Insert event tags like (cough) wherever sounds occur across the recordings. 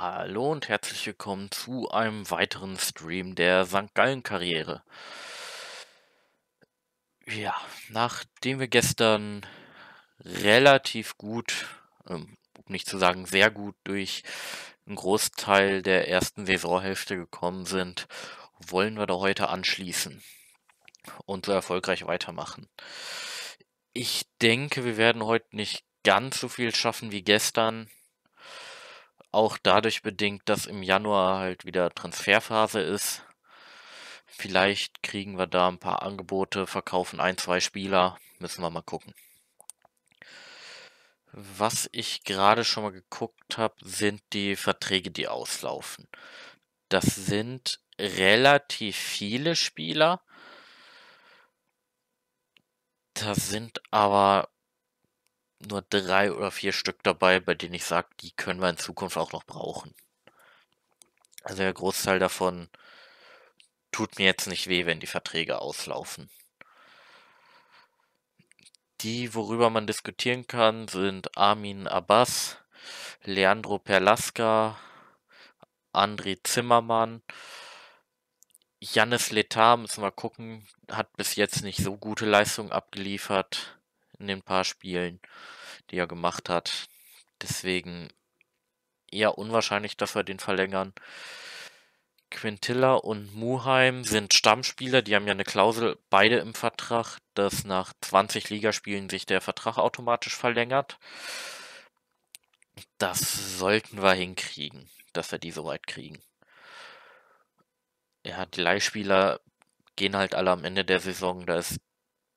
Hallo und herzlich willkommen zu einem weiteren Stream der St. Gallen Karriere. Ja, nachdem wir gestern relativ gut, ähm, um nicht zu sagen sehr gut, durch einen Großteil der ersten Saisonhälfte gekommen sind, wollen wir da heute anschließen und so erfolgreich weitermachen. Ich denke, wir werden heute nicht ganz so viel schaffen wie gestern. Auch dadurch bedingt, dass im Januar halt wieder Transferphase ist. Vielleicht kriegen wir da ein paar Angebote, verkaufen ein, zwei Spieler. Müssen wir mal gucken. Was ich gerade schon mal geguckt habe, sind die Verträge, die auslaufen. Das sind relativ viele Spieler. Da sind aber nur drei oder vier Stück dabei, bei denen ich sage, die können wir in Zukunft auch noch brauchen. Also der Großteil davon tut mir jetzt nicht weh, wenn die Verträge auslaufen. Die, worüber man diskutieren kann, sind Armin Abbas, Leandro Perlaska, André Zimmermann, Jannis Letar, müssen wir gucken, hat bis jetzt nicht so gute Leistungen abgeliefert in den paar Spielen, die er gemacht hat. Deswegen eher unwahrscheinlich, dass wir den verlängern. Quintilla und Muheim sind Stammspieler, die haben ja eine Klausel beide im Vertrag, dass nach 20 Ligaspielen sich der Vertrag automatisch verlängert. Das sollten wir hinkriegen, dass wir die so weit kriegen. Ja, die Leihspieler gehen halt alle am Ende der Saison. Da ist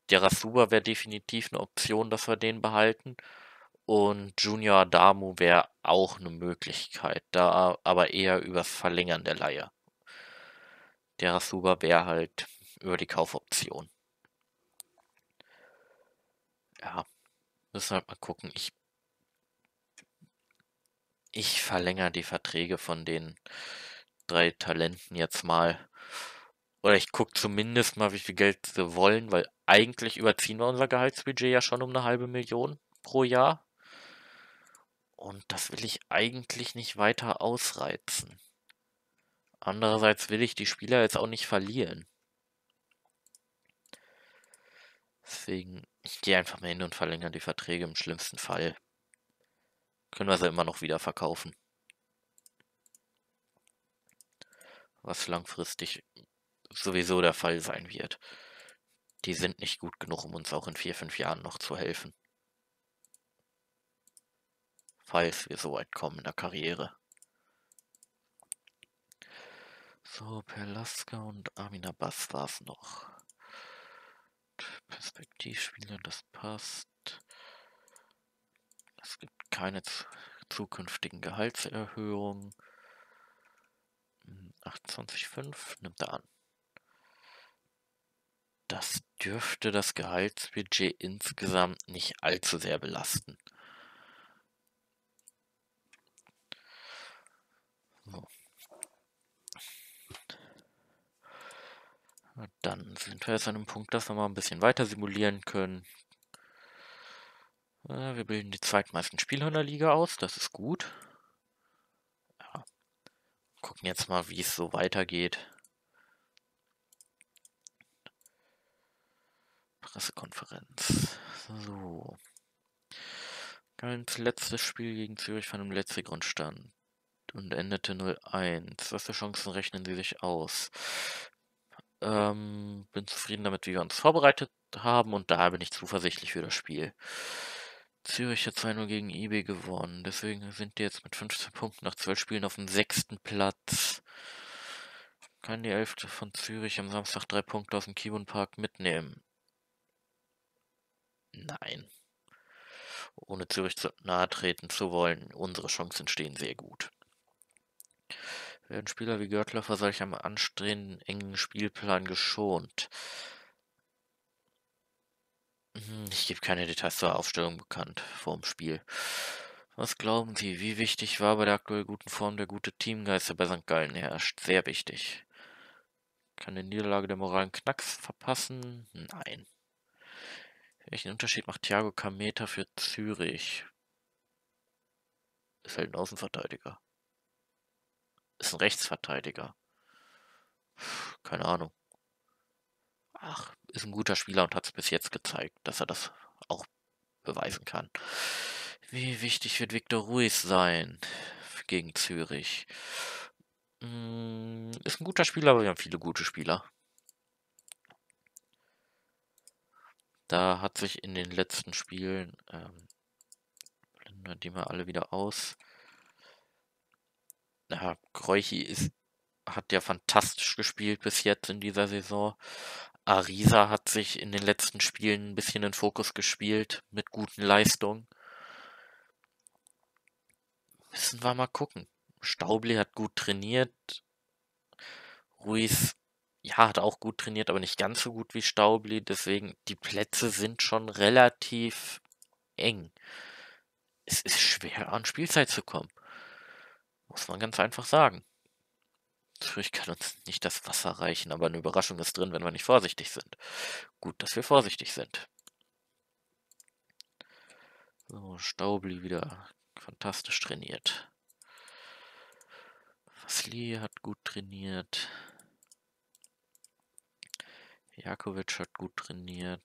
der Rasuba wäre definitiv eine Option, dass wir den behalten. Und Junior Adamu wäre auch eine Möglichkeit, da aber eher übers Verlängern der Leihe. Der Rasuba wäre halt über die Kaufoption. Ja, müssen wir halt mal gucken. Ich, ich verlängere die Verträge von den drei Talenten jetzt mal. Oder ich gucke zumindest mal, wie viel Geld sie wollen, weil eigentlich überziehen wir unser Gehaltsbudget ja schon um eine halbe Million pro Jahr. Und das will ich eigentlich nicht weiter ausreizen. Andererseits will ich die Spieler jetzt auch nicht verlieren. Deswegen, ich gehe einfach mal hin und verlängere die Verträge im schlimmsten Fall. Können wir sie immer noch wieder verkaufen. Was langfristig sowieso der Fall sein wird. Die sind nicht gut genug, um uns auch in vier, fünf Jahren noch zu helfen. Falls wir so weit kommen in der Karriere. So, Perlaska und Amina Bass war es noch. Perspektivspieler, das passt. Es gibt keine zukünftigen Gehaltserhöhungen. 28,5 hm, nimmt er an. Das dürfte das Gehaltsbudget insgesamt nicht allzu sehr belasten. So. Dann sind wir jetzt an einem Punkt, dass wir mal ein bisschen weiter simulieren können. Wir bilden die zweitmeisten Spieler in der Liga aus, das ist gut. Ja. Gucken jetzt mal, wie es so weitergeht. Pressekonferenz. So. Ganz letztes Spiel gegen Zürich von einem letzteren Stand und endete 0-1. Was für Chancen rechnen Sie sich aus? Ähm, bin zufrieden damit, wie wir uns vorbereitet haben und da bin ich zuversichtlich für das Spiel. Zürich hat 2-0 gegen IB gewonnen, deswegen sind die jetzt mit 15 Punkten nach 12 Spielen auf dem sechsten Platz. Kann die Elfte von Zürich am Samstag drei Punkte aus dem Kibun Park mitnehmen? Nein. Ohne Zürich zu nahe treten zu wollen, unsere Chancen stehen sehr gut. Werden Spieler wie Görtler solch einem anstehenden engen Spielplan geschont? Hm, ich gebe keine Details zur Aufstellung bekannt vor dem Spiel. Was glauben Sie, wie wichtig war bei der aktuell guten Form der gute Teamgeist, der bei St. Gallen herrscht? Sehr wichtig. Kann die Niederlage der moralen Knacks verpassen? Nein. Welchen Unterschied macht Thiago Kameta für Zürich? Ist halt ein Außenverteidiger. ist ein Rechtsverteidiger. Keine Ahnung. Ach, ist ein guter Spieler und hat es bis jetzt gezeigt, dass er das auch beweisen kann. Wie wichtig wird Victor Ruiz sein gegen Zürich? Hm, ist ein guter Spieler, aber wir haben viele gute Spieler. Da hat sich in den letzten Spielen, ähm, blenden die mal alle wieder aus. Ja, Kreuchi ist, hat ja fantastisch gespielt bis jetzt in dieser Saison. Arisa hat sich in den letzten Spielen ein bisschen in Fokus gespielt mit guten Leistungen. Müssen wir mal gucken. Staubli hat gut trainiert. Ruiz, ja, hat auch gut trainiert, aber nicht ganz so gut wie Staubli. Deswegen, die Plätze sind schon relativ eng. Es ist schwer, an Spielzeit zu kommen. Muss man ganz einfach sagen. Natürlich kann uns nicht das Wasser reichen, aber eine Überraschung ist drin, wenn wir nicht vorsichtig sind. Gut, dass wir vorsichtig sind. So, Staubli wieder fantastisch trainiert. Vasli hat gut trainiert. Jakovic hat gut trainiert.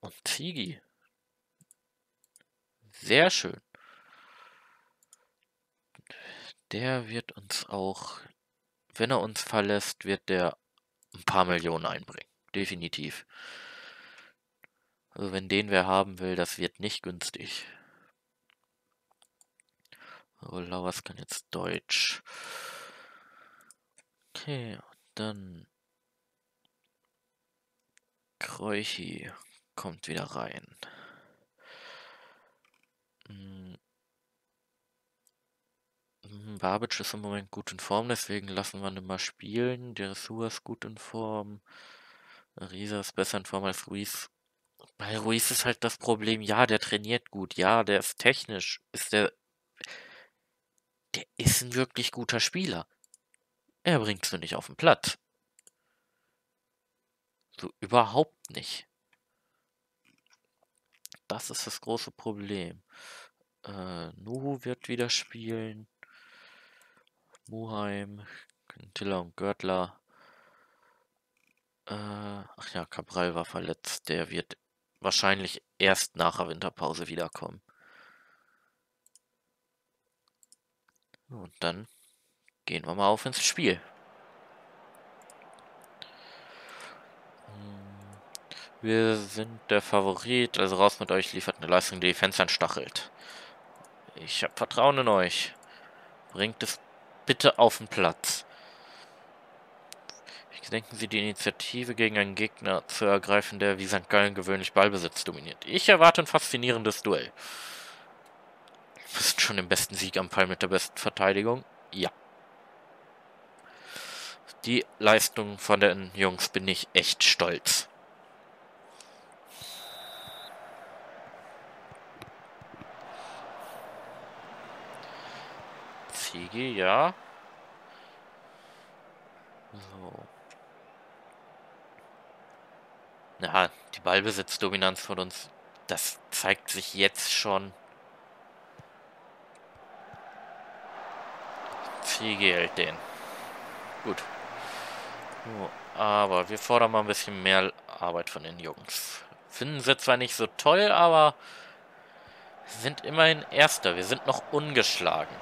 Und Zigi. Sehr schön. Der wird uns auch, wenn er uns verlässt, wird der ein paar Millionen einbringen. Definitiv. Also wenn den wer haben will, das wird nicht günstig. Oh, Lauers kann jetzt Deutsch. Okay, dann Kreuchi kommt wieder rein. Hm. hm. Babic ist im Moment gut in Form, deswegen lassen wir ihn mal spielen. Der Resua ist gut in Form. Risa ist besser in Form als Ruiz. Bei Ruiz ist halt das Problem, ja, der trainiert gut, ja, der ist technisch, ist der, der ist ein wirklich guter Spieler. Er bringt's nur nicht auf den Platz. So überhaupt nicht. Das ist das große Problem. Äh, Nuhu wird wieder spielen. Muheim, Tiller und Görtler. Äh, ach ja, Cabral war verletzt. Der wird wahrscheinlich erst nach der Winterpause wiederkommen. Und dann gehen wir mal auf ins Spiel. Hm, wir sind der Favorit, also raus mit euch, liefert eine Leistung, die die Fans anstachelt. Ich habe Vertrauen in euch. Bringt es bitte auf den Platz. Denken Sie, die Initiative gegen einen Gegner zu ergreifen, der wie St. Gallen gewöhnlich Ballbesitz dominiert. Ich erwarte ein faszinierendes Duell. Wir sind schon im besten Sieg am Fall mit der besten Verteidigung. Ja. Die Leistung von den Jungs bin ich echt stolz. Ziege, ja. So. Ja, die Ballbesitzdominanz von uns, das zeigt sich jetzt schon. Ziege hält den. Gut. Aber wir fordern mal ein bisschen mehr Arbeit von den Jungs. Finden sie zwar nicht so toll, aber sind immerhin Erster. Wir sind noch ungeschlagen.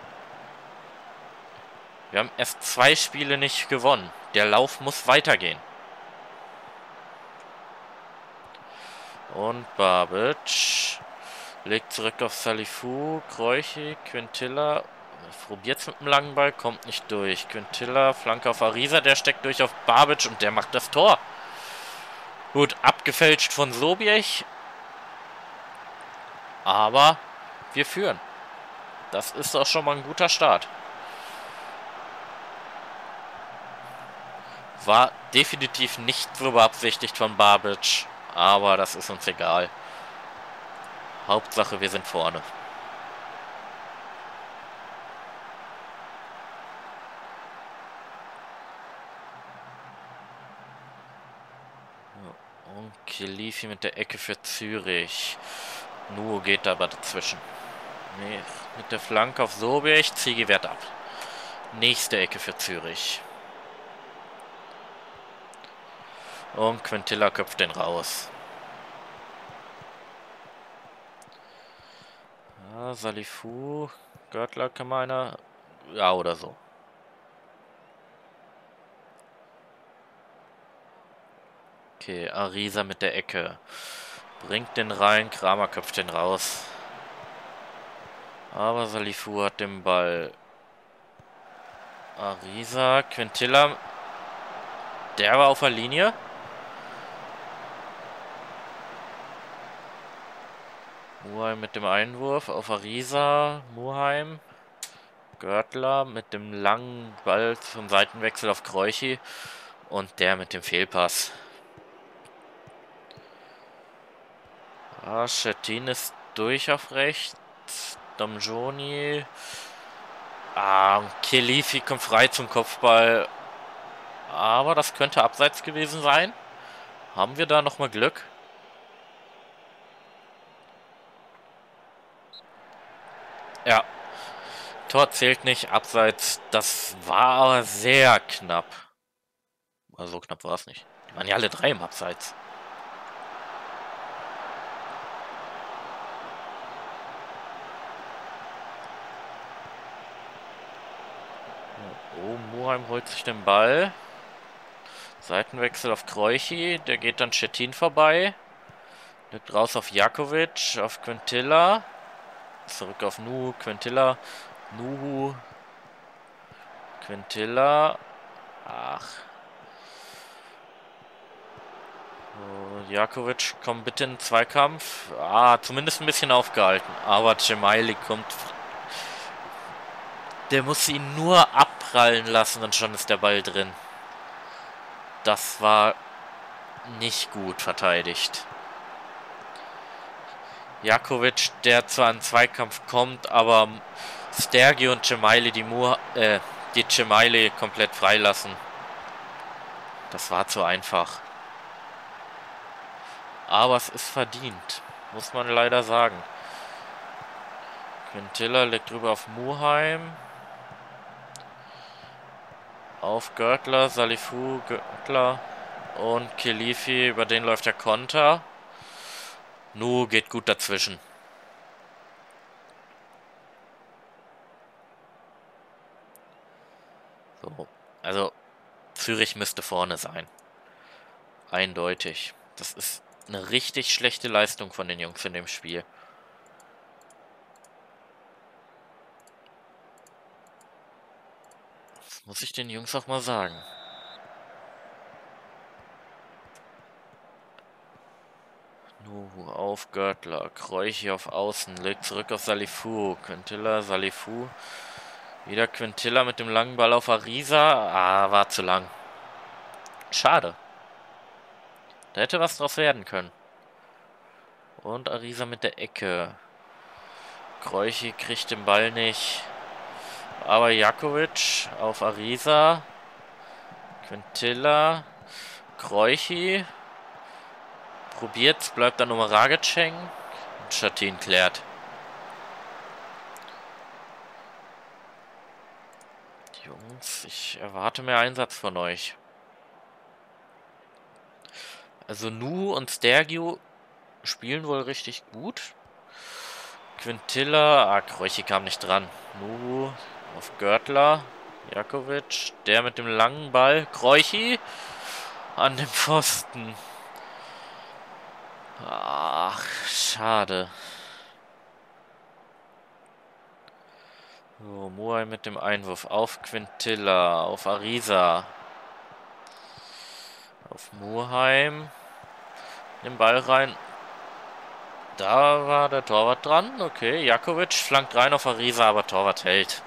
Wir haben erst zwei Spiele nicht gewonnen. Der Lauf muss weitergehen. Und Babic legt zurück auf Salifu, Kreuchi, Quintilla. Probiert's mit dem langen Ball, kommt nicht durch. Quintilla, Flanke auf Arisa, der steckt durch auf Babic und der macht das Tor. Gut, abgefälscht von Sobiech. Aber wir führen. Das ist doch schon mal ein guter Start. War definitiv nicht so beabsichtigt von Babic. Aber das ist uns egal. Hauptsache, wir sind vorne. Und Kilifi mit der Ecke für Zürich. Nuo geht aber dazwischen. Nee, Mit der Flanke auf Sobich. Ziege wehrt ab. Nächste Ecke für Zürich. Und Quintilla köpft den raus. Ja, Salifu, Görtler kann meiner. Ja, oder so. Okay, Arisa mit der Ecke. Bringt den rein, Kramer köpft den raus. Aber Salifu hat den Ball. Arisa, Quintilla. Der war auf der Linie. Muheim mit dem Einwurf auf Arisa. Muheim. Görtler mit dem langen Ball zum Seitenwechsel auf Kreuchi. Und der mit dem Fehlpass. Ah, Schettin ist durch auf rechts. Domjoni. Ah, Kelifi kommt frei zum Kopfball. Aber das könnte abseits gewesen sein. Haben wir da nochmal Glück? Ja. Tor zählt nicht, abseits. Das war aber sehr knapp. Also so knapp war es nicht. Die waren ja alle drei im Abseits. Oh, Muheim holt sich den Ball. Seitenwechsel auf Kreuchi. Der geht dann Stettin vorbei. Legt raus auf Jakovic, auf Quintilla. Zurück auf Nu, Quintilla, Nuhu, Quintilla. Ach. So, Jakovic, komm bitte in den Zweikampf. Ah, zumindest ein bisschen aufgehalten. Aber Cemaili kommt. Der muss ihn nur abprallen lassen und schon ist der Ball drin. Das war nicht gut verteidigt. Jakovic, der zwar in Zweikampf kommt, aber Stergi und Cemaili die, äh, die Cemaili komplett freilassen. Das war zu einfach. Aber es ist verdient, muss man leider sagen. Quintilla legt drüber auf Muheim. Auf Görtler, Salifu, Görtler und Kelifi, über den läuft der Konter. Nu geht gut dazwischen. So, also Zürich müsste vorne sein. Eindeutig. Das ist eine richtig schlechte Leistung von den Jungs in dem Spiel. Muss ich den Jungs auch mal sagen. Nuhu auf Görtler. Kreuchi auf Außen. Legt zurück auf Salifu. Quintilla, Salifu. Wieder Quintilla mit dem langen Ball auf Arisa. Ah, war zu lang. Schade. Da hätte was draus werden können. Und Arisa mit der Ecke. Kreuchi kriegt den Ball nicht. Aber Jakovic auf Arisa. Quintilla. Kreuchi. Probiert, bleibt dann nur Ragic hängen. Und Schattin klärt. Jungs, ich erwarte mehr Einsatz von euch. Also Nu und Stergio spielen wohl richtig gut. Quintilla, ah, Kreuchi kam nicht dran. Nu auf Görtler, Jakovic, der mit dem langen Ball. Kreuchi an dem Pfosten. Ach, schade. So, Muay mit dem Einwurf auf Quintilla, auf Arisa. Auf Muheim. Den Ball rein. Da war der Torwart dran. Okay, Jakovic flankt rein auf Arisa, aber Torwart hält.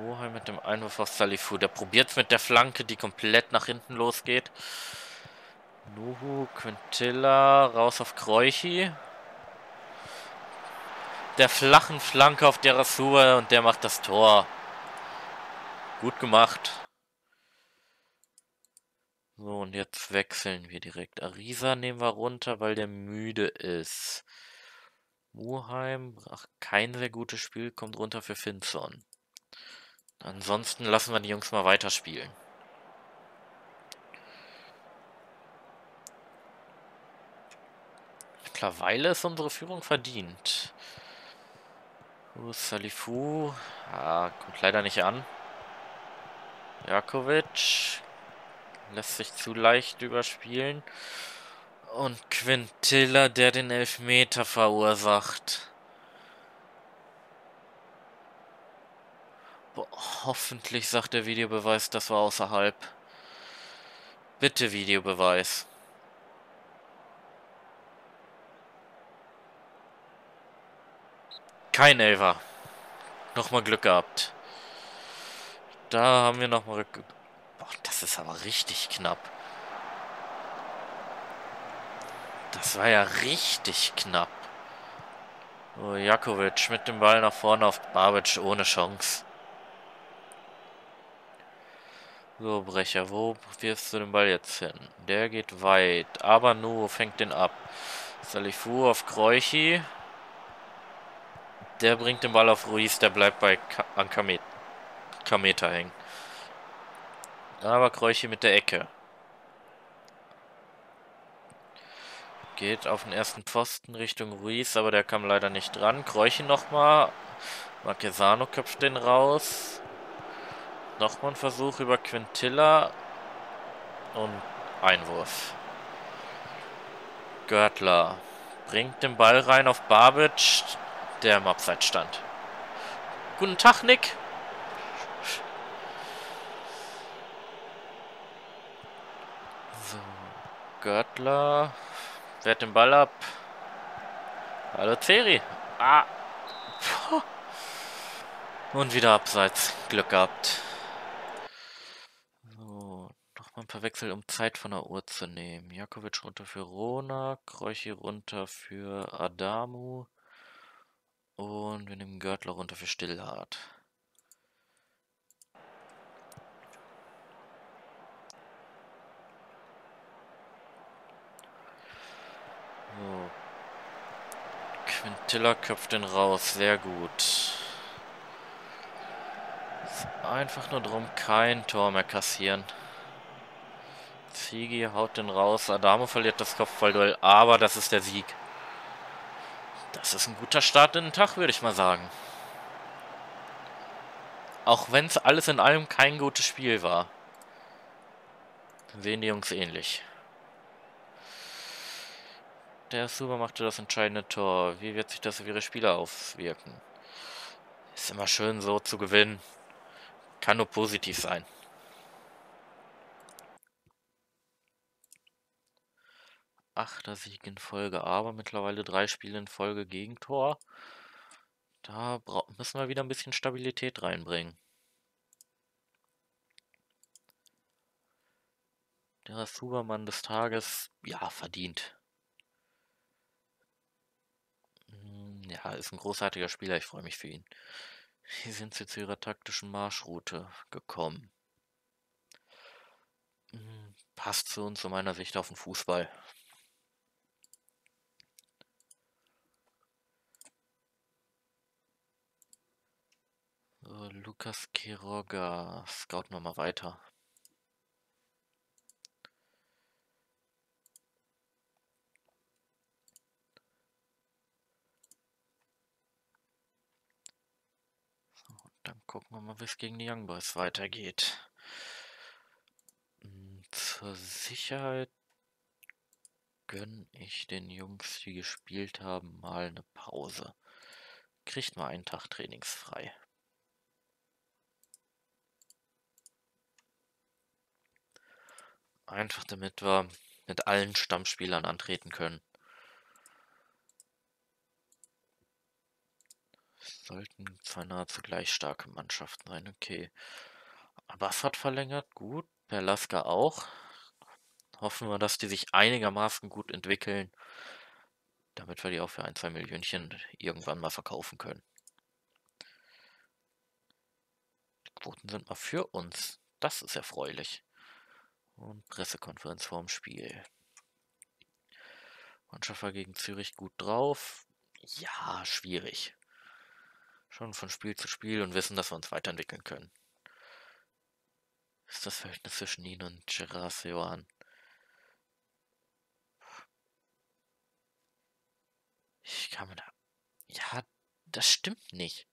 Hoheim mit dem Einwurf auf Salifu. Der probiert mit der Flanke, die komplett nach hinten losgeht. Nuhu, Quintilla, raus auf Kreuchi. Der flachen Flanke auf der Rasur und der macht das Tor. Gut gemacht. So, und jetzt wechseln wir direkt. Arisa nehmen wir runter, weil der müde ist. Muheim, ach, kein sehr gutes Spiel, kommt runter für Finson. Ansonsten lassen wir die Jungs mal weiterspielen. Mittlerweile ist unsere Führung verdient. Uh, Salifu. Ah, kommt leider nicht an. Jakovic. Lässt sich zu leicht überspielen. Und Quintilla, der den Elfmeter verursacht. Hoffentlich sagt der Videobeweis, das war außerhalb. Bitte Videobeweis. Kein Elfer. Nochmal Glück gehabt. Da haben wir nochmal... Boah, das ist aber richtig knapp. Das war ja richtig knapp. Oh, Jakovic mit dem Ball nach vorne auf Babic ohne Chance. So, Brecher, wo wirfst du den Ball jetzt hin? Der geht weit, aber Nu fängt den ab. Salifu auf Kreuchi. Der bringt den Ball auf Ruiz, der bleibt bei Ka an Kamet Kameta hängen. Aber Kreuche mit der Ecke. Geht auf den ersten Pfosten Richtung Ruiz, aber der kam leider nicht dran. Kreuche nochmal. Marquesano köpft den raus. Nochmal ein Versuch über Quintilla. Und Einwurf. Görtler bringt den Ball rein auf Babic der im Abseits stand. Guten Tag, Nick. So, Görtler wehrt den Ball ab. Hallo Ceri. Ah. Und wieder abseits. Glück gehabt. So, Wechsel, um Zeit von der Uhr zu nehmen. Jakovic runter für Rona, Kreuchi runter für Adamu. Und wir nehmen Görtler runter für Stillhart. So. Quintilla köpft den raus. Sehr gut. Einfach nur drum, kein Tor mehr kassieren. Zigi haut den raus. Adamo verliert das Kopfballduell, aber das ist der Sieg. Das ist ein guter Start in den Tag, würde ich mal sagen. Auch wenn es alles in allem kein gutes Spiel war. Sehen die Jungs ähnlich. Der Super machte das entscheidende Tor. Wie wird sich das auf ihre Spieler auswirken? Ist immer schön so zu gewinnen. Kann nur positiv sein. Achter Sieg in Folge, aber mittlerweile drei Spiele in Folge Gegentor. Da müssen wir wieder ein bisschen Stabilität reinbringen. Der Supermann des Tages, ja, verdient. Hm, ja, ist ein großartiger Spieler, ich freue mich für ihn. Wie sind sie zu ihrer taktischen Marschroute gekommen? Hm, passt zu uns, zu meiner Sicht, auf den Fußball. Lukas Quiroga. Scouten wir mal weiter. So, dann gucken wir mal, wie es gegen die Young Boys weitergeht. Hm, zur Sicherheit gönne ich den Jungs, die gespielt haben, mal eine Pause. Kriegt mal einen Tag trainingsfrei. Einfach damit wir mit allen Stammspielern antreten können. Sollten zwei nahezu gleich starke Mannschaften sein, okay. Abbas hat verlängert, gut. Perlaska auch. Hoffen wir, dass die sich einigermaßen gut entwickeln, damit wir die auch für ein, zwei Millionchen irgendwann mal verkaufen können. Die Quoten sind mal für uns. Das ist erfreulich. Und Pressekonferenz vorm Spiel. Mannschaft war gegen Zürich gut drauf. Ja, schwierig. Schon von Spiel zu Spiel und wissen, dass wir uns weiterentwickeln können. Ist das Verhältnis zwischen ihnen und Gerard Seoane? Ich kann mir da. Ja, das stimmt nicht.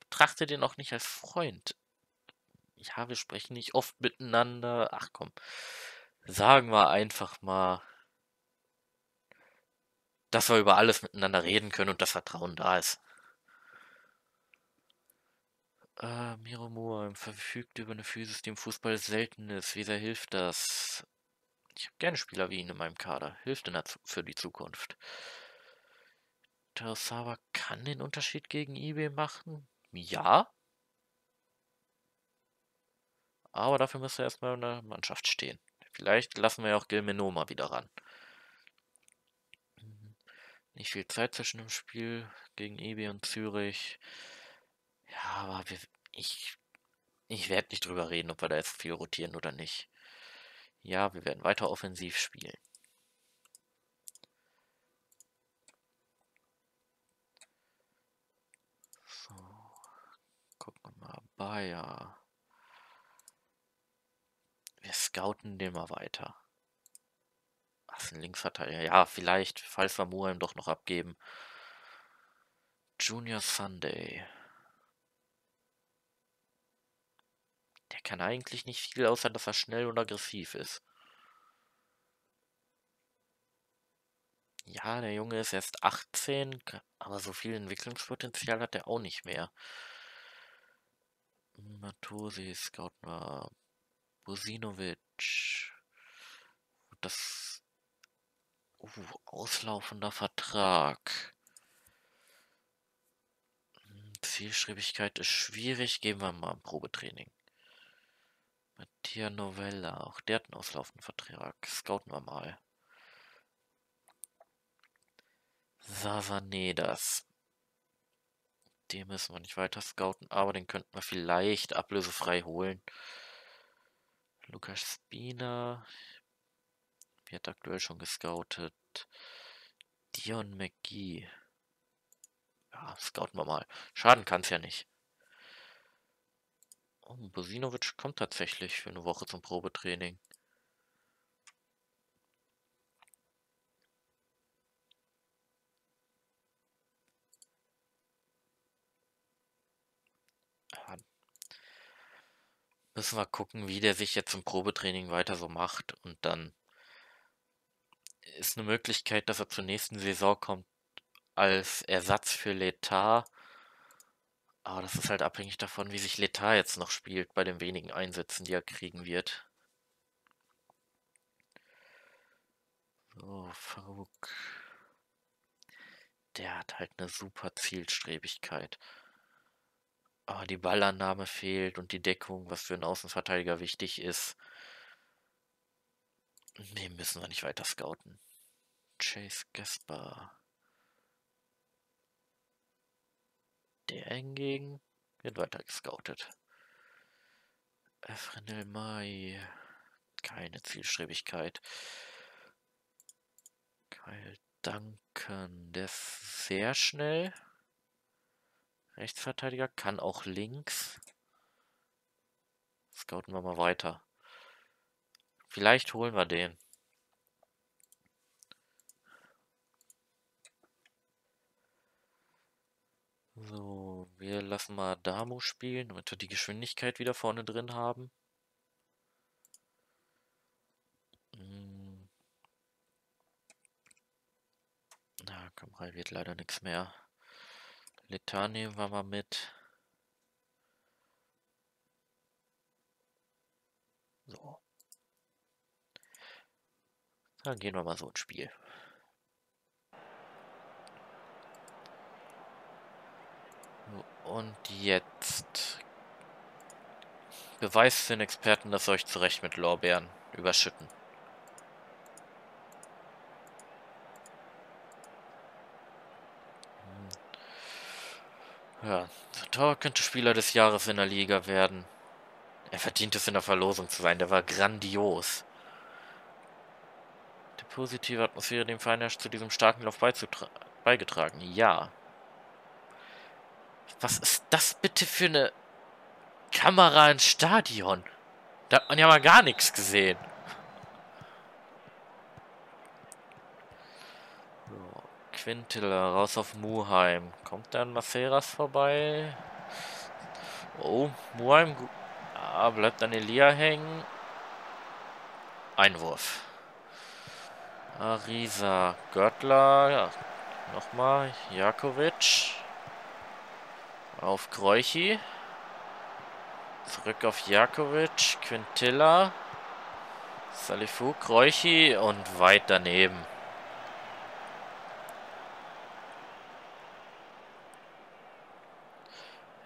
Betrachte den auch nicht als Freund. Ja, wir sprechen nicht oft miteinander. Ach komm. Sagen wir einfach mal, dass wir über alles miteinander reden können und das Vertrauen da ist. Äh, Miro Moore verfügt über eine Physis, die im Fußball selten ist. Wie sehr hilft das? Ich habe gerne Spieler wie ihn in meinem Kader. Hilft in für die Zukunft. Terosawa kann den Unterschied gegen eBay machen? Ja. Aber dafür müsste er erstmal in der Mannschaft stehen. Vielleicht lassen wir ja auch Gilmeno mal wieder ran. Nicht viel Zeit zwischen dem Spiel gegen EB und Zürich. Ja, aber wir, ich, ich werde nicht drüber reden, ob wir da jetzt viel rotieren oder nicht. Ja, wir werden weiter offensiv spielen. So, gucken wir mal. Bayer. Wir scouten den mal weiter. Ach, ein Linksverteidiger. Ja, vielleicht, falls wir Muheim doch noch abgeben. Junior Sunday. Der kann eigentlich nicht viel, außer dass er schnell und aggressiv ist. Ja, der Junge ist erst 18, aber so viel Entwicklungspotenzial hat er auch nicht mehr. Matosi, Scout war Bosinovic. Das uh, auslaufender Vertrag. Zielstrebigkeit ist schwierig, geben wir mal ein Probetraining. Mattia Novella, auch der hat einen auslaufenden Vertrag. Scouten wir mal. Savanedas. Den müssen wir nicht weiter scouten, aber den könnten wir vielleicht ablösefrei holen. Lukas Spina. Wird aktuell schon gescoutet. Dion McGee. Ja, scouten wir mal. Schaden kann es ja nicht. Oh, Bosinovic kommt tatsächlich für eine Woche zum Probetraining. Müssen wir gucken, wie der sich jetzt im Probetraining weiter so macht. Und dann ist eine Möglichkeit, dass er zur nächsten Saison kommt als Ersatz für Letar. Aber das ist halt abhängig davon, wie sich Letar jetzt noch spielt bei den wenigen Einsätzen, die er kriegen wird. So, Farouk. Der hat halt eine super Zielstrebigkeit. Aber die Ballannahme fehlt und die Deckung, was für einen Außenverteidiger wichtig ist. Den müssen wir nicht weiter scouten. Chase Gaspar. Der hingegen wird weiter gescoutet. Efrenel Mai. Keine Zielstrebigkeit. Kyle Duncan. Der ist sehr schnell. Rechtsverteidiger kann auch links. Scouten wir mal weiter. Vielleicht holen wir den. So, wir lassen mal Damo spielen, damit wir die Geschwindigkeit wieder vorne drin haben. Hm. Na, komm, wird leider nichts mehr. Letar nehmen wir mal mit. So. Dann gehen wir mal so ins Spiel. Und jetzt beweist den Experten, dass euch zurecht mit Lorbeeren überschütten. Ja, Tor könnte Spieler des Jahres in der Liga werden. Er verdient es in der Verlosung zu sein. Der war grandios. Die positive Atmosphäre dem Verein zu diesem starken Lauf beigetragen. Ja. Was ist das bitte für eine Kamera ins Stadion? Da hat man ja mal gar nichts gesehen. So, Quintilla raus auf Muheim. Kommt dann Maceras vorbei? Oh, Muheim. Ah, bleibt an Elia hängen. Einwurf. Arisa, Göttler, ja, nochmal, Jakovic. Auf Kreuchi. Zurück auf Jakovic, Quintilla. Salifu, Kreuchi und weit daneben.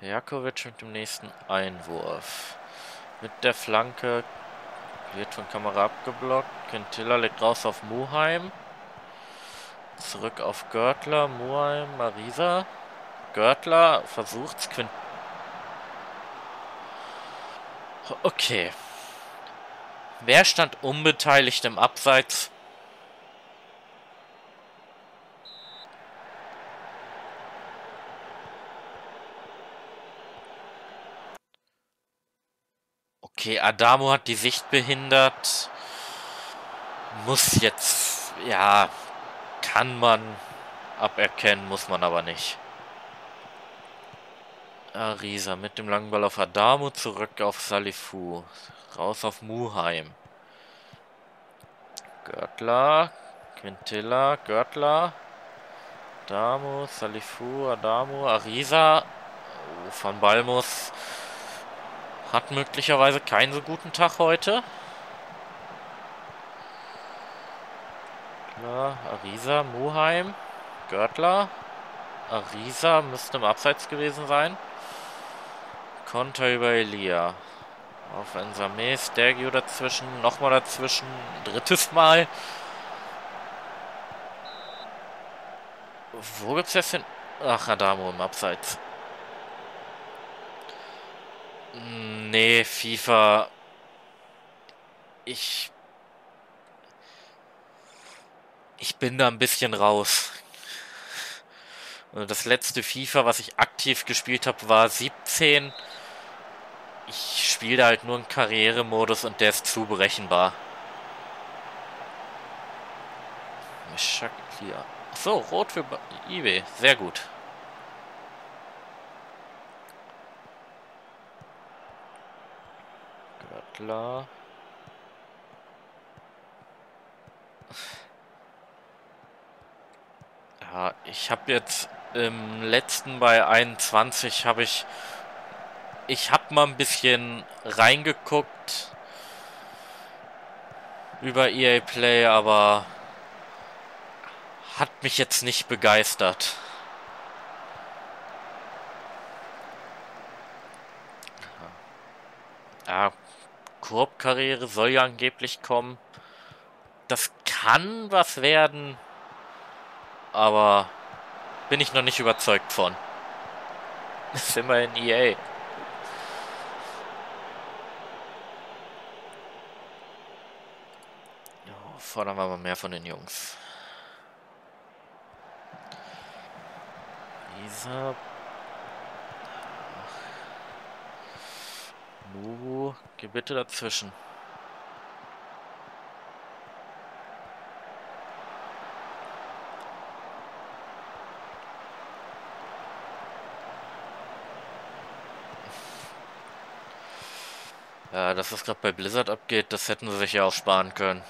Jakovic mit dem nächsten Einwurf. Mit der Flanke wird von Kamera abgeblockt. Quintilla legt raus auf Muheim. Zurück auf Görtler, Muheim, Marisa. Görtler versucht's. Quint okay. Wer stand unbeteiligt im Abseits? Okay, Adamo hat die Sicht behindert. Muss jetzt, ja, kann man aberkennen, muss man aber nicht. Arisa mit dem langen Ball auf Adamo, zurück auf Salifu. Raus auf Muheim. Görtler, Quintilla, Görtler. Adamo, Salifu, Adamo, Arisa. Oh, Van Balmus hat möglicherweise keinen so guten Tag heute. Klar, Arisa, Muheim, Görtler. Arisa müsste im Abseits gewesen sein. Konter über Elia. Auf Ensame, Stergio dazwischen, nochmal dazwischen, drittes Mal. Wo gibt's jetzt hin? Ach, Adamo im Abseits. Nee, FIFA. Ich. Ich bin da ein bisschen raus. Das letzte FIFA, was ich aktiv gespielt habe, war 17. Ich spiele halt nur einen Karrieremodus und der ist zu berechenbar. So, rot für eBay. Sehr gut. Klar. Ja, ich habe jetzt im letzten bei 21 habe ich ich habe mal ein bisschen reingeguckt über EA Play, aber hat mich jetzt nicht begeistert. Ja, Koop-Karriere soll ja angeblich kommen. Das kann was werden, aber bin ich noch nicht überzeugt von. Das ist immerhin EA. Oh, fordern wir mal mehr von den Jungs. Dieser Mubu, geh bitte dazwischen. Ja, dass das gerade bei Blizzard abgeht, das hätten sie sich ja auch sparen können.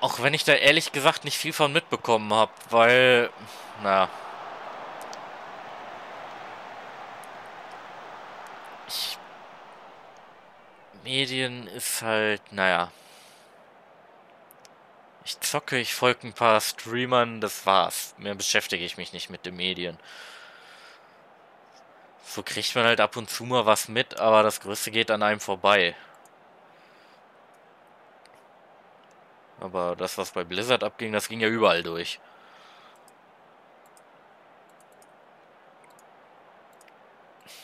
Auch wenn ich da ehrlich gesagt nicht viel von mitbekommen habe, weil, na. Ich, Medien ist halt, naja. Ich zocke, ich folge ein paar Streamern, das war's. Mehr beschäftige ich mich nicht mit den Medien. So kriegt man halt ab und zu mal was mit, aber das Größte geht an einem vorbei. Aber das, was bei Blizzard abging, das ging ja überall durch.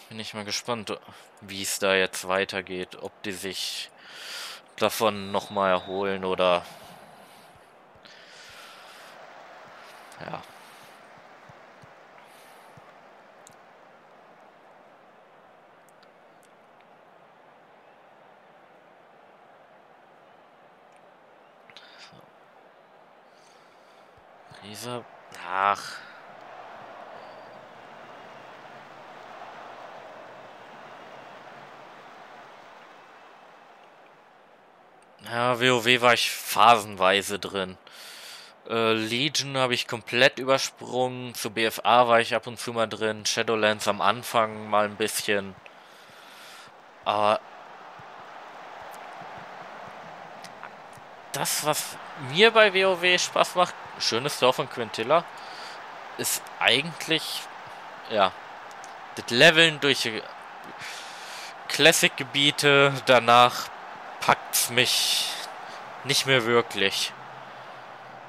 Bin ich mal gespannt, wie es da jetzt weitergeht. Ob die sich davon nochmal erholen oder... Ja. Dieser... Ach... Ja, WoW war ich phasenweise drin. Äh, Legion habe ich komplett übersprungen. Zu BFA war ich ab und zu mal drin. Shadowlands am Anfang mal ein bisschen. Aber das, was mir bei WoW Spaß macht, schönes Dorf von Quintilla, ist eigentlich, ja, das Leveln durch Classic-Gebiete, danach packt's mich nicht mehr wirklich.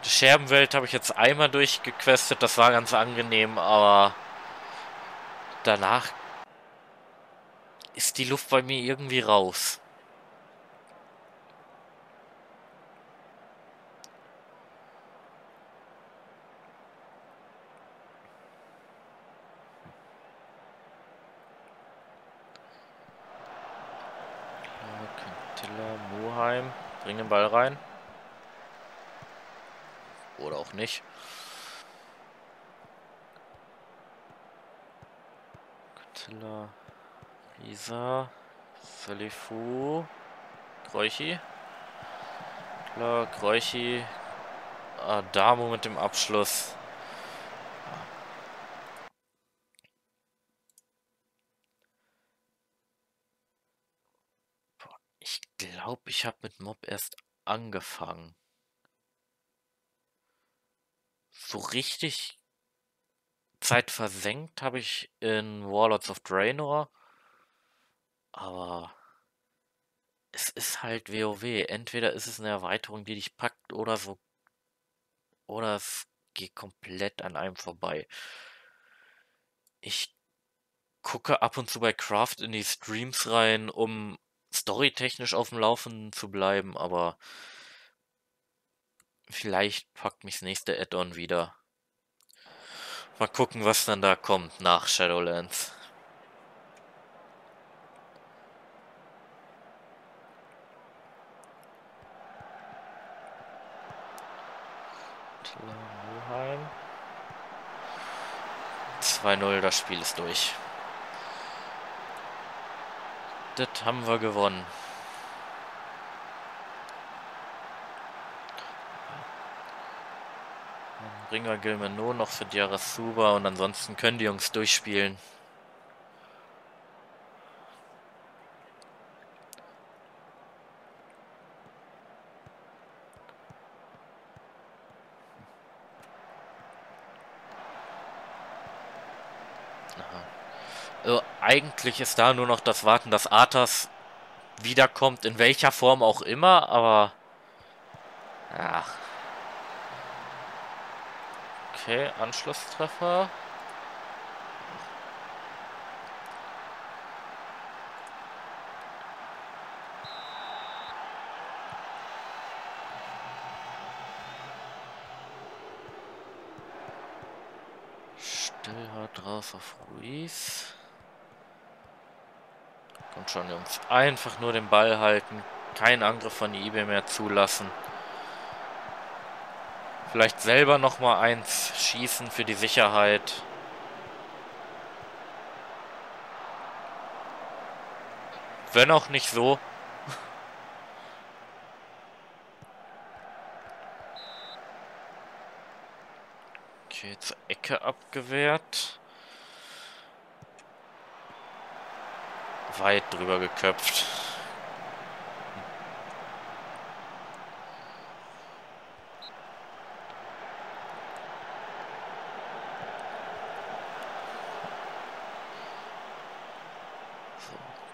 Die Scherbenwelt habe ich jetzt einmal durchgequestet, das war ganz angenehm, aber danach ist die Luft bei mir irgendwie raus. Muheim. Bring den Ball rein. Oder auch nicht. Kutilla. Risa. Salifu. Kreuchi. Klar, Kreuchi. Adamo mit dem Abschluss. Glaube, ich habe mit Mob erst angefangen. So richtig Zeit versenkt habe ich in Warlords of Draenor. Aber es ist halt WoW. Entweder ist es eine Erweiterung, die dich packt, oder so. Oder es geht komplett an einem vorbei. Ich gucke ab und zu bei Craft in die Streams rein, um storytechnisch auf dem Laufenden zu bleiben, aber vielleicht packt mich das nächste Add-on wieder. Mal gucken, was dann da kommt nach Shadowlands. Muheim. 2-0, das Spiel ist durch. Das haben wir gewonnen. Dann Gilmeno noch für Diarasuba und ansonsten können die Jungs durchspielen. Also eigentlich ist da nur noch das Warten, dass Arthas wiederkommt, in welcher Form auch immer, aber... Ja. Okay, Anschlusstreffer. Stillhart drauf auf Ruiz. Kommt schon, Jungs. Einfach nur den Ball halten. Keinen Angriff von eBay mehr zulassen. Vielleicht selber noch mal eins schießen für die Sicherheit. Wenn auch nicht so. (laughs) Okay, zur Ecke abgewehrt. weit drüber geköpft.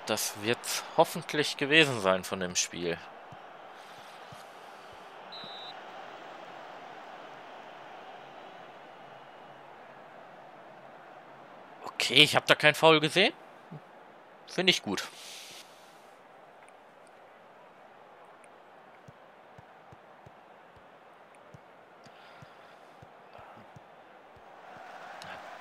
Das wird hoffentlich gewesen sein von dem Spiel. Okay, ich habe da kein Foul gesehen. Finde ich gut.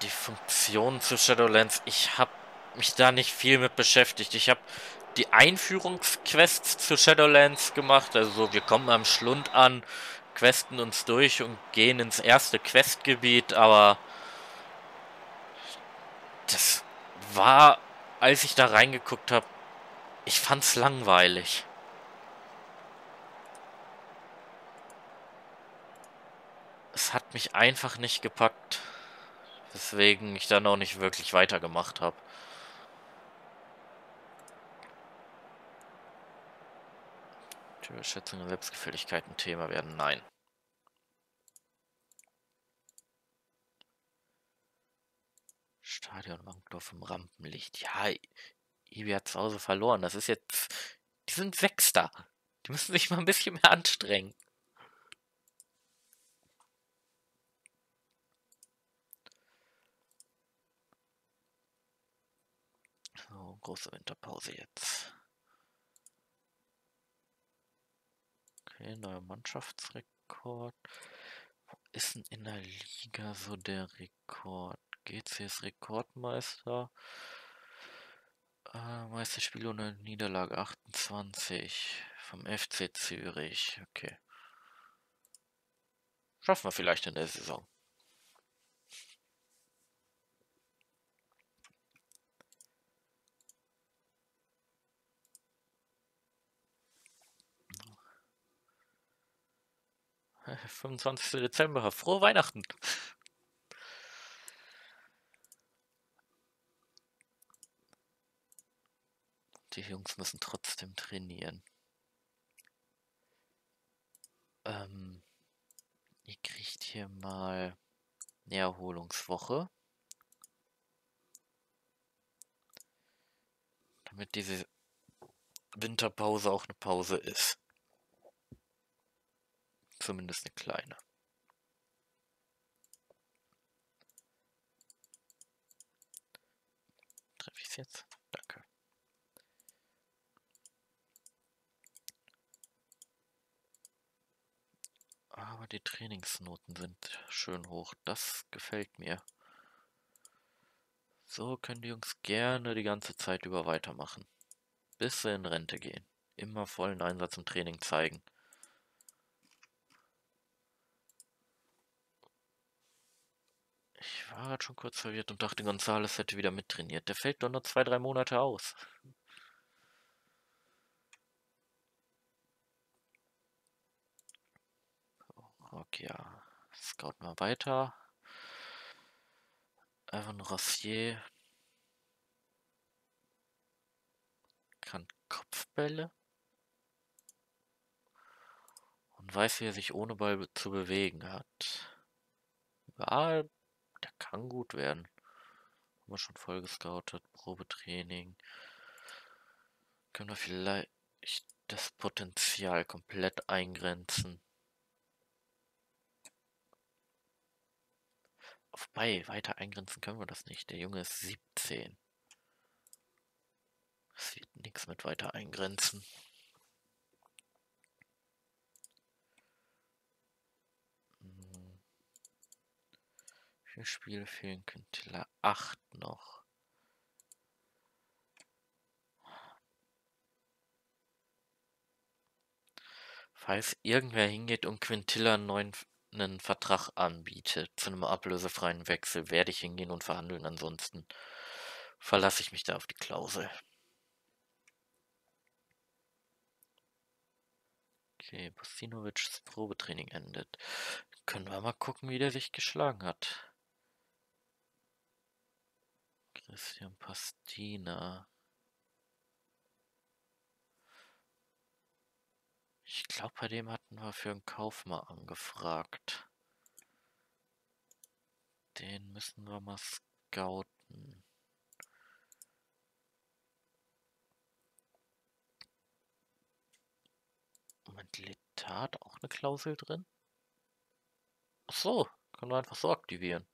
Die Funktion zu Shadowlands, ich habe mich da nicht viel mit beschäftigt. Ich habe die Einführungsquests zu Shadowlands gemacht. Also wir kommen am Schlund an, questen uns durch und gehen ins erste Questgebiet, aber das war, als ich da reingeguckt habe, ich fand's langweilig. Es hat mich einfach nicht gepackt, weswegen ich dann auch nicht wirklich weitergemacht habe. Überschätzung und Selbstgefälligkeit ein Thema werden? Nein. Stadion Wankdorf im Rampenlicht. Ja, Ibi hat zu Hause verloren. Das ist jetzt. Die sind Sechster. Die müssen sich mal ein bisschen mehr anstrengen. So, große Winterpause jetzt. Okay, neuer Mannschaftsrekord. Wo ist denn in der Liga so der Rekord? GCS Rekordmeister. Äh, Meisterspiel ohne Niederlage 28 vom FC Zürich. Okay. Schaffen wir vielleicht in der Saison. (laughs) 25. Dezember. Frohe Weihnachten. Die Jungs müssen trotzdem trainieren. Ähm, ihr kriegt hier mal eine Erholungswoche. Damit diese Winterpause auch eine Pause ist. Zumindest eine kleine. Treffe ich es jetzt? Danke. Aber die Trainingsnoten sind schön hoch. Das gefällt mir. So können die Jungs gerne die ganze Zeit über weitermachen. Bis sie in Rente gehen. Immer vollen Einsatz im Training zeigen. Ich war gerade schon kurz verwirrt und dachte, Gonzales hätte wieder mittrainiert. Der fällt doch nur zwei, drei Monate aus. Okay, ja. Scout mal weiter. Evan Rossier kann Kopfbälle und weiß, wie er sich ohne Ball zu bewegen hat. Ja, der kann gut werden. Haben wir schon voll gescoutet. Probetraining. Können wir vielleicht das Potenzial komplett eingrenzen. Wobei, weiter eingrenzen können wir das nicht. Der Junge ist 17. Es wird nichts mit weiter eingrenzen. Vier Spiele fehlen Quintilla. Acht noch. Falls irgendwer hingeht und Quintilla einen neuen einen Vertrag anbietet zu einem ablösefreien Wechsel, werde ich hingehen und verhandeln. Ansonsten verlasse ich mich da auf die Klausel. Okay, Bustinovics Probetraining endet. Können wir mal gucken, wie der sich geschlagen hat. Christian Pastina. Ich glaube, bei dem hatten wir für einen Kauf mal angefragt. Den müssen wir mal scouten. Moment, Letat auch eine Klausel drin? Ach so, können wir einfach so aktivieren.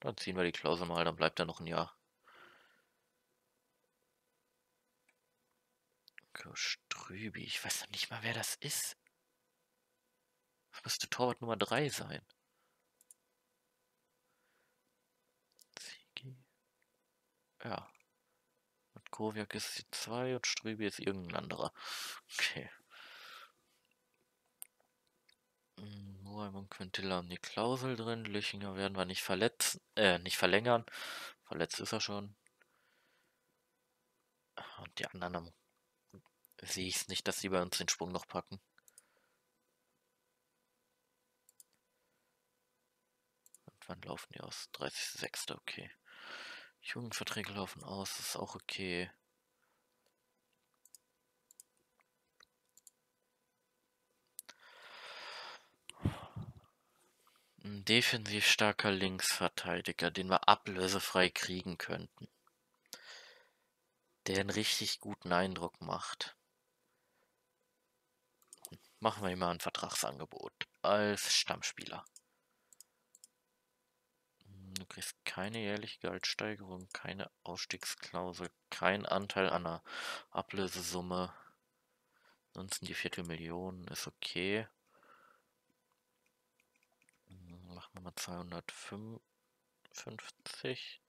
Dann ziehen wir die Klausel mal, dann bleibt er noch ein Jahr. Strübi, ich weiß noch nicht mal, wer das ist. Das müsste Torwart Nummer 3 sein. Zigi. Ja. Und Koviak ist die 2 und Strübi ist irgendein anderer. Okay. Moheim und Quintilla haben die Klausel drin. Lüchinger werden wir nicht verletzen, äh, nicht verlängern. Verletzt ist er schon. Und die anderen haben sehe ich es nicht, dass sie bei uns den Sprung noch packen. Und wann laufen die aus? 30.06. okay. Jugendverträge laufen aus, ist auch okay. Ein defensiv starker Linksverteidiger, den wir ablösefrei kriegen könnten. Der einen richtig guten Eindruck macht. Machen wir ihm mal ein Vertragsangebot als Stammspieler. Hm, du kriegst keine jährliche Gehaltssteigerung, keine Ausstiegsklausel, kein Anteil an der Ablösesumme. Ansonsten die Viertelmillion ist okay. Hm, machen wir mal 255.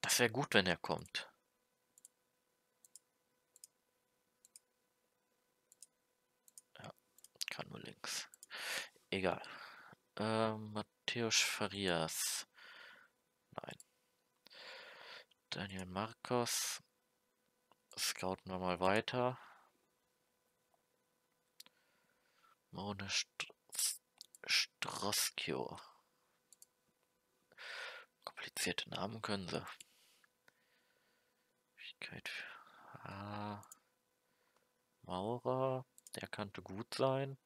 Das wäre gut, wenn er kommt. kann nur links. Egal. Ähm, Matthäus Farias. Nein. Daniel Marcos. Scouten wir mal weiter. Mone St Stroskio. Komplizierte Namen können sie. Fähigkeit für ah. Maurer. Der könnte gut sein.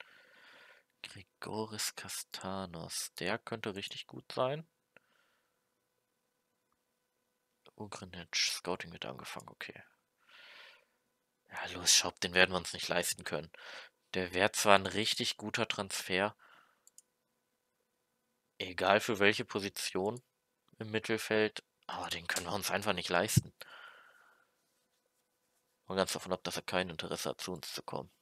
Grigoris Castanos. Der könnte richtig gut sein. Ugrinec. Scouting wird angefangen. Okay. Ja, los, Schaub, den werden wir uns nicht leisten können. Der wäre zwar ein richtig guter Transfer. Egal für welche Position im Mittelfeld. Aber den können wir uns einfach nicht leisten. Mal ganz davon ab, dass er kein Interesse hat, zu uns zu kommen.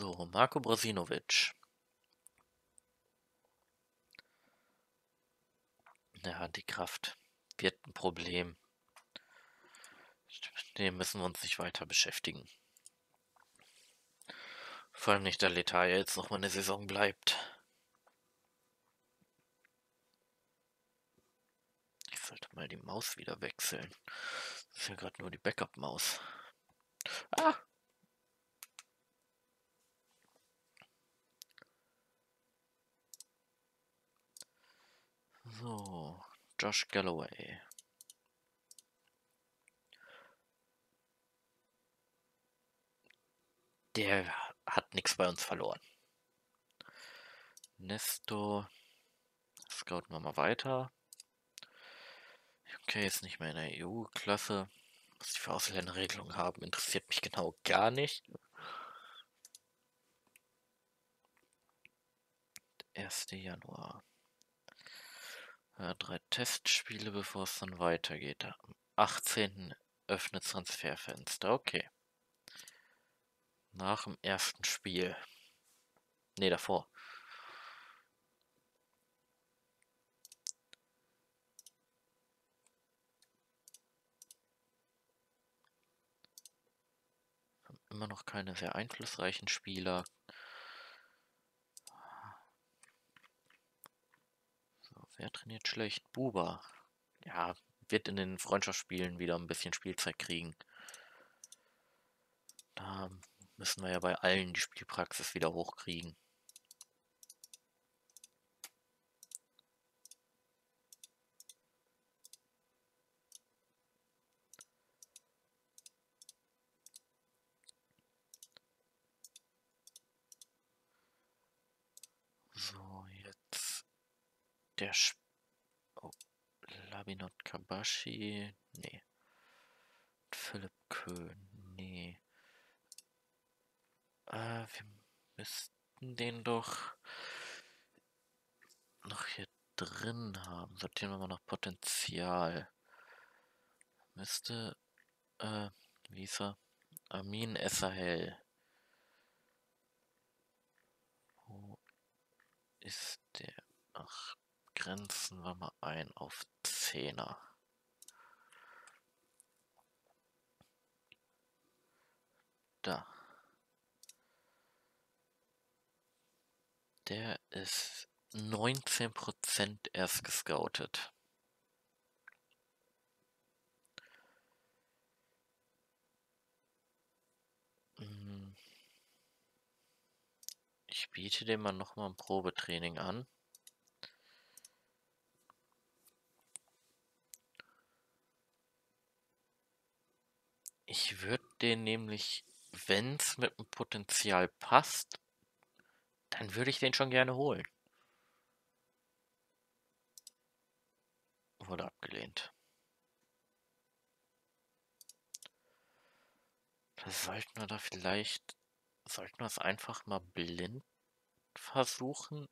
So, Marco Brosinovic. Ja, die Kraft wird ein Problem. Mit dem müssen wir uns nicht weiter beschäftigen. Vor allem nicht, da Letaille jetzt noch mal eine Saison bleibt. Ich sollte mal die Maus wieder wechseln. Das ist ja gerade nur die Backup-Maus. Ah, So, Josh Galloway. Der hat nichts bei uns verloren. Nesto. Scouten wir mal weiter. Okay, ist nicht mehr in der EU-Klasse. Was die für Ausländerregelungen haben, interessiert mich genau gar nicht. 1. Januar. Ja, drei Testspiele, bevor es dann weitergeht. Am 18. öffnet Transferfenster. Okay. Nach dem ersten Spiel. Ne, davor. Immer noch keine sehr einflussreichen Spieler. Wer trainiert schlecht? Buba. Ja, wird in den Freundschaftsspielen wieder ein bisschen Spielzeit kriegen. Da müssen wir ja bei allen die Spielpraxis wieder hochkriegen. So, jetzt der Sp oh, Labinot Kabashi, nee. Philipp Köhn, nee. Äh, wir müssten den doch noch hier drin haben. Sortieren wir mal nach Potenzial. Müsste, äh, wie ist er? Amin Essahel. Wo ist der? Ach, grenzen wir mal ein auf Zehner. Da. Der ist 19% erst gescoutet. Hm. Ich biete dem mal nochmal ein Probetraining an. Ich würde den nämlich, wenn es mit dem Potenzial passt, dann würde ich den schon gerne holen. Wurde abgelehnt. Da sollten wir da vielleicht, sollten wir es einfach mal blind versuchen.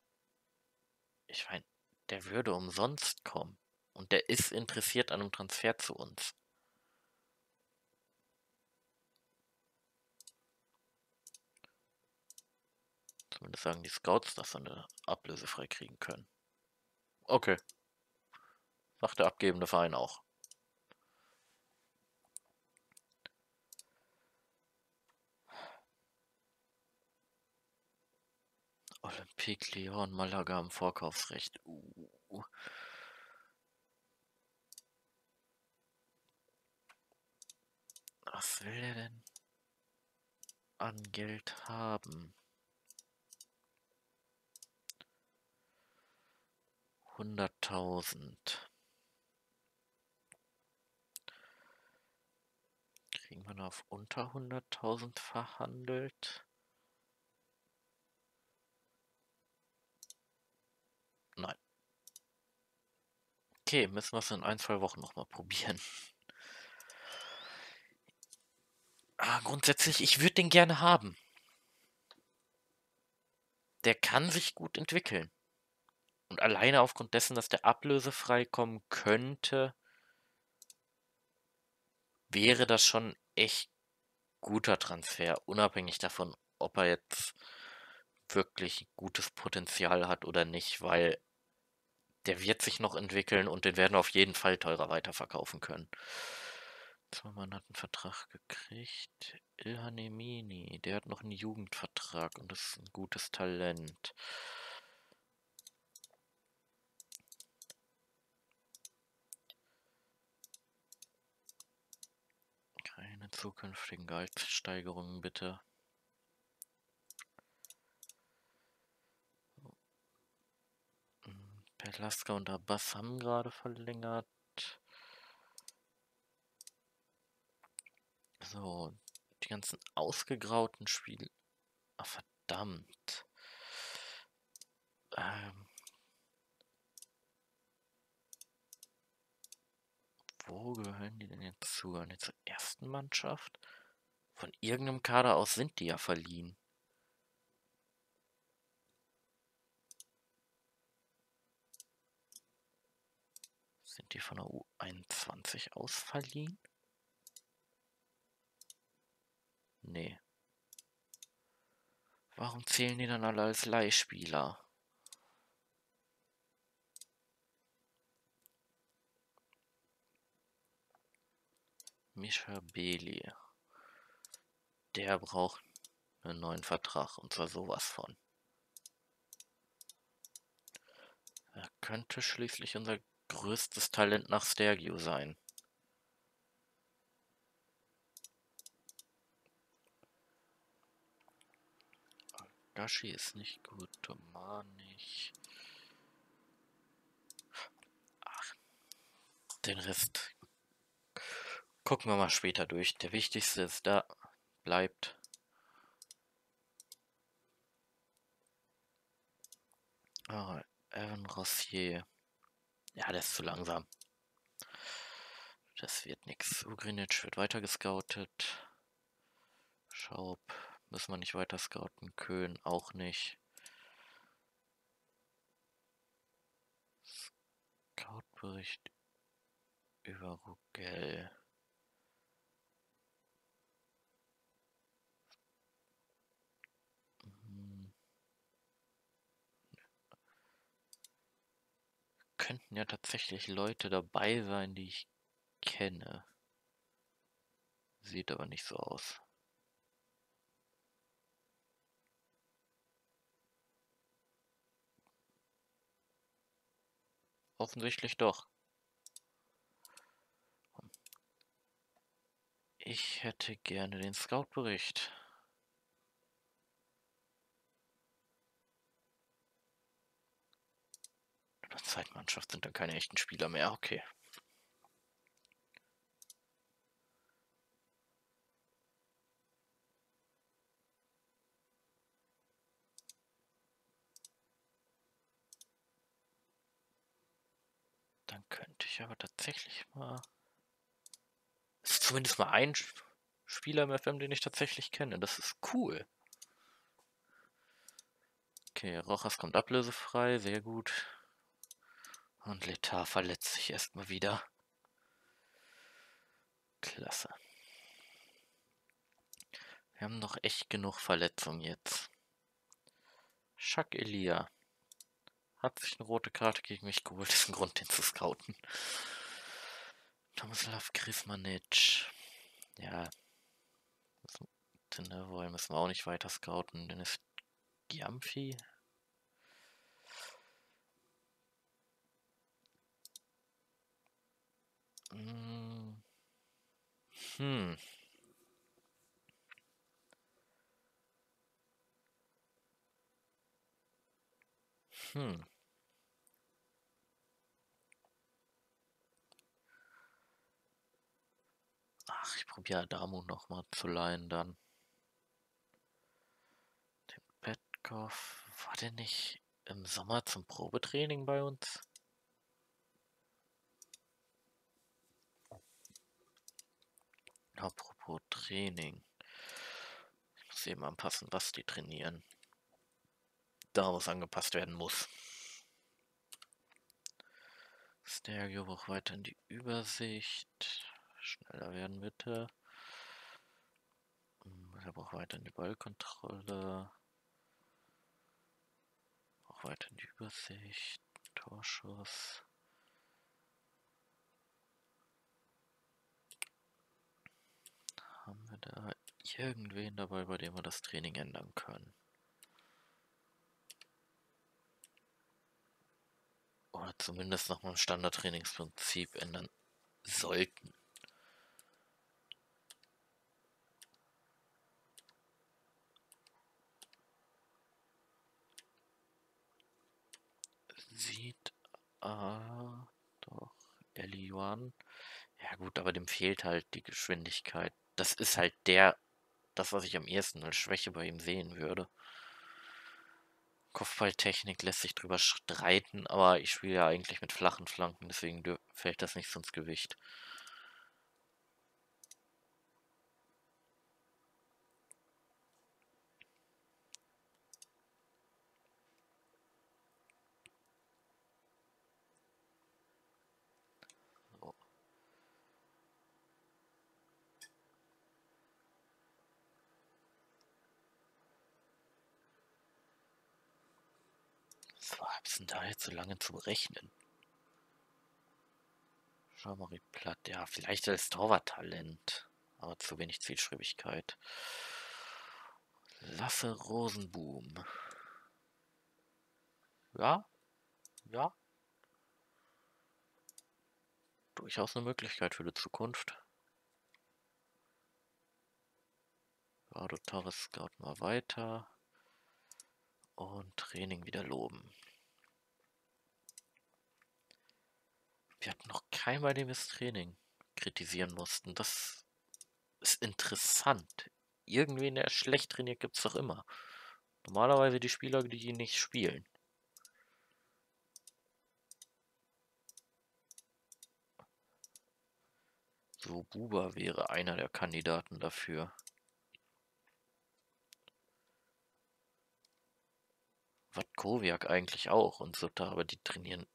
Ich meine, der würde umsonst kommen. Und der ist interessiert an einem Transfer zu uns. Zumindest sagen die Scouts, dass wir eine Ablöse frei kriegen können. Okay. Sagt der abgebende Verein auch. Olympique Lyon, Malaga im Vorkaufsrecht. Uh. Was will er denn an Geld haben? Hunderttausend. Kriegen wir noch auf unter hunderttausend verhandelt? Nein. Okay, müssen wir es in ein, zwei Wochen nochmal probieren. Ah, grundsätzlich, ich würde den gerne haben. Der kann sich gut entwickeln. Und alleine aufgrund dessen, dass der ablösefrei kommen könnte, wäre das schon echt guter Transfer, unabhängig davon, ob er jetzt wirklich gutes Potenzial hat oder nicht, weil der wird sich noch entwickeln und den werden wir auf jeden Fall teurer weiterverkaufen können. Zimmermann hat einen Vertrag gekriegt. Ilhan Emini, der hat noch einen Jugendvertrag und ist ein gutes Talent. Keine zukünftigen Gehaltssteigerungen bitte. Perlaska und Abbas haben gerade verlängert. So, die ganzen ausgegrauten Spiele. Ach, verdammt. Ähm. Wo gehören die denn jetzt zu? Gehören die zur ersten Mannschaft? Von irgendeinem Kader aus sind die ja verliehen. Sind die von der U21 aus verliehen? Nee. Warum zählen die dann alle als Leihspieler? Mischa Beli. Der braucht einen neuen Vertrag und zwar sowas von. Er könnte schließlich unser größtes Talent nach Stergio sein. Gashi ist nicht gut, Toman nicht. Ach, den Rest gucken wir mal später durch. Der wichtigste ist da, bleibt. Ah, Evan Rossier. Ja, der ist zu langsam. Das wird nichts. Ugrinic wird weiter gescoutet. Schaub müssen wir nicht weiter scouten. Köhn auch nicht. Scoutbericht über Rugel. Hm. Könnten ja tatsächlich Leute dabei sein, die ich kenne. Sieht aber nicht so aus. Offensichtlich doch. Ich hätte gerne den Scout-Bericht. Zeitmannschaft sind dann keine echten Spieler mehr. Okay. Dann könnte ich aber tatsächlich mal... Es ist zumindest mal ein Spieler im FM, den ich tatsächlich kenne. Das ist cool. Okay, Rochas kommt ablösefrei, sehr gut. Und Letar verletzt sich erstmal wieder. Klasse. Wir haben noch echt genug Verletzungen jetzt. Chuck Elia. Hat sich eine rote Karte gegen mich geholt. (laughs) Das ist ein Grund, den zu scouten. Tomislav Krismanic. Ja. Den Nevoy müssen wir auch nicht weiter scouten. Dennis Giamfi. Hm. Hm. Ach, ich probiere Adamu nochmal zu leihen dann. Den Petkov. War der nicht im Sommer zum Probetraining bei uns? Apropos Training. Ich muss eben anpassen, was die trainieren. Da was angepasst werden muss. Stereo braucht weiter in die Übersicht. Schneller werden bitte. Er braucht weiter in die Ballkontrolle. Auch weiter in die Übersicht. Torschuss. Haben da irgendwen dabei, bei dem wir das Training ändern können? Oder zumindest noch mal im Standardtrainingsprinzip ändern sollten. Sieht ah, doch Eliuan. Ja gut, aber dem fehlt halt die Geschwindigkeit das ist halt der, das, was ich am ehesten als Schwäche bei ihm sehen würde. Kopfballtechnik lässt sich drüber streiten, aber ich spiele ja eigentlich mit flachen Flanken, deswegen fällt das nicht so ins Gewicht. Denn da jetzt so lange zu berechnen? Jean-Marie Platt, ja, vielleicht als Torwarttalent, aber zu wenig Zielstrebigkeit. Lasse Rosenboom. Ja, ja. Durchaus eine Möglichkeit für die Zukunft. Du Torres scout mal weiter. Und Training wieder loben. Wir hatten noch keinen, bei dem wir das Training kritisieren mussten. Das ist interessant. Irgendwen, der schlecht trainiert, gibt es doch immer. Normalerweise die Spieler, die nicht spielen. So, Buba wäre einer der Kandidaten dafür. Watkowiak eigentlich auch und Sutta, aber die trainieren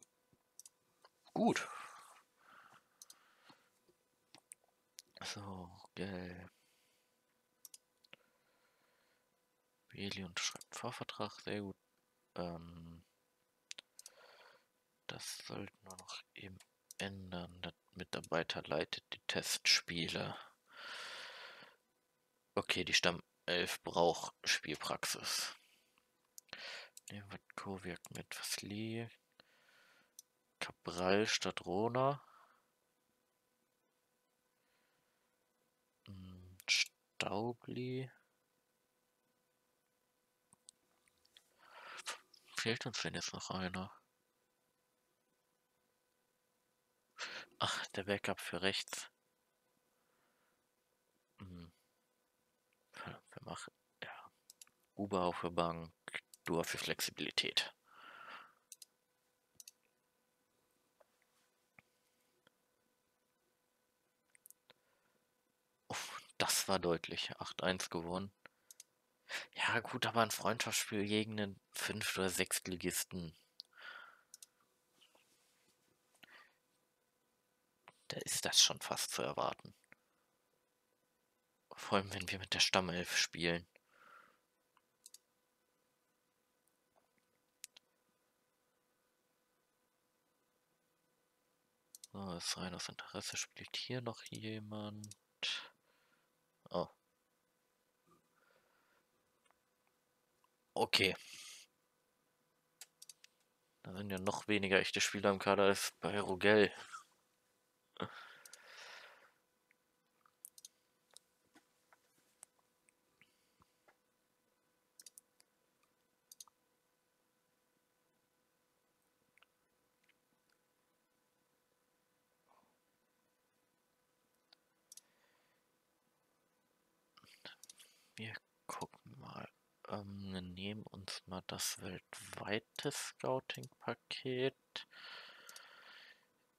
gut. So, gelb. Beli unterschreibt Vorvertrag, sehr gut. Ähm, das sollten wir noch eben ändern. Der Mitarbeiter leitet die Testspiele. Okay, die Stammelf braucht Spielpraxis. Nehmen wir Koviak mit Vasli. Cabral Rona. Hm, Staubli. Fehlt uns denn jetzt noch einer? Ach, der Backup für rechts. Hm. Wir machen, ja. Uber der Bank, Dur für Flexibilität. Oh, das war deutlich. 8-1 gewonnen. Ja, gut, aber ein Freundschaftsspiel gegen einen Fünft- oder Sechstligisten. Da ist das schon fast zu erwarten. Vor allem, wenn wir mit der Stammelf spielen. So, ist rein aus Interesse. Spielt hier noch jemand? Okay. Da sind ja noch weniger echte Spieler im Kader als bei Rogel. Wir wir nehmen uns mal das weltweite Scouting-Paket.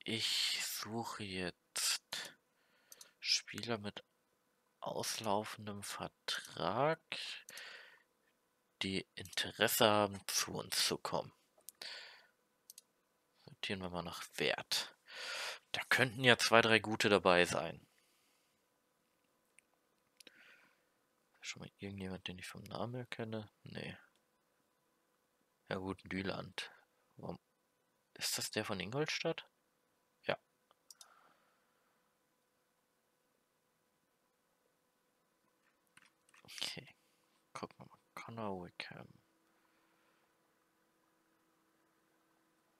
Ich suche jetzt Spieler mit auslaufendem Vertrag, die Interesse haben, zu uns zu kommen. Sortieren wir mal nach Wert. Da könnten ja zwei, drei gute dabei sein. Schon mal irgendjemand, den ich vom Namen her kenne? Nee. Ja gut. Warum? Ist das der von Ingolstadt? Ja. Okay. Gucken wir mal. Connor Wickham.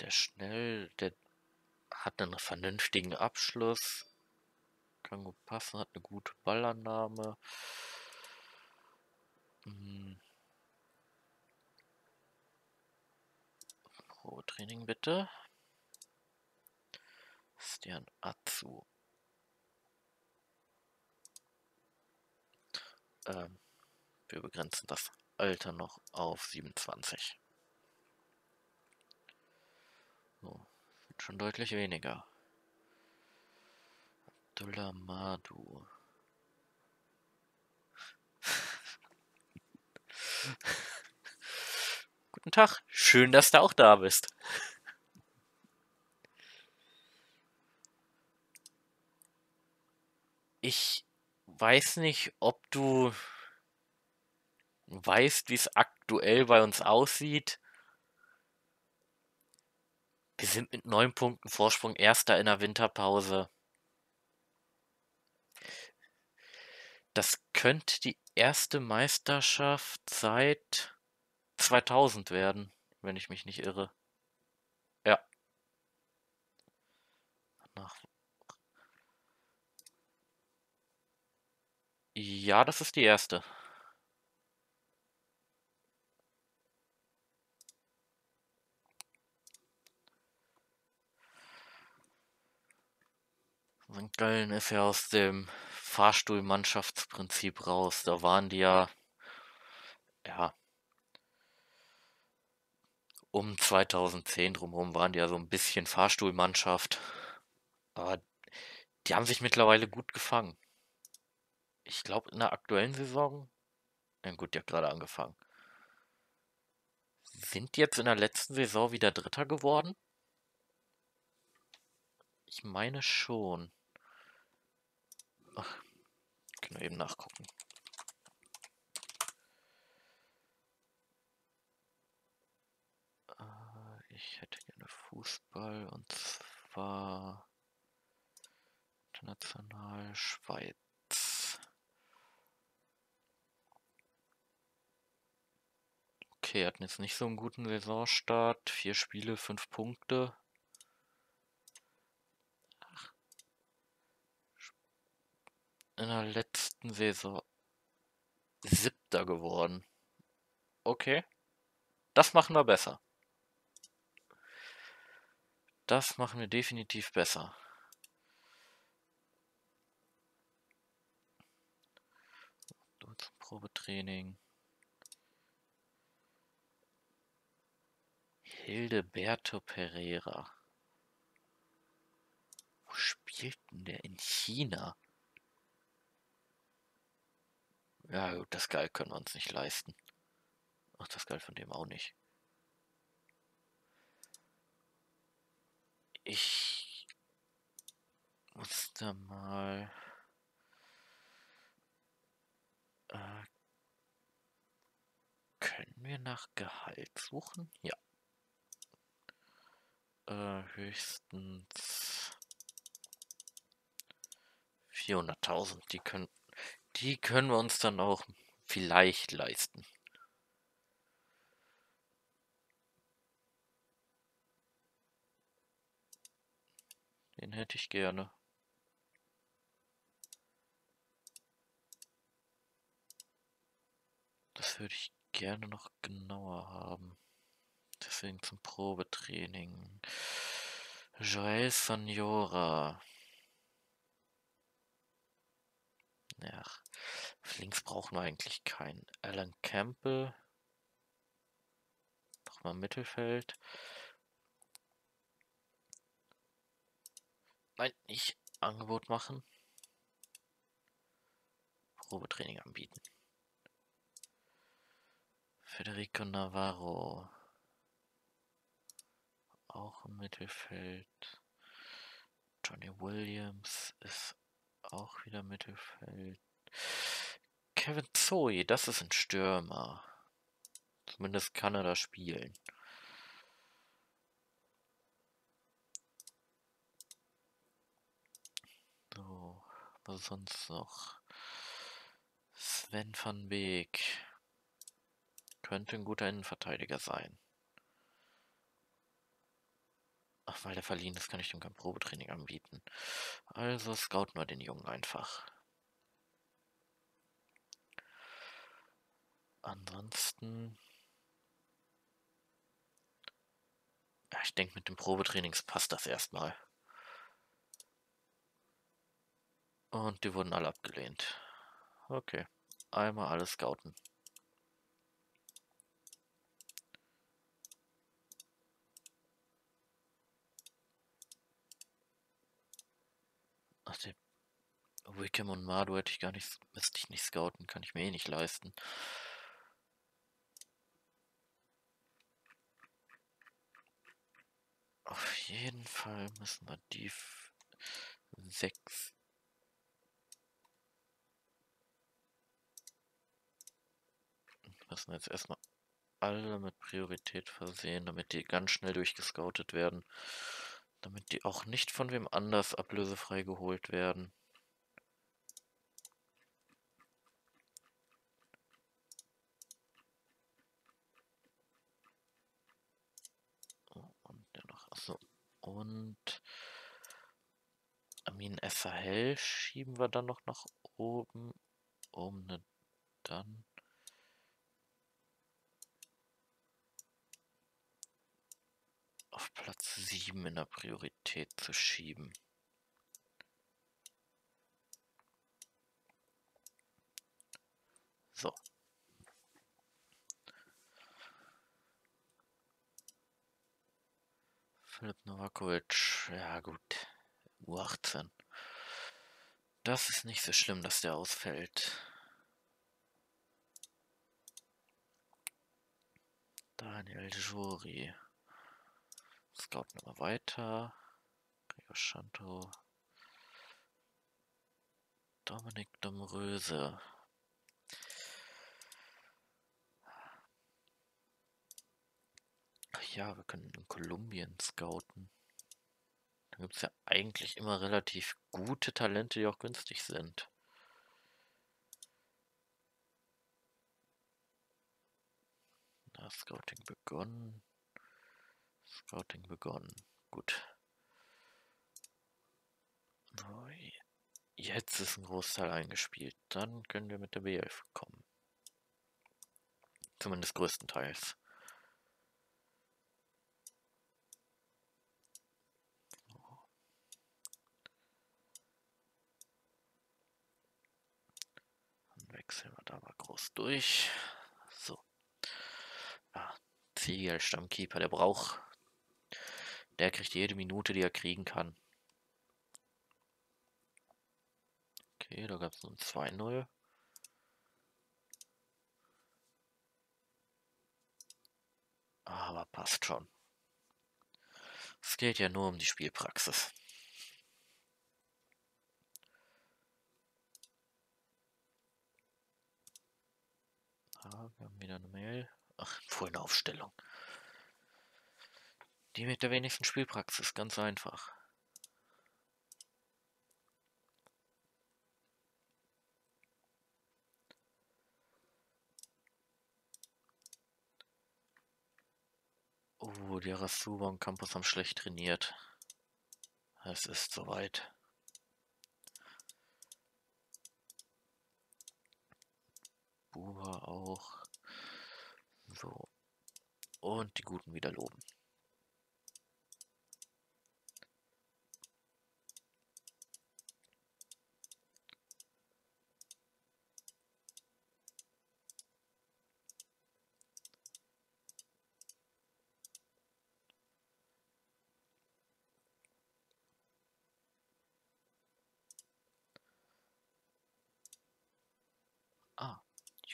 Der schnell, der hat einen vernünftigen Abschluss. Kann gut passen, hat eine gute Ballannahme. Hm. Pro-Training bitte. Stian Atsu. Ähm, wir begrenzen das Alter noch auf 27. So, wird schon deutlich weniger. Abdullah Madu. Guten Tag, schön, dass du auch da bist. Ich weiß nicht, ob du weißt, wie es aktuell bei uns aussieht. Wir sind mit neun Punkten Vorsprung Erster in der Winterpause. Das könnte die erste Meisterschaft seit 2000 werden, wenn ich mich nicht irre. Ja. Nach ja, das ist die erste. St. Gallen ist ja aus dem Fahrstuhlmannschaftsprinzip raus. Da waren die ja, ja, um 2010 drumherum waren die ja so ein bisschen Fahrstuhlmannschaft. Aber Die haben sich mittlerweile gut gefangen. Ich glaube, in der aktuellen Saison, na gut, die hat gerade angefangen. Sind jetzt in der letzten Saison wieder Dritter geworden? Ich meine schon. Ach, können wir eben nachgucken. Äh, ich hätte gerne Fußball und zwar international Schweiz. Okay, hatten jetzt nicht so einen guten Saisonstart. Vier Spiele, fünf Punkte. In der letzten Saison siebter geworden. Okay. Das machen wir besser. Das machen wir definitiv besser. zum Probetraining. Hildeberto Pereira. Wo spielt denn der in China? Ja, gut, das Geld können wir uns nicht leisten. Ach, das Geld von dem auch nicht. Ich muss da mal... Äh, können wir nach Gehalt suchen? Ja. Äh, höchstens 400.000. Die können die können wir uns dann auch vielleicht leisten. Den hätte ich gerne. Das würde ich gerne noch genauer haben. Deswegen zum Probetraining. Joel Saniora. Ja, links brauchen wir eigentlich keinen. Alan Campbell. Nochmal Mittelfeld. Nein, nicht Angebot machen. Probetraining anbieten. Federico Navarro. Auch im Mittelfeld. Johnny Williams ist auch wieder Mittelfeld. Kevin Zoe, das ist ein Stürmer. Zumindest kann er da spielen. So, was sonst noch? Sven van Beek. Könnte ein guter Innenverteidiger sein. Ach, weil der verliehen ist, kann ich ihm kein Probetraining anbieten. Also scouten wir den Jungen einfach. Ansonsten... Ja, ich denke, mit dem Probetrainings passt das erstmal. Und die wurden alle abgelehnt. Okay. Einmal alles scouten. Ach, den Wickham und Mardo hätte ich gar nicht, müsste ich nicht scouten, kann ich mir eh nicht leisten. Auf jeden Fall müssen wir die sechs müssen jetzt erstmal alle mit Priorität versehen, damit die ganz schnell durchgescoutet werden damit die auch nicht von wem anders ablösefrei geholt werden. Und der noch, achso, und Amin Essahel schieben wir dann noch nach oben, um eine dann auf Platz 7 in der Priorität zu schieben. So. Philipp Novakovic, ja gut, U18. Das ist nicht so schlimm, dass der ausfällt. Daniel Juri. Scout nochmal weiter. Gregor Schanto. Dominik Domröse. Ja, wir können in Kolumbien scouten. Da gibt es ja eigentlich immer relativ gute Talente, die auch günstig sind. Na, Scouting begonnen. Scouting begonnen. Gut. Jetzt ist ein Großteil eingespielt. Dann können wir mit der B11 kommen. Zumindest größtenteils. Wechseln wir da mal groß durch. So. Ja, Ziegel, Stammkeeper, der braucht. Der kriegt jede Minute, die er kriegen kann. Okay, da gab es nun 2-0. Aber passt schon. Es geht ja nur um die Spielpraxis. Ah, wir haben wieder eine Mail. Ach, eine Aufstellung. Die mit der wenigsten Spielpraxis, ganz einfach. Oh, die Arasuba und Campus haben schlecht trainiert. Es ist soweit. Buba auch. So. Und die Guten wieder loben.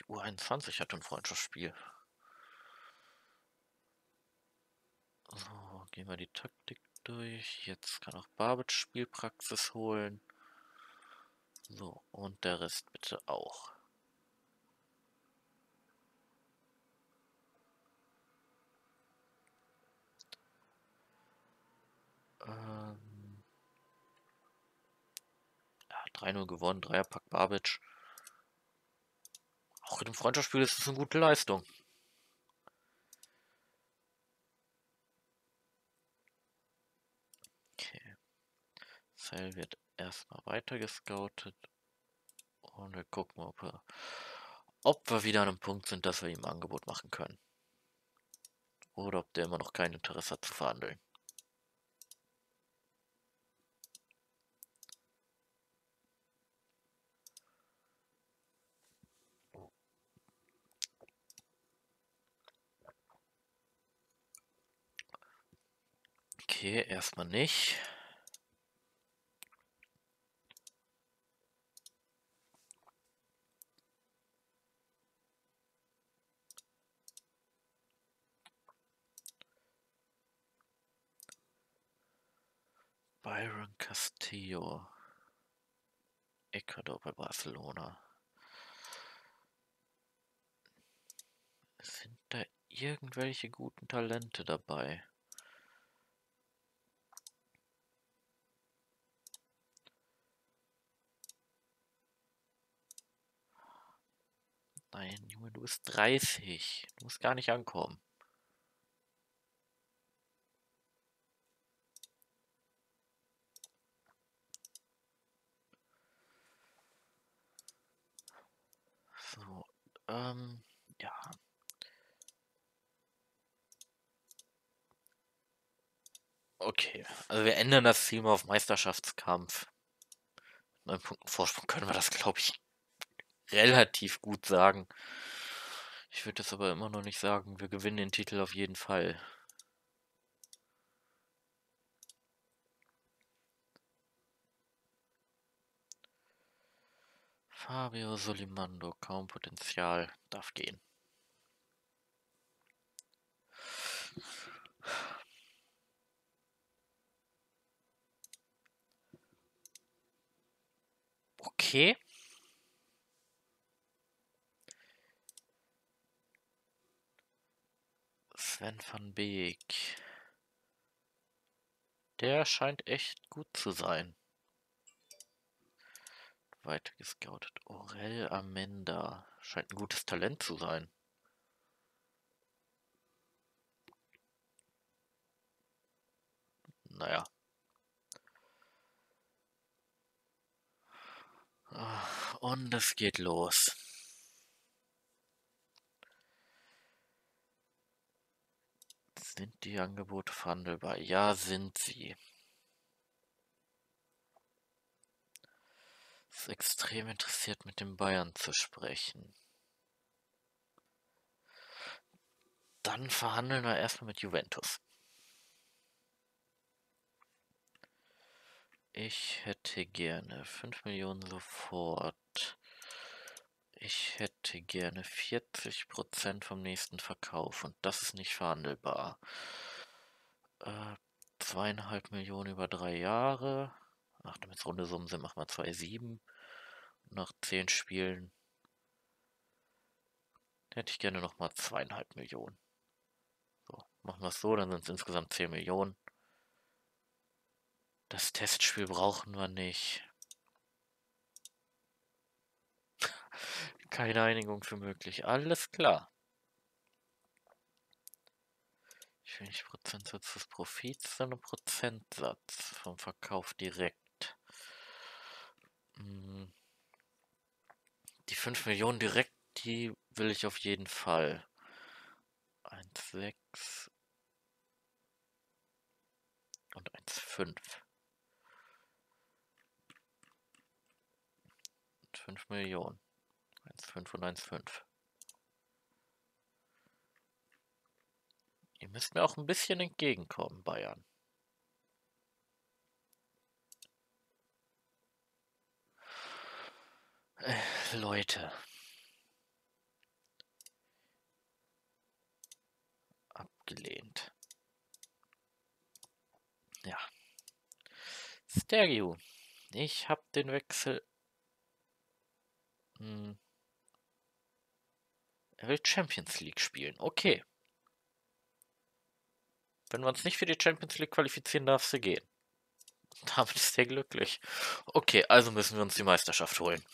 Die U21 hat ein Freundschaftsspiel. So, gehen wir die Taktik durch. Jetzt kann auch Babic Spielpraxis holen. So, und der Rest bitte auch. Ähm ja, 3-0 gewonnen, Dreierpack Babic. Auch in dem Freundschaftsspiel ist es eine gute Leistung. Okay. Cell wird erstmal weiter gescoutet. Und wir gucken, ob wir, ob wir wieder an einem Punkt sind, dass wir ihm ein Angebot machen können. Oder ob der immer noch kein Interesse hat zu verhandeln. Okay, erstmal nicht. Byron Castillo. Ecuador bei Barcelona. Sind da irgendwelche guten Talente dabei? Nein, Junge, du bist 30. Du musst gar nicht ankommen. So, ähm, ja. Okay, also wir ändern das mal auf Meisterschaftskampf. Neun Punkten Vorsprung können wir das, glaube ich, relativ gut sagen. Ich würde das aber immer noch nicht sagen, wir gewinnen den Titel auf jeden Fall. Fabio Solimando, kaum Potenzial, darf gehen. Okay. Sven van Beek. Der scheint echt gut zu sein. Weiter gescoutet. Aurel Amenda. Scheint ein gutes Talent zu sein. Naja. Ah, und es geht los. Sind die Angebote verhandelbar? Ja, sind sie. Ist extrem interessiert, mit den Bayern zu sprechen. Dann verhandeln wir erstmal mit Juventus. Ich hätte gerne 5 Millionen sofort. Ich hätte gerne 40% vom nächsten Verkauf und das ist nicht verhandelbar. Äh, zweieinhalb Millionen über drei Jahre. Ach, damit es runde Summen sind, machen wir 2,7. Nach 10 Spielen hätte ich gerne nochmal zweieinhalb Millionen. So, machen wir es so, dann sind es insgesamt 10 Millionen. Das Testspiel brauchen wir nicht. Keine Einigung für möglich. Alles klar. Ich will nicht Prozentsatz des Profits, sondern Prozentsatz vom Verkauf direkt. Hm. Die 5 Millionen direkt, die will ich auf jeden Fall. 1,6 und 1,5. 5 Millionen. 1,5 und 1,5. Ihr müsst mir auch ein bisschen entgegenkommen, Bayern. Äh, Leute. Abgelehnt. Ja. Stereo. Ich habe den Wechsel hm. Er will Champions League spielen. Okay. Wenn wir uns nicht für die Champions League qualifizieren, darfst du gehen. (laughs) Damit ist er glücklich. Okay, also müssen wir uns die Meisterschaft holen. (laughs)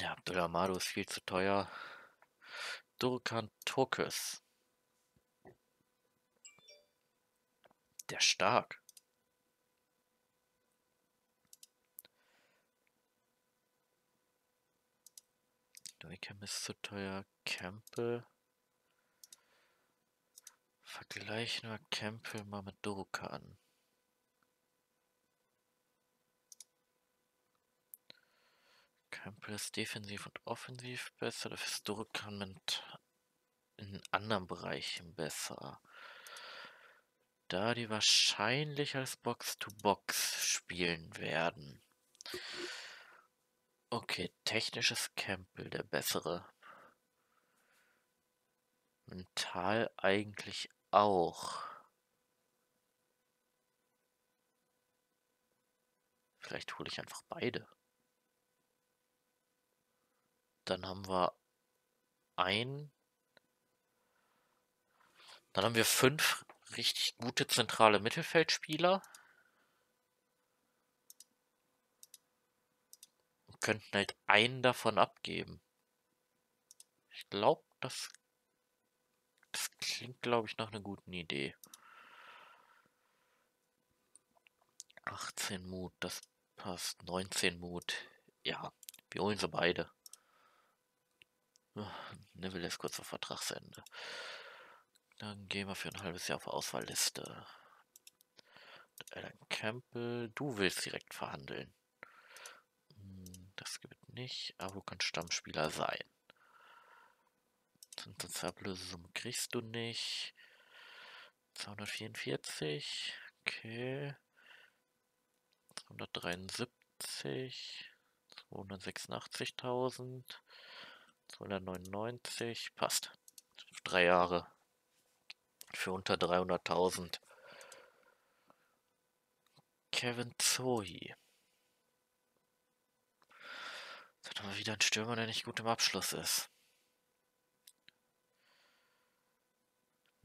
Ja, Abdul Amado ist viel zu teuer. Durkan Tokus. Der stark. Wickham ist zu teuer. Campbell. Vergleichen wir Campbell mal mit Durukan. Campbell ist defensiv und offensiv besser, dafür ist Durukan mit in anderen Bereichen besser. Da die wahrscheinlich als Box-to-Box -Box spielen werden. Okay, technisches Campbell, der bessere. Mental eigentlich auch. Vielleicht hole ich einfach beide. Dann haben wir ein. Dann haben wir fünf richtig gute zentrale Mittelfeldspieler. Könnten halt einen davon abgeben. Ich glaube, das, das klingt, glaube ich, nach einer guten Idee. 18 Mut, das passt. 19 Mut. Ja, wir holen sie beide. Neville ist kurz auf Vertragsende. Dann gehen wir für ein halbes Jahr auf Auswahlliste. Alan Campbell, du willst direkt verhandeln. Das gibt nicht, aber du kannst Stammspieler sein. Ablösesumme kriegst du nicht. 244. Okay. 173, 286.000, 299, passt. Drei Jahre für unter 300.000. Kevin Zoe. Hat wir wieder einen Stürmer, der nicht gut im Abschluss ist.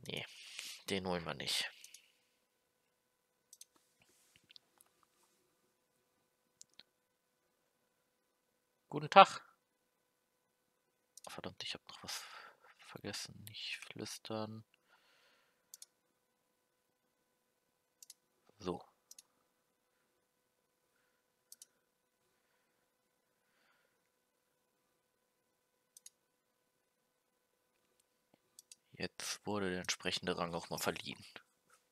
Nee, den holen wir nicht. Guten Tag. Verdammt, ich habe noch was vergessen. Nicht flüstern. So. Jetzt wurde der entsprechende Rang auch mal verliehen.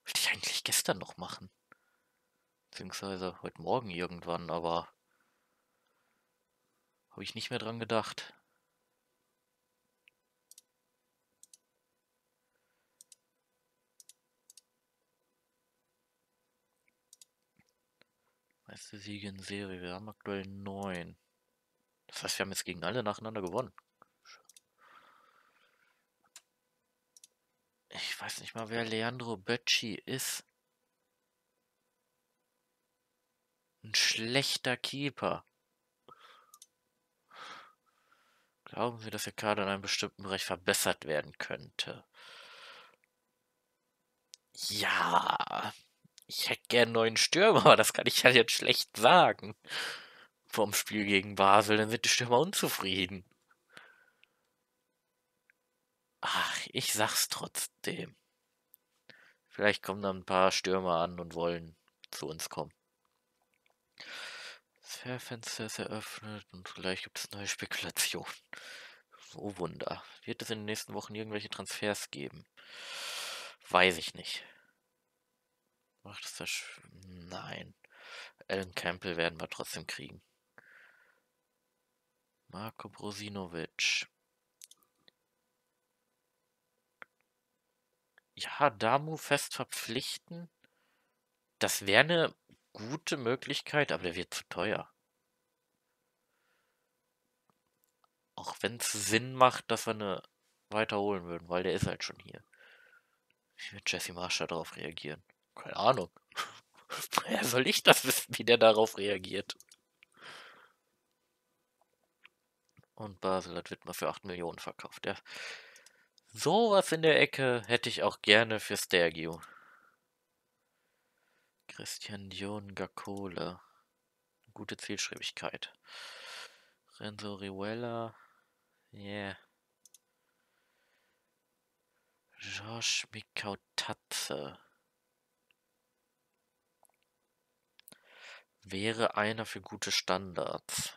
Wollte ich eigentlich gestern noch machen. Beziehungsweise heute Morgen irgendwann, aber habe ich nicht mehr dran gedacht. Meiste Siege in Serie. Wir haben aktuell neun. Das heißt, wir haben jetzt gegen alle nacheinander gewonnen. Ich weiß nicht mal, wer Leandro Böcci ist. Ein schlechter Keeper. Glauben Sie, dass Ihr Kader in einem bestimmten Bereich verbessert werden könnte? Ja, ich hätte gern einen neuen Stürmer, aber das kann ich ja jetzt schlecht sagen. Vom Spiel gegen Basel, dann sind die Stürmer unzufrieden. Ach, ich sag's trotzdem. Vielleicht kommen dann ein paar Stürmer an und wollen zu uns kommen. Das Fenster ist eröffnet und vielleicht gibt es neue Spekulationen. Oh Wunder. Wird es in den nächsten Wochen irgendwelche Transfers geben? Weiß ich nicht. Macht es das? Nein. Alan Campbell werden wir trotzdem kriegen. Marco Brosinovic. Ja, Damu fest verpflichten. Das wäre eine gute Möglichkeit, aber der wird zu teuer. Auch wenn es Sinn macht, dass wir eine weiterholen würden, weil der ist halt schon hier. Wie wird Jesse Marshall darauf reagieren? Keine Ahnung. (laughs) Woher soll ich das wissen, wie der darauf reagiert? Und Basel hat Wittmer für 8 Millionen verkauft. Ja. Sowas in der Ecke hätte ich auch gerne für Stergio. Christian Dion Gakole. Gute Zielschreibigkeit. Renzo Riwella. Yeah. Josh Mikautatze. Wäre einer für gute Standards.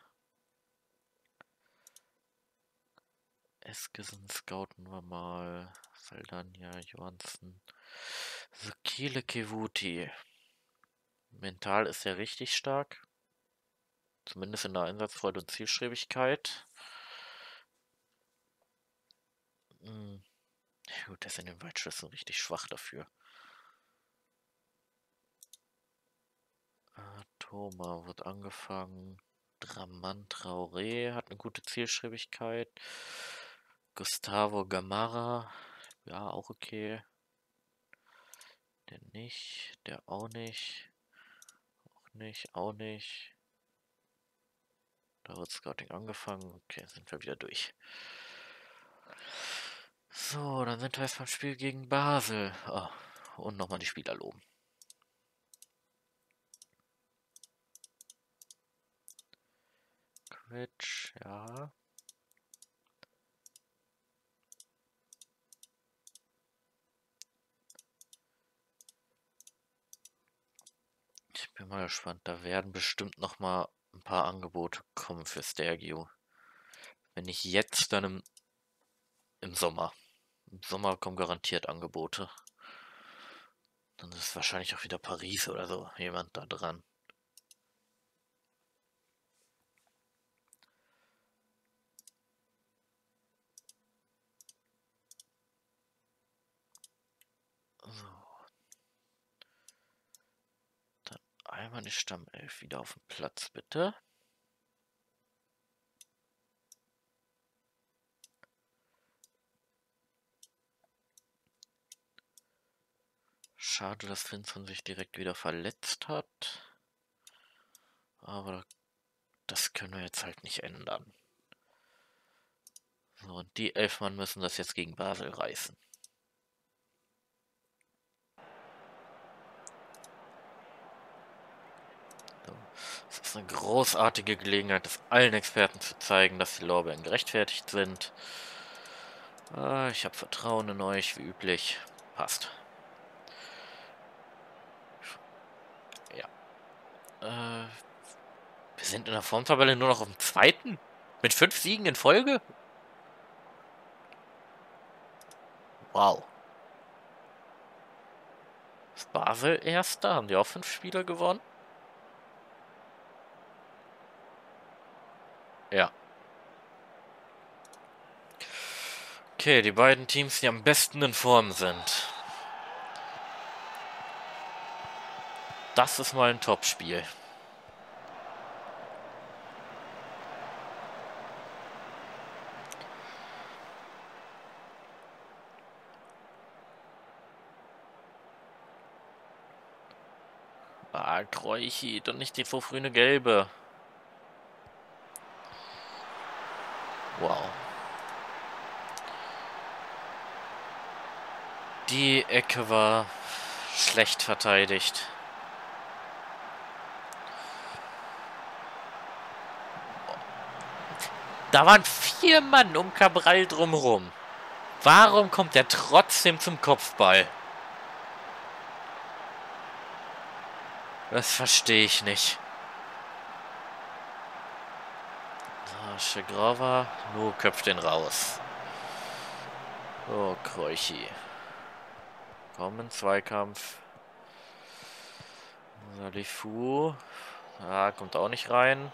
Eskesen scouten wir mal. Saldania, Johansen. Sukile Kevuti. Mental ist er richtig stark. Zumindest in der Einsatzfreude und Zielstrebigkeit. Hm. Gut, der ist in den Weitschüssen richtig schwach dafür. Atoma wird angefangen. Draman Traoré hat eine gute Zielstrebigkeit. Gustavo Gamara, ja, auch okay. Der nicht, der auch nicht. Auch nicht, auch nicht. Da wird Scouting angefangen. Okay, sind wir wieder durch. So, dann sind wir jetzt beim Spiel gegen Basel. Oh, und nochmal die Spieler loben. Quitsch, ja. Ich bin mal gespannt. Da werden bestimmt noch mal ein paar Angebote kommen für Stergio. Wenn nicht jetzt, dann im, im Sommer. Im Sommer kommen garantiert Angebote. Dann ist wahrscheinlich auch wieder Paris oder so jemand da dran. Meine Stammelf wieder auf den Platz, bitte. Schade, dass Vincent sich direkt wieder verletzt hat. Aber das können wir jetzt halt nicht ändern. So, und die Elfmann müssen das jetzt gegen Basel reißen. Es ist eine großartige Gelegenheit, es allen Experten zu zeigen, dass die Lorbeeren gerechtfertigt sind. Ah, ich habe Vertrauen in euch, wie üblich. Passt. Äh, wir sind in der Formtabelle nur noch auf dem zweiten? Mit fünf Siegen in Folge? Wow. Ist Basel erster? Haben die auch fünf Spieler gewonnen? Ja. Okay, die beiden Teams, die am besten in Form sind. Das ist mal ein Top-Spiel. Ah, Kreuchi, doch nicht die so frühe gelbe. Wow. Die Ecke war schlecht verteidigt. Da waren vier Mann um Cabral drumherum. Warum kommt er trotzdem zum Kopfball? Das verstehe ich nicht. So, Chegrava, nur köpft den raus. So, Kreuchi. Kommen, Zweikampf. Salifu. Ah, kommt auch nicht rein.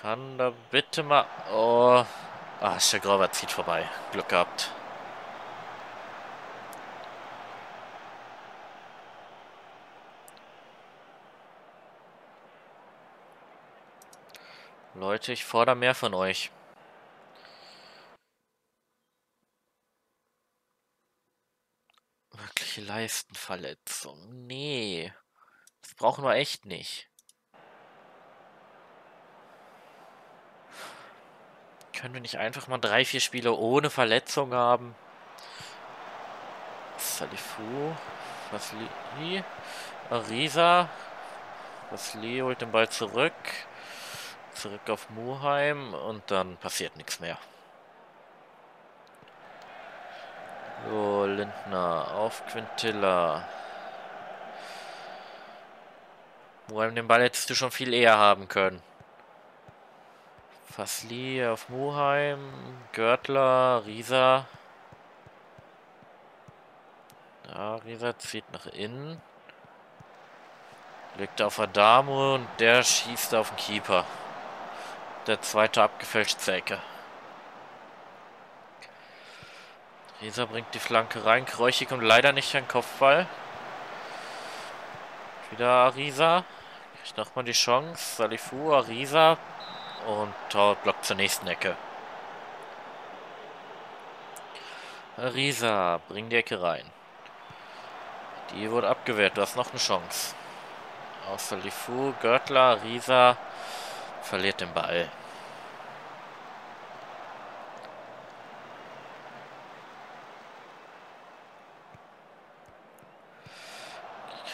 Kann da bitte mal... Oh. Ah, Chegrava zieht vorbei. Glück gehabt. Leute, ich fordere mehr von euch. Wirkliche Leistenverletzung. Nee. Das brauchen wir echt nicht. Können wir nicht einfach mal drei, vier Spiele ohne Verletzung haben? Salifu, Vasili, Arisa, Vasili holt den Ball zurück, zurück auf Muheim und dann passiert nichts mehr. So, Lindner auf Quintilla. Muheim den Ball hättest du schon viel eher haben können. Fasli auf Muheim, Görtler, Risa. Ja, Risa zieht nach innen. Legt auf Adamo und der schießt auf den Keeper. Der zweite abgefälschte Ecke. Risa bringt die Flanke rein. Kreuchi kommt leider nicht an Kopfball. Wieder Arisa. Kriegt nochmal die Chance. Salifu, Arisa und Torwart zur nächsten Ecke. Risa, bring die Ecke rein. Die wurde abgewehrt, du hast noch eine Chance. Außer Lifu, Görtler, Risa verliert den Ball.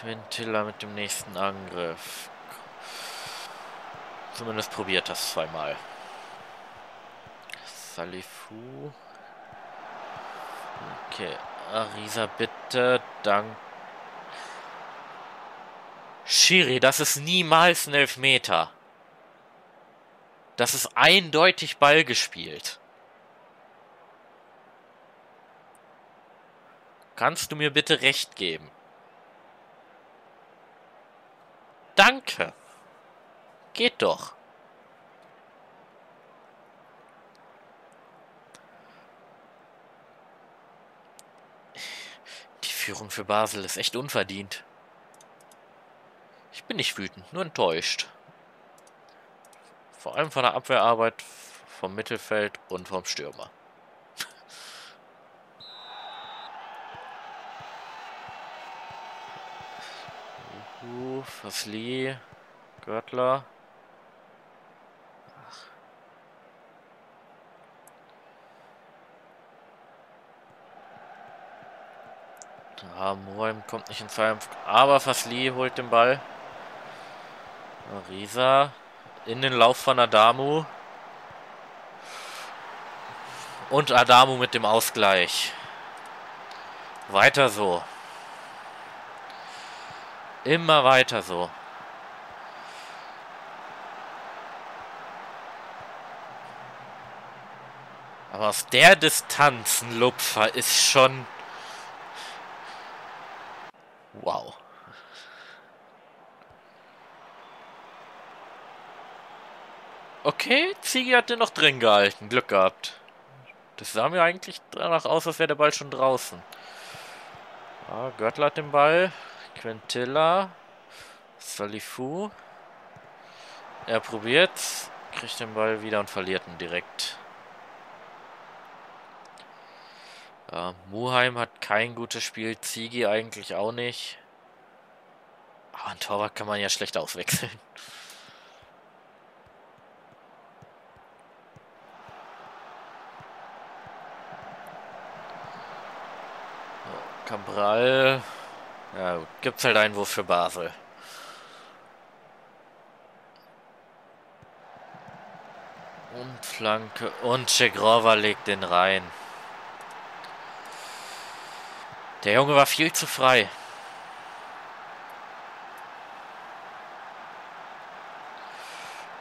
Quintilla mit dem nächsten Angriff. Zumindest probiert das zweimal. Salifu. Okay. Arisa, bitte. Dank. Shiri, das ist niemals ein Elfmeter. Das ist eindeutig Ball gespielt. Kannst du mir bitte recht geben? Danke. Geht doch. Die Führung für Basel ist echt unverdient. Ich bin nicht wütend, nur enttäuscht. Vor allem von der Abwehrarbeit, vom Mittelfeld und vom Stürmer. Uh, Fasli, Görtler. Ah, Moheim kommt nicht in Zweikampf. Aber Fasli holt den Ball. Risa in den Lauf von Adamu. Und Adamu mit dem Ausgleich. Weiter so. Immer weiter so. Aber aus der Distanz ein Lupfer ist schon Wow. Okay, Ziege hat den noch drin gehalten. Glück gehabt. Das sah mir eigentlich danach aus, als wäre der Ball schon draußen. Ah, Görtler hat den Ball. Quintilla. Salifu. Er probiert's. Kriegt den Ball wieder und verliert ihn direkt. Ja, Muheim hat kein gutes Spiel, Zigi eigentlich auch nicht. Aber ein Torwart kann man ja schlecht auswechseln. Cabral. Ja gibt's halt Einwurf für Basel. Und Flanke. Und Chegrova legt den rein. Der Junge war viel zu frei.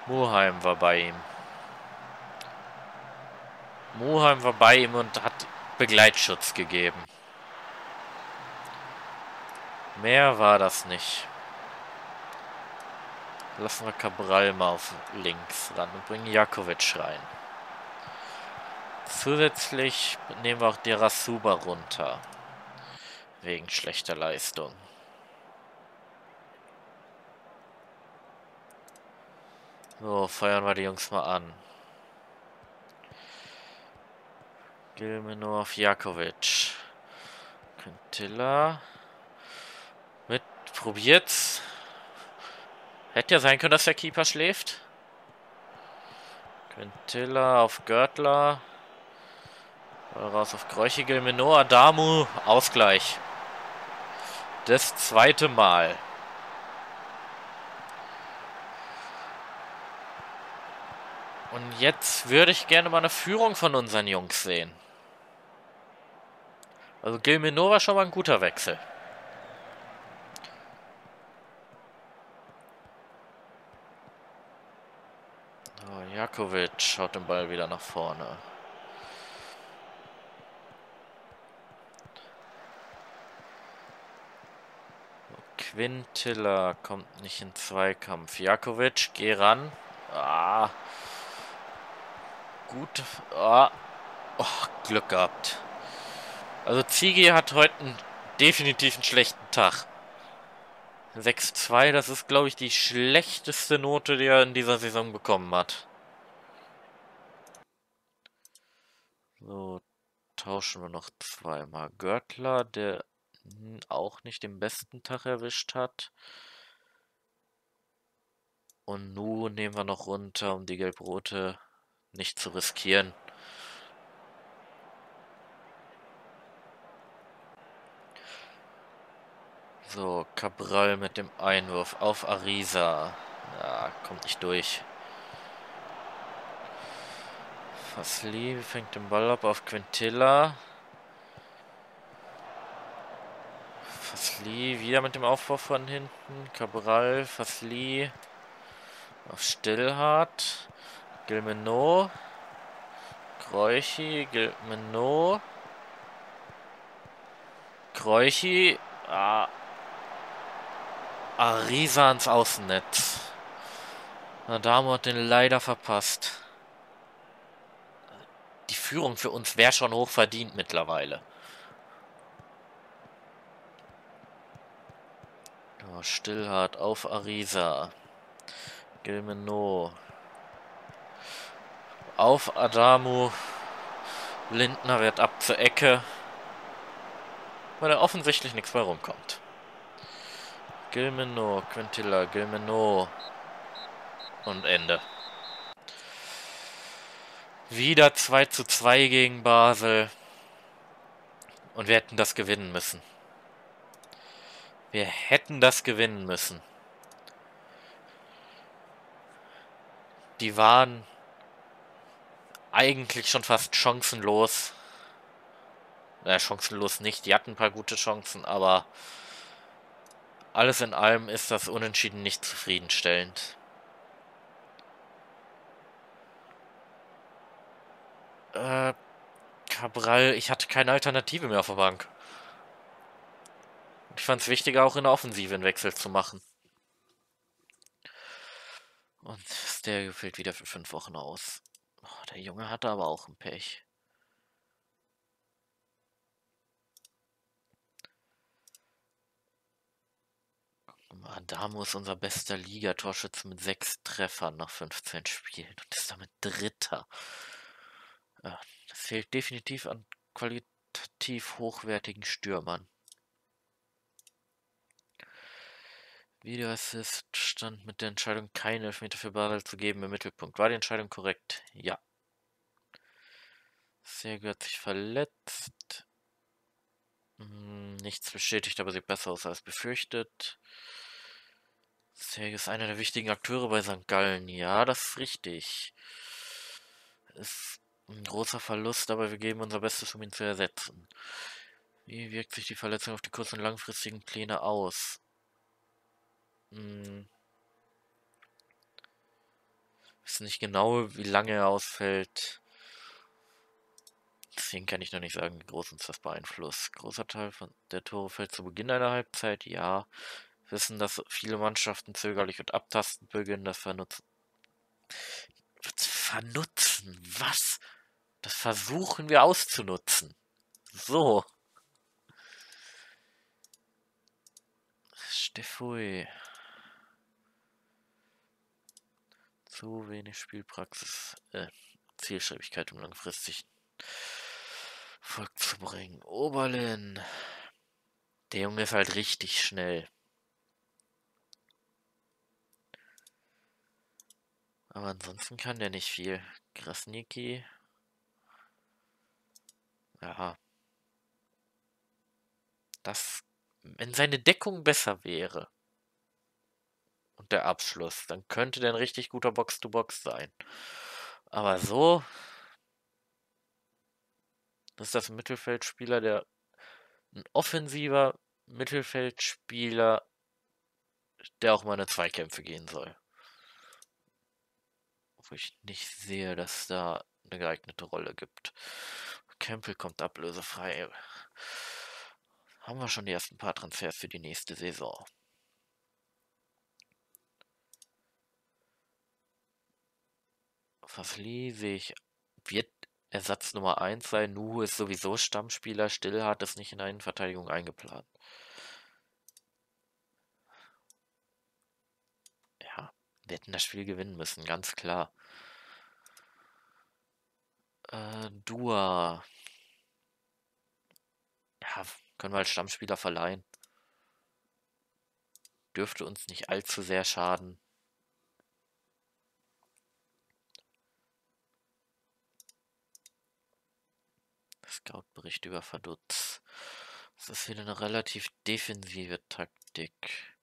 Muheim war bei ihm. Muheim war bei ihm und hat Begleitschutz gegeben. Mehr war das nicht. Lassen wir Cabral mal auf links ran und bringen Jakovic rein. Zusätzlich nehmen wir auch Derasuba runter. Wegen schlechter Leistung. So, feuern wir die Jungs mal an. Gilmenov, Jakovic. Quintilla. Probiert's. Hätte ja sein können, dass der Keeper schläft. Quintilla auf Görtler. Raus auf Gräuchigel, Menor, Adamu, Ausgleich. Das zweite Mal. Und jetzt würde ich gerne mal eine Führung von unseren Jungs sehen. Also Gilmino war schon mal ein guter Wechsel. Oh, Jakovic schaut den Ball wieder nach vorne. Quintilla kommt nicht in Zweikampf. Jakovic, geh ran. Ah. Gut. Ah. Oh, Glück gehabt. Also Zigi hat heute einen, definitiv einen schlechten Tag. 6-2, das ist, glaube ich, die schlechteste Note, die er in dieser Saison bekommen hat. So, tauschen wir noch zweimal. Görtler, der auch nicht den besten Tag erwischt hat. Und Nu nehmen wir noch runter, um die Gelbrote nicht zu riskieren. So, Cabral mit dem Einwurf auf Arisa. Ja, kommt nicht durch. Fasli fängt den Ball ab auf Quintilla. Fasli wieder mit dem Aufbau von hinten. Cabral, Fasli auf Stillhart. Gilmeno. Kreuchi, Gilmeno. Kreuchi. Ah. Arisa ans Außennetz. Adamo hat den leider verpasst. Führung für uns wäre schon hoch verdient mittlerweile. Oh, Stillhart auf Arisa. Gilmeno. Auf Adamu. Lindner wird ab zur Ecke. Weil da offensichtlich nichts mehr rumkommt. Gilmeno, Quintilla, Gilmeno. Und Ende. Wieder 2 zu 2 gegen Basel. Und wir hätten das gewinnen müssen. Wir hätten das gewinnen müssen. Die waren eigentlich schon fast chancenlos. Naja, chancenlos nicht. Die hatten ein paar gute Chancen, aber alles in allem ist das Unentschieden nicht zufriedenstellend. Äh, Cabral, ich hatte keine Alternative mehr auf der Bank. Ich fand es wichtiger, auch in der Offensive einen Wechsel zu machen. Und der fällt wieder für fünf Wochen aus. Oh, der Junge hatte aber auch ein Pech. Adamo ist unser bester Ligatorschütze mit sechs Treffern nach 15 Spielen und ist damit Dritter. Ja, das fehlt definitiv an qualitativ hochwertigen Stürmern. Videoassist stand mit der Entscheidung, keinen Elfmeter für Basel zu geben im Mittelpunkt. War die Entscheidung korrekt? Ja. Sergio hat sich verletzt. Hm, nichts bestätigt, aber sieht besser aus als befürchtet. Sergio ist einer der wichtigen Akteure bei St. Gallen. Ja, das ist richtig. Ist ein großer Verlust, aber wir geben unser Bestes, um ihn zu ersetzen. Wie wirkt sich die Verletzung auf die kurz- und langfristigen Pläne aus? Hm. Wissen nicht genau, wie lange er ausfällt. Deswegen kann ich noch nicht sagen, wie groß uns das beeinflusst. Großer Teil von der Tore fällt zu Beginn einer Halbzeit, ja. Wissen, dass viele Mannschaften zögerlich und abtastend beginnen, das vernutzen. Vernutzen? Was? Das versuchen wir auszunutzen. So. Stefui. Zu wenig Spielpraxis. Äh, Zielstrebigkeit, um langfristig Volk zu bringen. Oberlin. Der Junge ist halt richtig schnell. Aber ansonsten kann der nicht viel. Krasniki. Ja. Das, wenn seine Deckung besser wäre und der Abschluss, dann könnte der ein richtig guter Box-to-Box -Box sein. Aber so, ist das ein Mittelfeldspieler, der ein offensiver Mittelfeldspieler, der auch mal eine Zweikämpfe gehen soll. Wo ich nicht sehe, dass da eine geeignete Rolle gibt. Campbell kommt ablösefrei. Haben wir schon die ersten paar Transfers für die nächste Saison. Fasli sehe ich, wird Ersatz Nummer 1 sein. Nuhu ist sowieso Stammspieler. Still hat es nicht in der Innenverteidigung eingeplant. Ja, wir hätten das Spiel gewinnen müssen, ganz klar. Äh, Dua. Ja, können wir als Stammspieler verleihen. Dürfte uns nicht allzu sehr schaden. Scout-Bericht über Verdutz. Das ist wieder eine relativ defensive Taktik.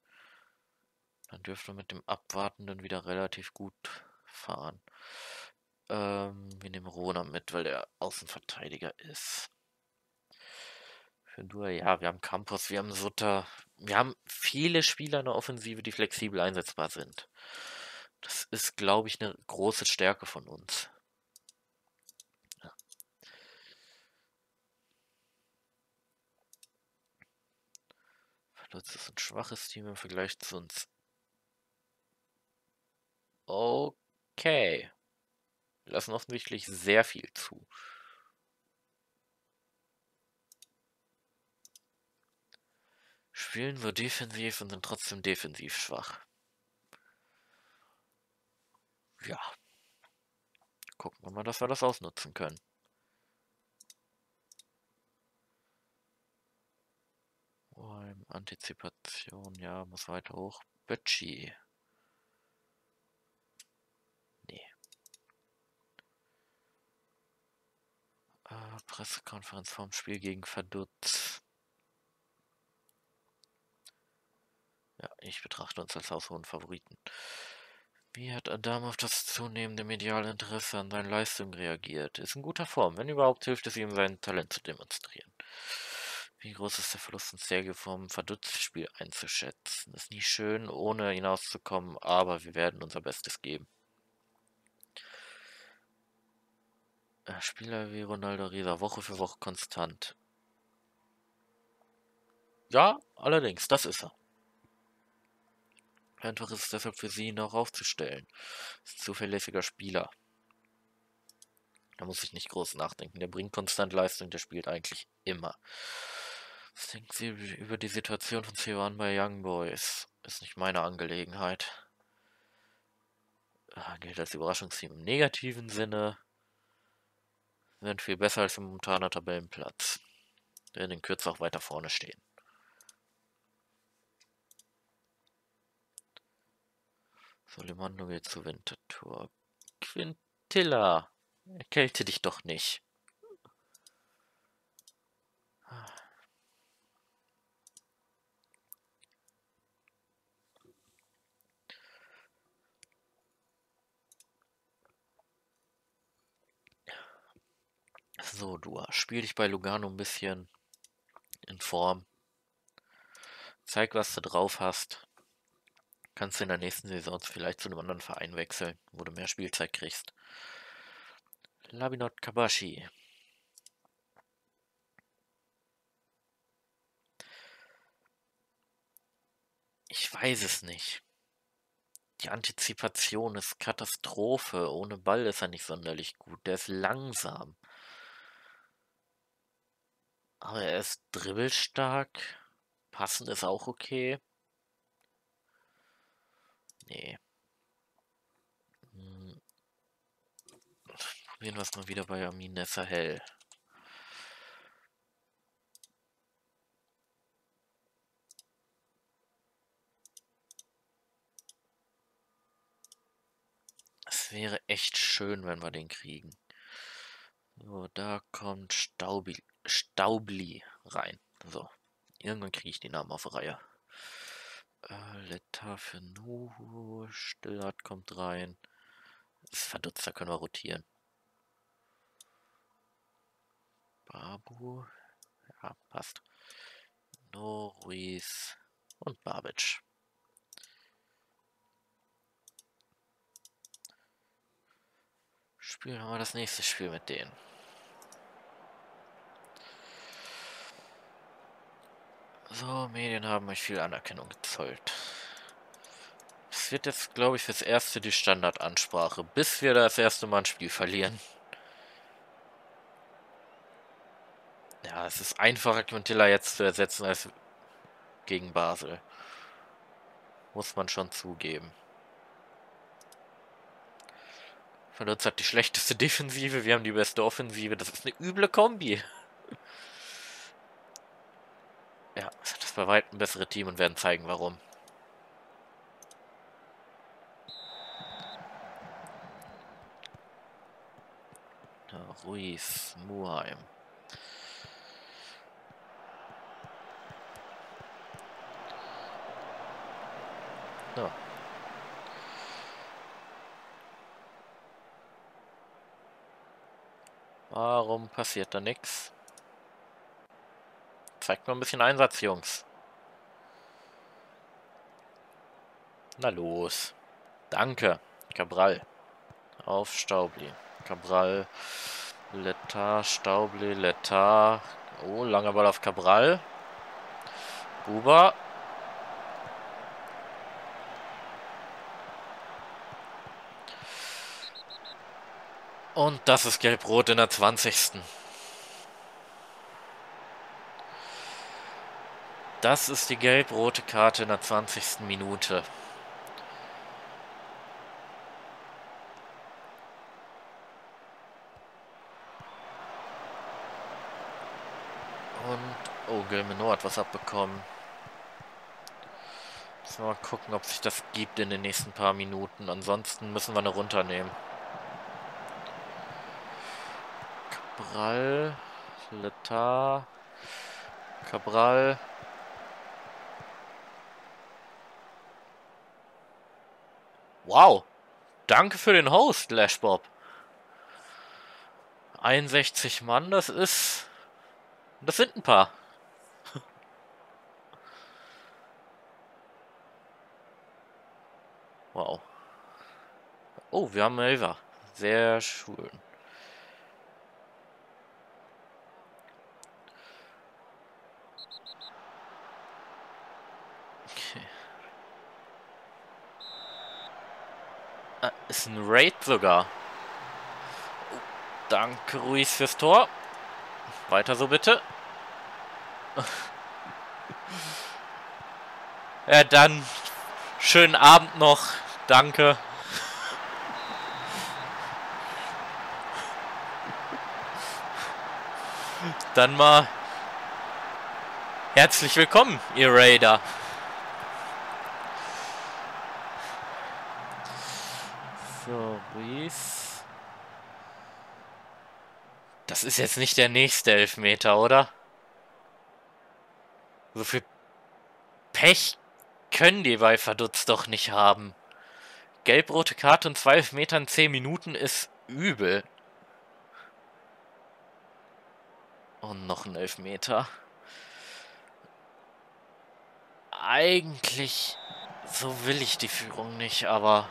Dann dürfte man mit dem Abwartenden wieder relativ gut fahren. Ähm, wir nehmen Rona mit, weil der Außenverteidiger ist. Für Dua, ja, wir haben Campos, wir haben Sutter. Wir haben viele Spieler in der Offensive, die flexibel einsetzbar sind. Das ist, glaube ich, eine große Stärke von uns. Ja. Das ist ein schwaches Team im Vergleich zu uns. Okay. Lassen offensichtlich sehr viel zu. spielen so defensiv und sind trotzdem defensiv schwach. Ja. Gucken wir mal, dass wir das ausnutzen können. Antizipation, ja, muss weiter hoch. Bötschi. Nee. Äh, Pressekonferenz vorm Spiel gegen Verdutz. Ja, ich betrachte uns als haushohen Favoriten. Wie hat Adam auf das zunehmende mediale Interesse an seinen Leistungen reagiert? Ist in guter Form. Wenn überhaupt, hilft es ihm, sein Talent zu demonstrieren. Wie groß ist der Verlust in Serie vom Verdutztspiel einzuschätzen? Ist nicht schön, ohne hinauszukommen, aber wir werden unser Bestes geben. Spieler wie Ronaldo Riesa, Woche für Woche konstant. Ja, allerdings, das ist er. Einfach ist es deshalb für sie noch aufzustellen. Ist zuverlässiger Spieler. Da muss ich nicht groß nachdenken. Der bringt konstant Leistung, der spielt eigentlich immer. Was denken Sie über die Situation von C1 bei Young Boys? Ist nicht meine Angelegenheit. Ah, gilt als Überraschungsteam im negativen Sinne. Sind viel besser als im momentaner Tabellenplatz. Werden in Kürze auch weiter vorne stehen. Solimando geht zur Wintertour. Quintilla, erkälte dich doch nicht. So, du spiel dich bei Lugano ein bisschen in Form. Zeig, was du drauf hast. Kannst du in der nächsten Saison vielleicht zu einem anderen Verein wechseln, wo du mehr Spielzeit kriegst. Labinot Kabashi. Ich weiß es nicht. Die Antizipation ist Katastrophe. Ohne Ball ist er nicht sonderlich gut. Der ist langsam. Aber er ist dribbelstark. Passen ist auch okay. Nee. Hm. Probieren wir es mal wieder bei Amin Hell. Es wäre echt schön, wenn wir den kriegen. So, da kommt Staubi Staubli rein. So, irgendwann kriege ich die Namen auf Reihe. Äh, Letta für Nuhu, Stillart kommt rein. ist verdutzt, da können wir rotieren. Babu, ja, passt. No, Ruiz und Babic. Spielen wir das nächste Spiel mit denen. So, Medien haben euch viel Anerkennung gezollt. Es wird jetzt, glaube ich, fürs erste die Standardansprache, bis wir das erste Mal ein Spiel verlieren. Ja, es ist einfacher, Quintilla jetzt zu ersetzen als gegen Basel. Muss man schon zugeben. Von uns hat die schlechteste Defensive, wir haben die beste Offensive. Das ist eine üble Kombi. Bei weitem bessere Team und werden zeigen, warum. Ruiz, Muheim. Ja. Warum passiert da nichts? Zeigt mal ein bisschen Einsatz, Jungs. Na los. Danke. Cabral. Auf Staubli. Cabral. Letar, Staubli, Letar. Oh, langer Ball auf Cabral. Buber. Und das ist Gelb-Rot in der 20. Das ist die gelb-rote Karte in der 20. Minute. Und, Gilmeno hat was abbekommen. Müssen wir mal gucken, ob sich das gibt in den nächsten paar Minuten. Ansonsten müssen wir eine runternehmen. Cabral, Letar, Cabral. Wow. Danke für den Host, Lashbob. 61 Mann, das ist... Das sind ein paar. Wow. Oh, wir haben Elva. Sehr schön. Okay. Ah, ist ein Raid sogar. Oh, danke, Ruiz, fürs Tor. Weiter so bitte. (laughs) Ja, dann schönen Abend noch. Danke. Dann mal herzlich willkommen, ihr Raider. So, Ruiz. Das ist jetzt nicht der nächste Elfmeter, oder? So viel Pech können die bei Verdutz doch nicht haben. Gelb-rote Karte und 12 Metern 10 Minuten ist übel. Und noch ein Elfmeter. Eigentlich so will ich die Führung nicht, aber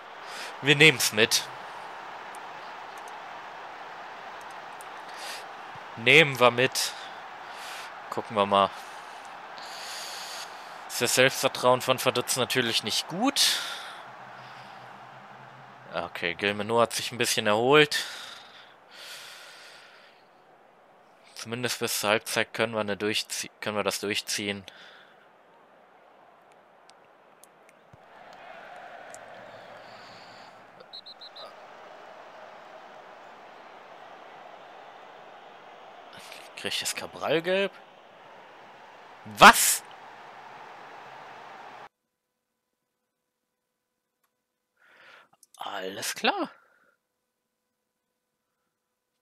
wir nehmen es mit. Nehmen wir mit. Gucken wir mal. Ist das Selbstvertrauen von Verdutz natürlich nicht gut. Okay, Gilmeno hat sich ein bisschen erholt. Zumindest bis zur Halbzeit können wir, eine durchzie können wir das durchziehen. Kriege ich das Cabral-Gelb? Was? Alles klar.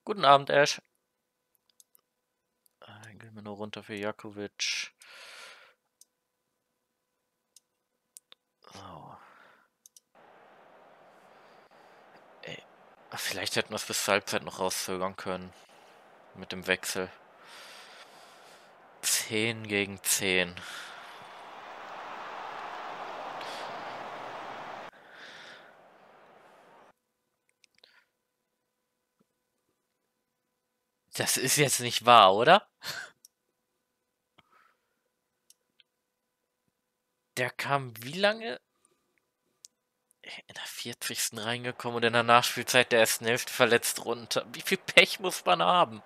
Guten Abend, Ash. Dann gehen wir nur runter für Jakovic. So. Ey. Vielleicht hätten wir es bis zur Halbzeit noch rauszögern können. Mit dem Wechsel. 10 gegen 10. Das ist jetzt nicht wahr, oder? Der kam wie lange? In der 40. reingekommen und in der Nachspielzeit der ersten Hälfte verletzt runter. Wie viel Pech muss man haben?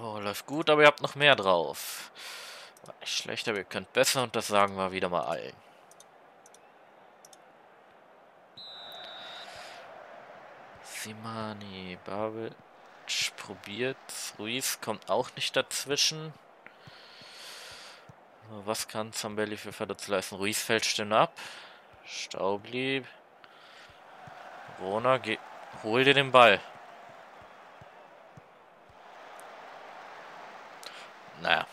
Oh, läuft gut, aber ihr habt noch mehr drauf. War nicht schlecht, aber ihr könnt besser und das sagen wir wieder mal allen. Simani Babic probiert. Ruiz kommt auch nicht dazwischen. Was kann Zambelli für Verlust leisten? Ruiz fällt still ab. Staubli. Rona, hol dir den Ball. Naja.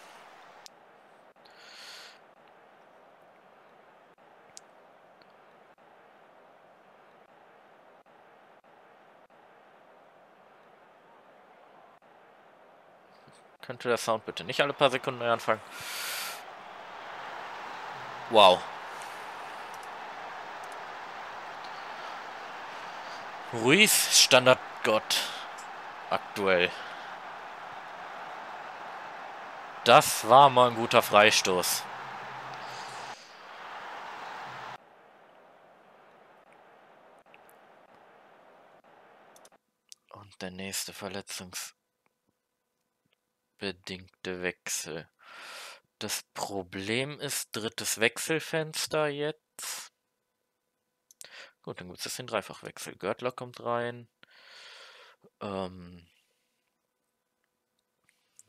Könnte der Sound bitte nicht alle paar Sekunden neu anfangen? Wow. Ruiz Standardgott. Aktuell. Das war mal ein guter Freistoß. Und der nächste Verletzungs... bedingte Wechsel. Das Problem ist drittes Wechselfenster jetzt. Gut, dann gibt es den Dreifachwechsel. Görtler kommt rein. Ähm,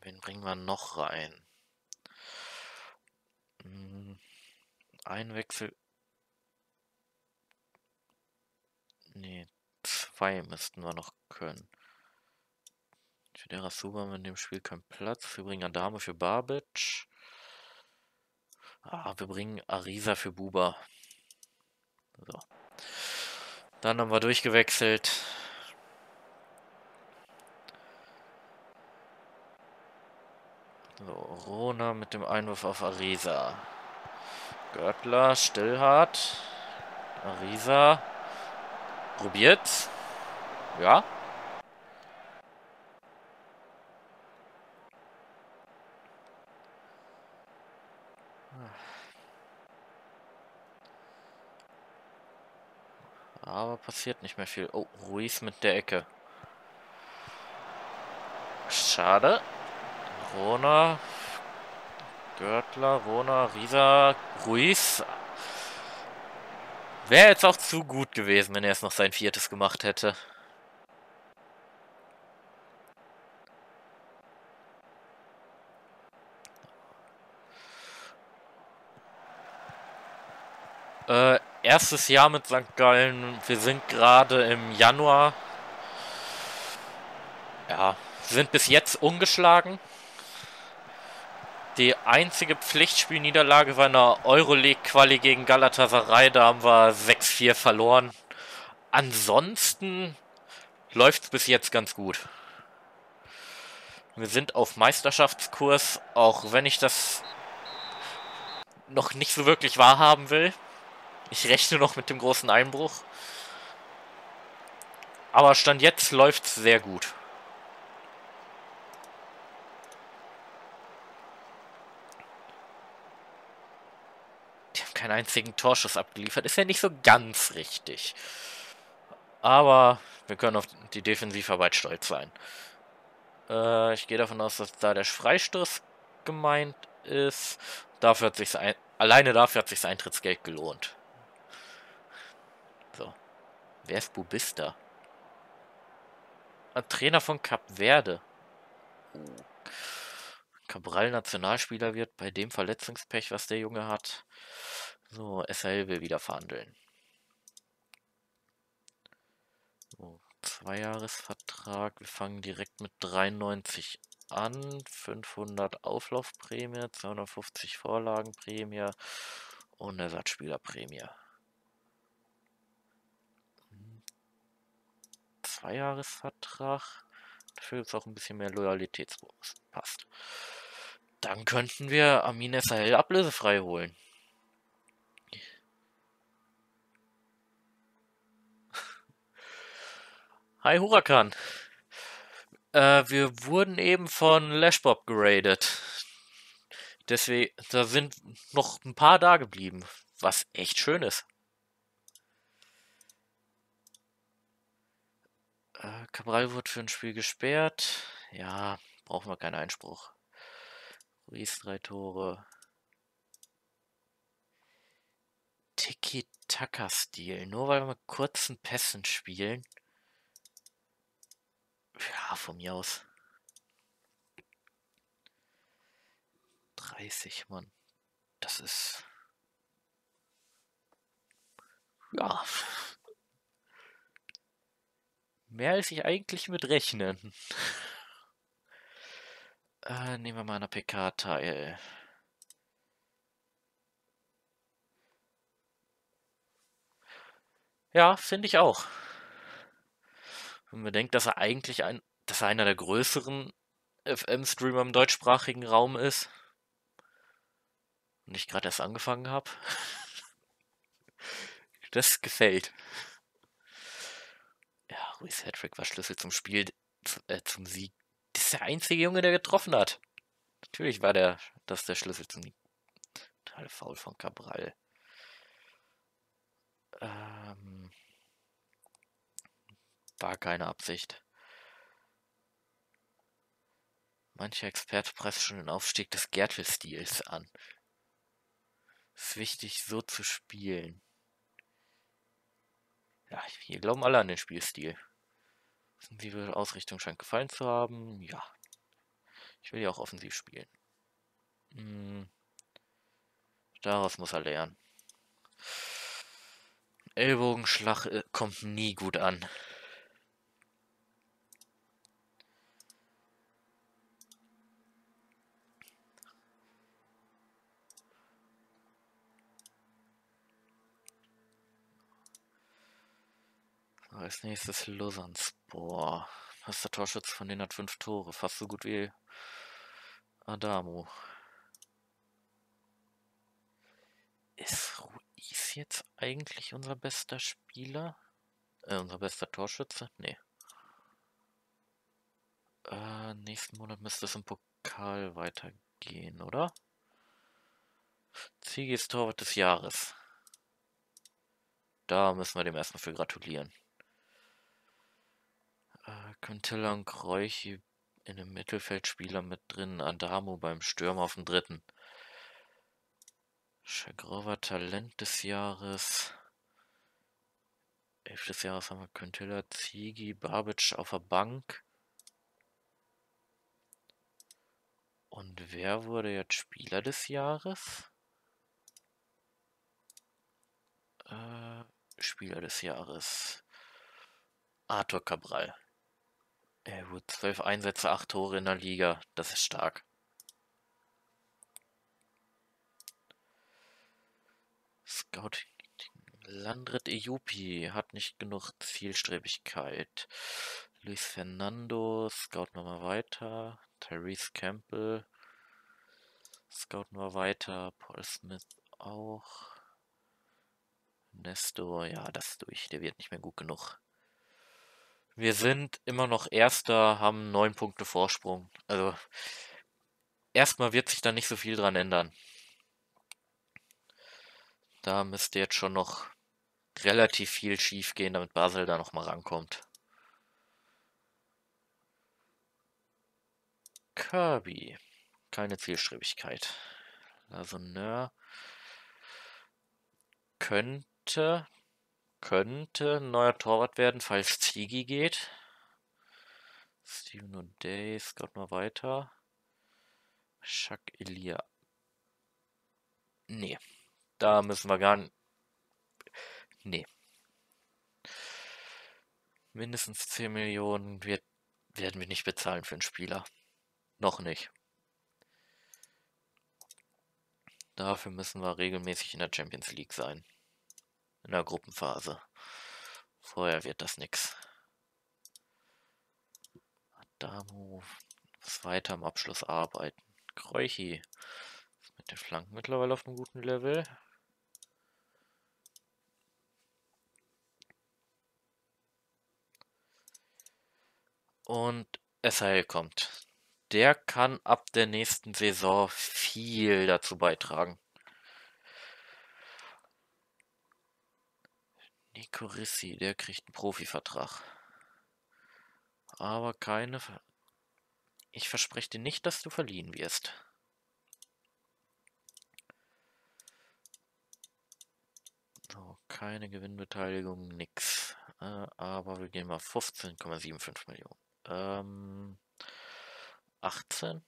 wen bringen wir noch rein? Hm, ein Wechsel. Nee, zwei müssten wir noch können. Für der Suba in dem Spiel keinen Platz. Wir bringen Dame für Barbic. Ah, wir bringen Arisa für Buba. So. Dann haben wir durchgewechselt. So, Rona mit dem Einwurf auf Arisa. Görtler, Stillhart. Arisa. Probiert's. Ja. Aber passiert nicht mehr viel. Oh, Ruiz mit der Ecke. Schade. Rona. Görtler, Rona, Risa, Ruiz. Wäre jetzt auch zu gut gewesen, wenn er es noch sein viertes gemacht hätte. Äh, erstes Jahr mit St. Gallen. Wir sind gerade im Januar. Ja, sind bis jetzt ungeschlagen. Die einzige Pflichtspielniederlage war in der Euroleague-Quali gegen Galatasaray. Da haben wir 6-4 verloren. Ansonsten läuft es bis jetzt ganz gut. Wir sind auf Meisterschaftskurs, auch wenn ich das noch nicht so wirklich wahrhaben will. Ich rechne noch mit dem großen Einbruch. Aber Stand jetzt läuft es sehr gut. Die haben keinen einzigen Torschuss abgeliefert. Ist ja nicht so ganz richtig. Aber wir können auf die Defensivarbeit stolz sein. Äh, ich gehe davon aus, dass da der Freistoß gemeint ist. Dafür hat sich alleine dafür hat sich das Eintrittsgeld gelohnt. Wer ist Bubista? Ein Trainer von Cap Verde. Uh. Cabral Nationalspieler wird bei dem Verletzungspech, was der Junge hat. So, SL will wieder verhandeln. So, Zweijahresvertrag. Wir fangen direkt mit 93 an. 500 Auflaufprämie, 250 Vorlagenprämie und Ersatzspielerprämie. Zweijahresvertrag. Dafür gibt es auch ein bisschen mehr Loyalitätsbonus. Passt. Dann könnten wir Amin Sahel ablösefrei holen. (laughs) Hi Huracan. Äh, wir wurden eben von Lashbob geradet. Deswegen, da sind noch ein paar da geblieben, was echt schön ist. Äh, Cabral wird für ein Spiel gesperrt. Ja, brauchen wir keinen Einspruch. Ruiz drei Tore. Tiki-Taka-Stil. Nur weil wir kurzen Pässen spielen. Ja, von mir aus. 30, Mann. Das ist... Ja. Mehr als ich eigentlich mit rechnen. (laughs) äh, nehmen wir mal eine PK teil. Ja, finde ich auch. Wenn man denkt, dass er eigentlich ein, dass er einer der größeren FM-Streamer im deutschsprachigen Raum ist. Und ich gerade erst angefangen habe. (laughs) das gefällt. Ruiz Hattrick war Schlüssel zum Spiel, äh, zum Sieg. Das ist der einzige Junge, der getroffen hat. Natürlich war der, das der Schlüssel zum Sieg. Total faul von Cabral. Ähm, war keine Absicht. Mancher Experte preist schon den Aufstieg des Gärtel-Stils an. Es ist wichtig, so zu spielen. Ja, hier glauben alle an den Spielstil. Offensive Ausrichtung scheint gefallen zu haben. Ja. Ich will ja auch offensiv spielen. Hm. Daraus muss er lernen. Ellbogenschlag äh, kommt nie gut an. Als nächstes Lausanne-Spor. Fast der Torschütze von denen hat fünf Tore. Fast so gut wie Adamo. Ist Ruiz jetzt eigentlich unser bester Spieler? Äh, unser bester Torschütze? Nee. Äh, nächsten Monat müsste es im Pokal weitergehen, oder? Ziege ist Torwart des Jahres. Da müssen wir dem erstmal für gratulieren. Quintilla und Kreuchi in dem Mittelfeldspieler mit drin, Adamo beim Stürmer auf dem dritten. Schegrova Talent des Jahres. Elf des Jahres haben wir Quintilla, Zigi, Babic auf der Bank. Und wer wurde jetzt Spieler des Jahres? Äh, Spieler des Jahres. Arthur Cabral. Er gut, zwölf Einsätze, acht Tore in der Liga. Das ist stark. Scouting. Landret Ejupi hat nicht genug Zielstrebigkeit. Luis Fernando, scouten wir mal weiter. Therese Campbell, scouten wir weiter. Paul Smith auch. Nestor, ja, das ist durch. Der wird nicht mehr gut genug. Wir sind immer noch Erster, haben neun Punkte Vorsprung. Also erstmal wird sich da nicht so viel dran ändern. Da müsste jetzt schon noch relativ viel schief gehen, damit Basel da nochmal rankommt. Kirby. Keine Zielstrebigkeit. Ne. Könnte könnte ein neuer Torwart werden, falls Zigi geht. Steven O'Day, Scott mal weiter. Chuck Elia. Nee. Da müssen wir gar nicht. Nee. Mindestens 10 Millionen wird, werden wir nicht bezahlen für einen Spieler. Noch nicht. Dafür müssen wir regelmäßig in der Champions League sein in der Gruppenphase. Vorher wird das nix. Adamo muss weiter am Abschluss arbeiten. Kreuchi ist mit den Flanken mittlerweile auf einem guten Level. Und SHL kommt. Der kann ab der nächsten Saison viel dazu beitragen. Nico Rissi, der kriegt einen Profivertrag. Aber keine... Ver ich verspreche dir nicht, dass du verliehen wirst. So, keine Gewinnbeteiligung, nix. Äh, aber wir gehen mal 15,75 Millionen. Ähm, 18?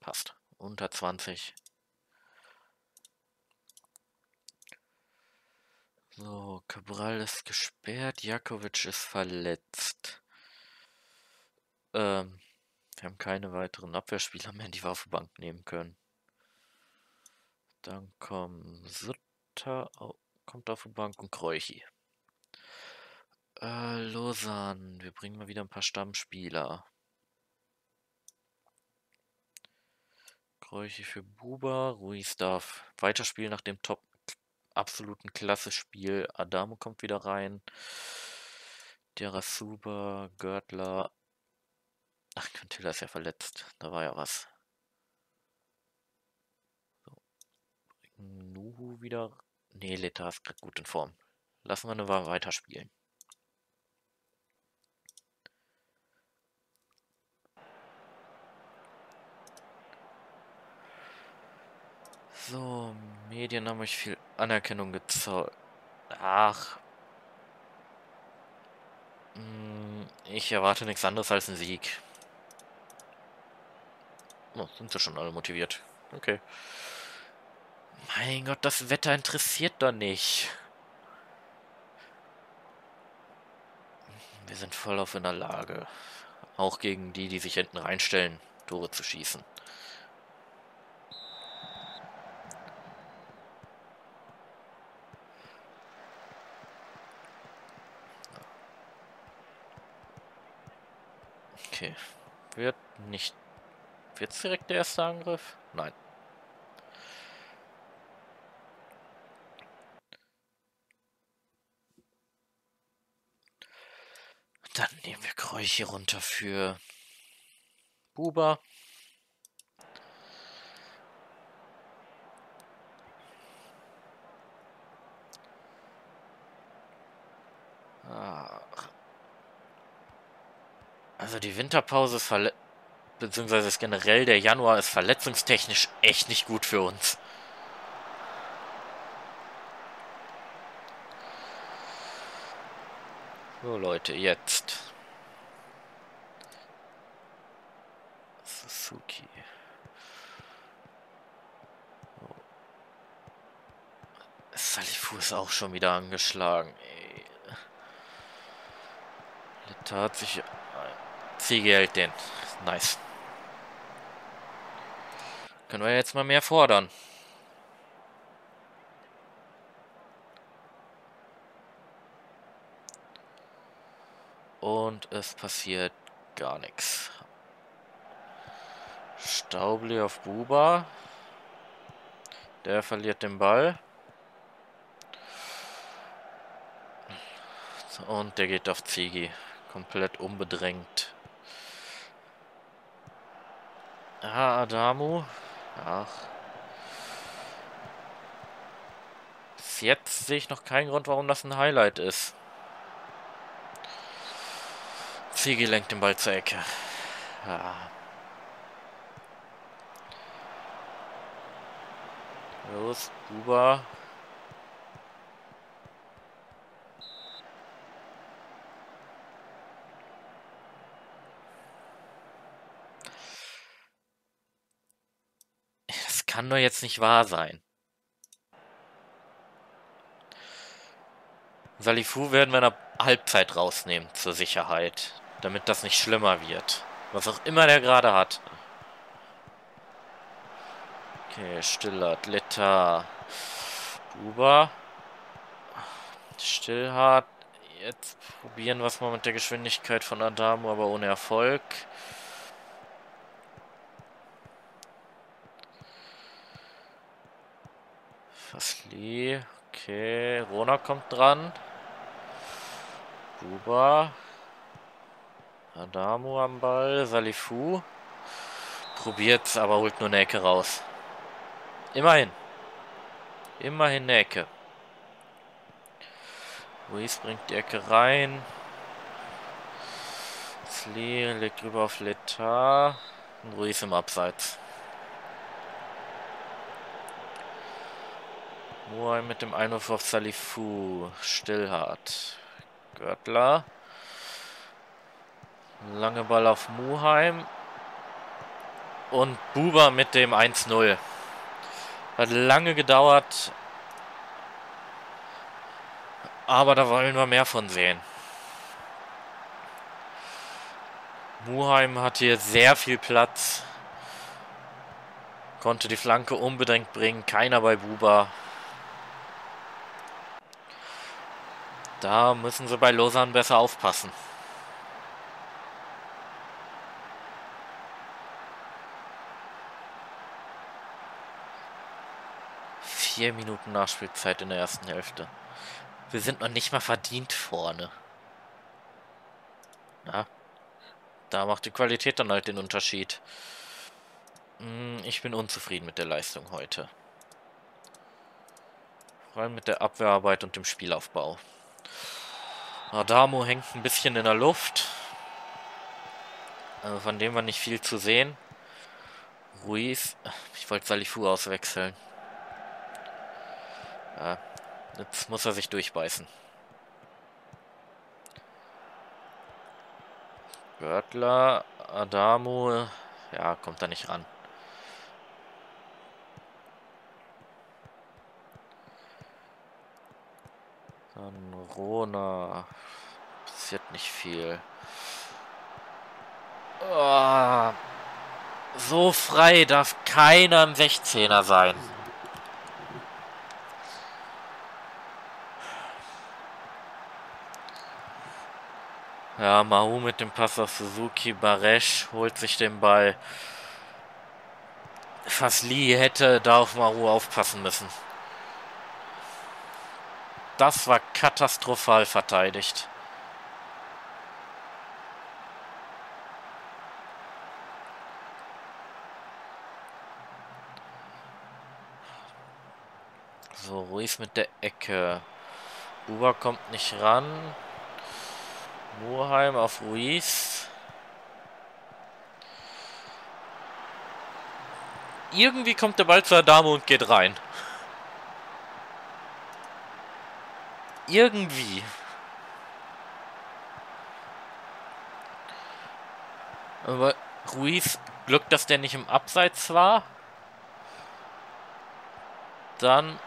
Passt. Unter 20 So, Cabral ist gesperrt, Jakovic ist verletzt. Ähm, wir haben keine weiteren Abwehrspieler mehr, die wir auf die Bank nehmen können. Dann kommt Sutter, kommt auf die Bank und Kreuchi. Äh, Lausanne, wir bringen mal wieder ein paar Stammspieler. Kreuchi für Buba, Ruiz darf weiterspielen nach dem Top absoluten Klasse-Spiel. Adamo kommt wieder rein. Derasuba, Görtler. Ach, Quintilla ist ja verletzt. Da war ja was. So. Nuhu wieder. Nee, Leta ist gut in Form. Lassen wir eine weiterspielen. So, Medien haben euch viel Anerkennung gezollt. Ach. Hm, ich erwarte nichts anderes als einen Sieg. Oh, sind sie schon alle motiviert. Okay. Mein Gott, das Wetter interessiert doch nicht. Wir sind voll auf in der Lage. Auch gegen die, die sich hinten reinstellen, Tore zu schießen. Okay. Wird nicht... Wird direkt der erste Angriff? Nein. Dann nehmen wir Kreuch hier runter für Buba. Also die Winterpause ist verletzt, beziehungsweise ist generell der Januar ist verletzungstechnisch echt nicht gut für uns. So Leute, jetzt. Suzuki. Salifu ist auch schon wieder angeschlagen. Ey. Litter hat sich... Ziege hält den. Nice. Können wir jetzt mal mehr fordern. Und es passiert gar nichts. Staubli auf Buba. Der verliert den Ball. Und der geht auf Zigi. Komplett unbedrängt. Ah, Adamu. Ach. Bis jetzt sehe ich noch keinen Grund, warum das ein Highlight ist. Ziege lenkt den Ball zur Ecke. Ja. Los, Buba. Das kann doch jetzt nicht wahr sein. Salifu werden wir in der Halbzeit rausnehmen, zur Sicherheit. Damit das nicht schlimmer wird. Was auch immer der gerade hat. Okay, Stillhart, Litter, Buba. Stillhart. Jetzt probieren wir es mal mit der Geschwindigkeit von Adamo, aber ohne Erfolg. Fasli. Okay, Rona kommt dran. Buba. Adamu am Ball. Salifu. Probiert's, aber holt nur eine Ecke raus. Immerhin. Immerhin eine Ecke. Ruiz bringt die Ecke rein. Slee legt rüber auf Letar. Und Ruiz im Abseits. Muay mit dem Einwurf auf Salifu. Stillhart. Görtler. Lange Ball auf Muheim. Und Buber mit dem 1-0. Hat lange gedauert. Aber da wollen wir mehr von sehen. Muheim hat hier sehr viel Platz. Konnte die Flanke unbedingt bringen. Keiner bei Buba. Da müssen sie bei Lausanne besser aufpassen. Vier Minuten Nachspielzeit in der ersten Hälfte. Wir sind noch nicht mal verdient vorne. Ja. Da macht die Qualität dann halt den Unterschied. Hm, ich bin unzufrieden mit der Leistung heute. Vor allem mit der Abwehrarbeit und dem Spielaufbau. Adamo hängt ein bisschen in der Luft. Also von dem war nicht viel zu sehen. Ruiz. Ich wollte Salifu auswechseln. Ja, jetzt muss er sich durchbeißen. Görtler, Adamu, ja, kommt da nicht ran. Dann Rona. Passiert nicht viel. Oh, so frei darf keiner im 16er sein. Ja, Mahu mit dem Pass auf Suzuki. Baresh holt sich den Ball. Fasli hätte da auf Mahu aufpassen müssen. Das war katastrophal verteidigt. So, Ruiz mit der Ecke. Buba kommt nicht ran. Moheim auf Ruiz. Irgendwie kommt der Ball zur Dame und geht rein. Irgendwie. Aber Ruiz, Glück, dass der nicht im Abseits war. Dann...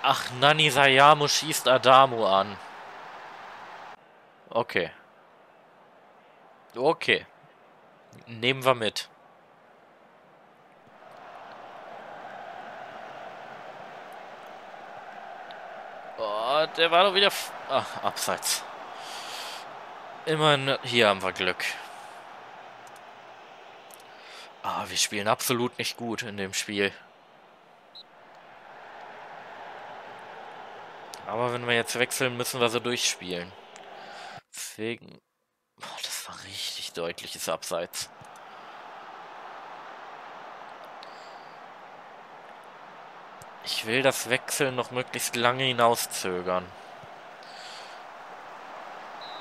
Ach, Nani Sayamo schießt Adamu an. Okay. Okay. Nehmen wir mit. Oh, der war doch wieder... Ach, abseits. Immerhin, hier haben wir Glück. Ah, wir spielen absolut nicht gut in dem Spiel. Aber wenn wir jetzt wechseln, müssen wir so durchspielen. Deswegen... Boah, das war richtig deutliches Abseits. Ich will das Wechseln noch möglichst lange hinauszögern.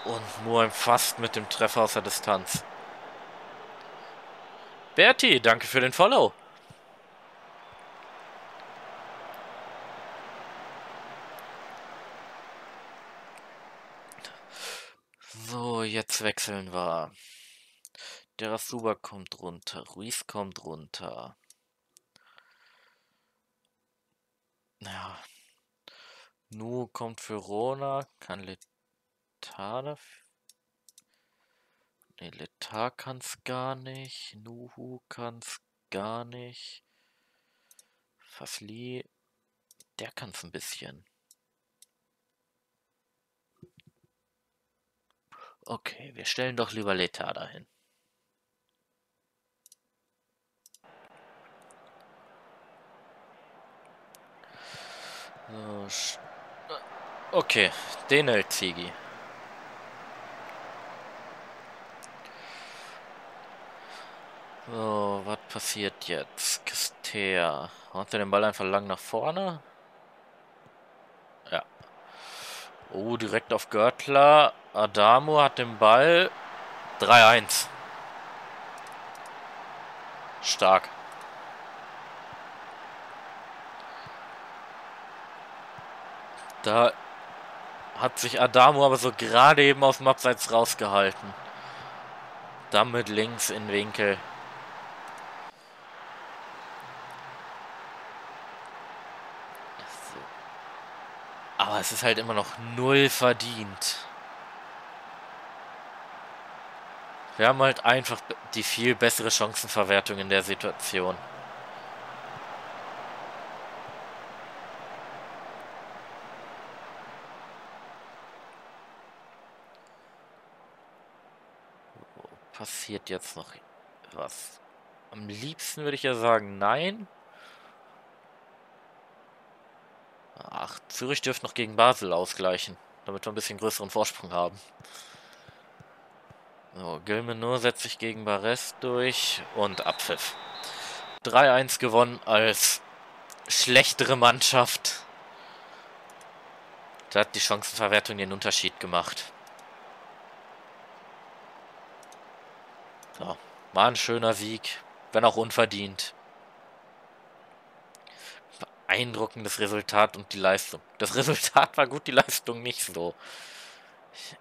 Und nur fast mit dem Treffer aus der Distanz. Berti, danke für den Follow. So, jetzt wechseln wir. Der Rasuba kommt runter. Ruiz kommt runter. Ja. Nu kommt für Rona. Kann Letada. Ne, Letar kann's gar nicht. Nuhu kann's gar nicht. Fasli. Der kann's ein bisschen. Okay, wir stellen doch lieber Letar dahin. So, okay, den Elzigi. So, was passiert jetzt? Kistea. Haut er den Ball einfach lang nach vorne? Ja. Oh, direkt auf Görtler. Adamo hat den Ball. 3-1. Stark. Da hat sich Adamo aber so gerade eben aus dem Abseits rausgehalten. Damit links in Winkel. Aber es ist halt immer noch null verdient. Wir haben halt einfach die viel bessere Chancenverwertung in der Situation. Passiert jetzt noch was? Am liebsten würde ich ja sagen, nein. Ach, Zürich dürfte noch gegen Basel ausgleichen, damit wir ein bisschen größeren Vorsprung haben. So, Gilmenur setzt sich gegen Barres durch und Abpfiff. 3-1 gewonnen als schlechtere Mannschaft. Da hat die Chancenverwertung den Unterschied gemacht. Ja, war ein schöner Sieg, wenn auch unverdient. beeindruckendes Resultat und die Leistung. Das (laughs) Resultat war gut, die Leistung nicht so. Ich,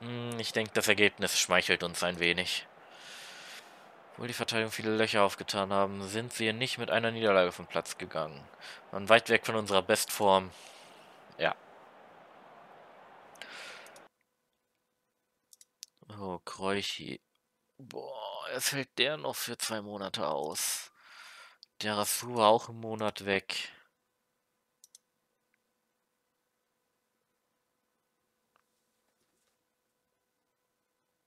hm, ich denke, das Ergebnis schmeichelt uns ein wenig. Obwohl die Verteidigung viele Löcher aufgetan haben, sind sie nicht mit einer Niederlage vom Platz gegangen. Und weit weg von unserer Bestform. Ja. Oh, Kreuchi. Boah, es fällt der noch für zwei Monate aus. Der Rasu auch einen Monat weg.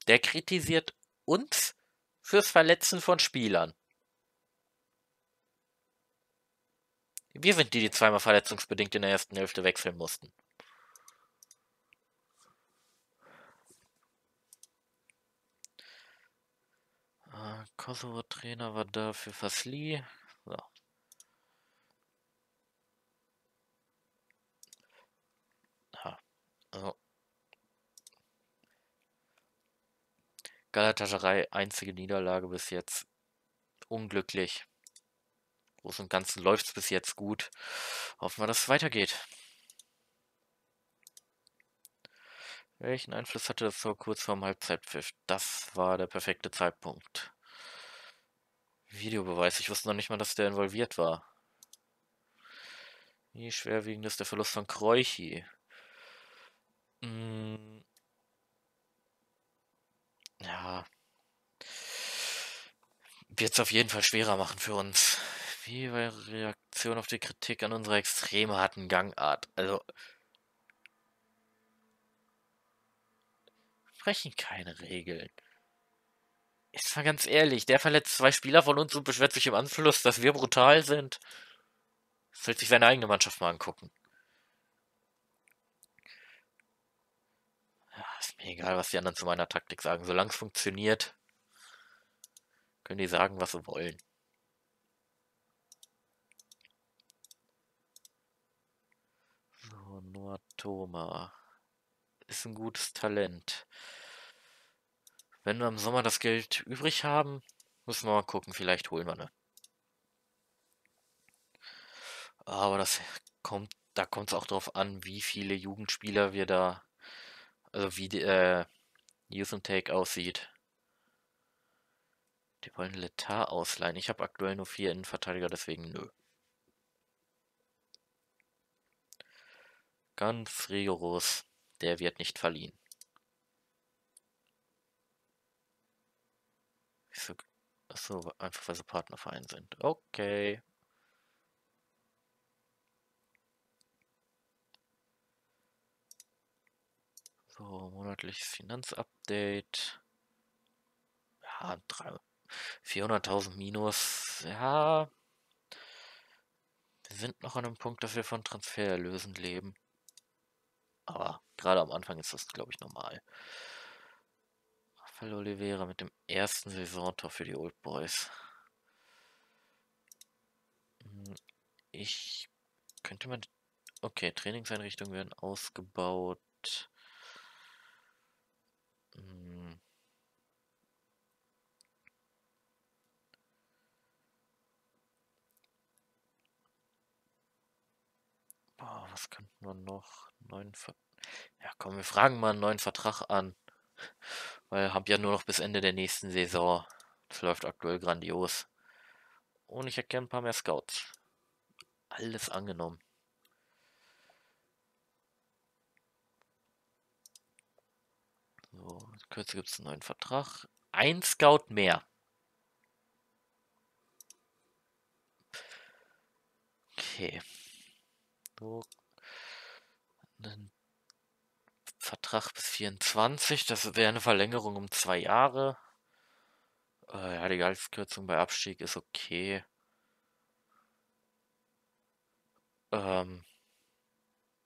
Der kritisiert uns fürs Verletzen von Spielern. Wir sind die, die zweimal verletzungsbedingt in der ersten Hälfte wechseln mussten. Kosovo-Trainer war da für Fasli. So. Ja, also. Galatasaray einzige Niederlage bis jetzt. Unglücklich. Großen und Ganzen läuft es bis jetzt gut. Hoffen wir, dass es weitergeht. Welchen Einfluss hatte das Tor kurz vorm Halbzeitpfiff? Das war der perfekte Zeitpunkt. Videobeweis. Ich wusste noch nicht mal, dass der involviert war. Wie schwerwiegend ist der Verlust von Kreuchi? Hm. Ja. Wird es auf jeden Fall schwerer machen für uns. Wie bei Reaktion auf die Kritik an unserer extrem harten Gangart. Also. Sprechen keine Regeln. Ist mal ganz ehrlich, der verletzt zwei Spieler von uns und beschwert sich im Anschluss, dass wir brutal sind. Sollte sich seine eigene Mannschaft mal angucken. Ja, ist mir egal, was die anderen zu meiner Taktik sagen. Solange es funktioniert, können die sagen, was sie wollen. So, Noah Thoma. Ist ein gutes Talent. Wenn wir im Sommer das Geld übrig haben, müssen wir mal gucken, vielleicht holen wir eine. Aber das kommt, da kommt es auch darauf an, wie viele Jugendspieler wir da, also wie die, äh, Youth and Take aussieht. Die wollen Letar ausleihen. Ich habe aktuell nur vier Innenverteidiger, deswegen nö. Ganz rigoros. Der wird nicht verliehen. Wieso? Achso, einfach weil sie Partnerverein sind. Okay. So, monatliches Finanzupdate. Ja, 400.000 minus. Ja. Wir sind noch an einem Punkt, dass wir von Transfererlösen leben. Aber gerade am Anfang ist das, glaube ich, normal. Rafael Oliveira mit dem ersten Saisontor für die Old Boys. Hm, ich könnte man. Okay, Trainingseinrichtungen werden ausgebaut. Hm. Boah, was könnten wir noch? Neuen Ver ja, komm, wir fragen mal einen neuen Vertrag an. Weil hab ja nur noch bis Ende der nächsten Saison. Das läuft aktuell grandios. Und ich hätte ein paar mehr Scouts. Alles angenommen. So, kürzlich gibt es einen neuen Vertrag. Ein Scout mehr. Okay. So. Dann Vertrag bis 24. Das wäre eine Verlängerung um zwei Jahre. Äh, ja, die Gehaltskürzung bei Abstieg ist okay. Ähm,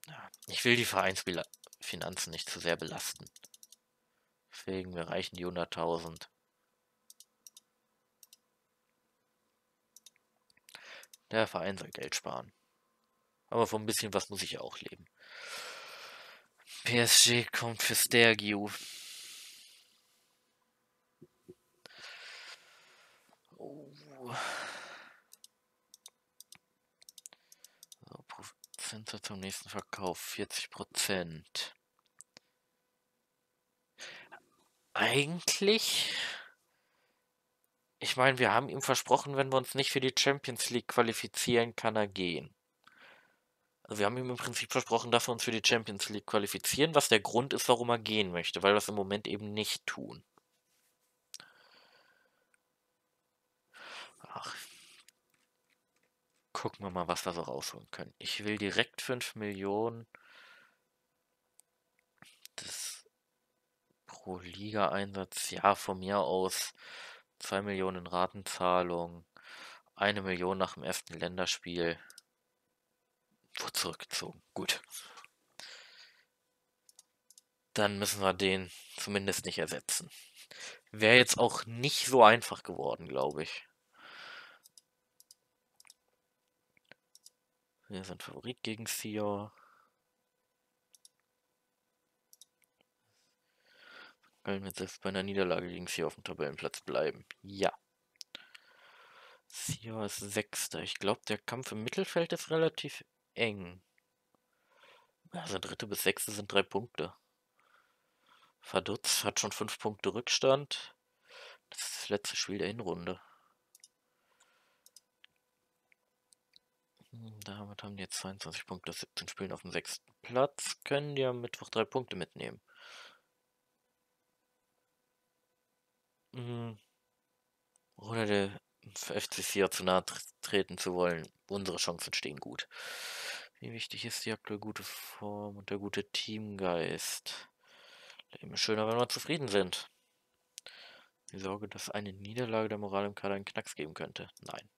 ja, ich will die Vereinsfinanzen nicht zu sehr belasten. Deswegen, wir reichen die 100.000. Der Verein soll Geld sparen. Aber von ein bisschen was muss ich auch leben. PSG kommt für Stergiu. Oh. Zinser zum nächsten Verkauf 40 Prozent. Eigentlich, ich meine, wir haben ihm versprochen, wenn wir uns nicht für die Champions League qualifizieren, kann er gehen. Also wir haben ihm im Prinzip versprochen, dass wir uns für die Champions League qualifizieren, was der Grund ist, warum er gehen möchte, weil wir es im Moment eben nicht tun. Ach. Gucken wir mal, was wir so rausholen können. Ich will direkt 5 Millionen das pro Liga-Einsatz. Ja, von mir aus 2 Millionen Ratenzahlung, 1 Million nach dem ersten Länderspiel. Wurde zurückgezogen. Gut. Dann müssen wir den zumindest nicht ersetzen. Wäre jetzt auch nicht so einfach geworden, glaube ich. Wir sind Favorit gegen Sia. Können wir selbst bei einer Niederlage gegen Sia auf dem Tabellenplatz bleiben? Ja. Sia ist Sechster. Ich glaube, der Kampf im Mittelfeld ist relativ eng. Also dritte bis sechste sind drei Punkte. Verdutz hat schon fünf Punkte Rückstand. Das ist das letzte Spiel der Hinrunde. Hm, damit haben die jetzt 22 Punkte, 17 Spielen auf dem sechsten Platz. Können die am Mittwoch drei Punkte mitnehmen. Mhm. Ohne der FC zu nahe treten zu wollen, unsere Chancen stehen gut. Wie wichtig ist die aktuelle gute Form und der gute Teamgeist? Ist schöner, wenn wir zufrieden sind. Die Sorge, dass eine Niederlage der Moral im Kader einen Knacks geben könnte. Nein.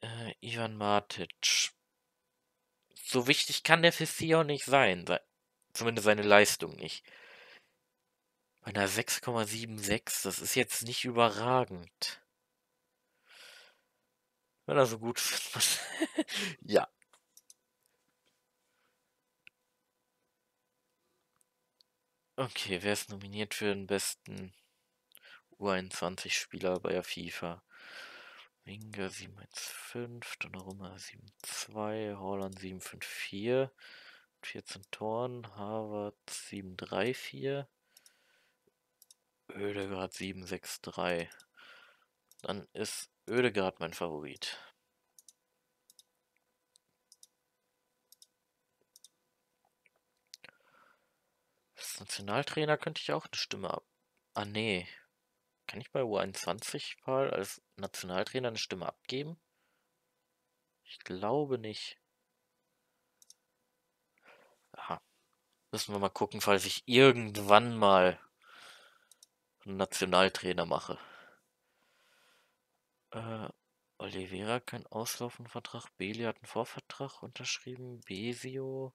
Äh, Ivan Matic. So wichtig kann der für Sion nicht sein. Zumindest seine Leistung nicht. Bei einer 6,76, das ist jetzt nicht überragend. Wenn er so gut (laughs) ist. (laughs) ja. Okay, wer ist nominiert für den besten U21-Spieler bei der FIFA? Winger 715, Donnarumma 72, Holland 754, 14 Toren, Harvard 734, Ödegaard 763. Dann ist Ödegaard mein Favorit. Als Nationaltrainer könnte ich auch eine Stimme ab. Ah, nee. Kann ich bei U21 mal als Nationaltrainer eine Stimme abgeben? Ich glaube nicht. Aha. Müssen wir mal gucken, falls ich irgendwann mal Nationaltrainer mache. Äh, Oliveira kein Auslaufenvertrag. Beli hat einen Vorvertrag unterschrieben. Besio.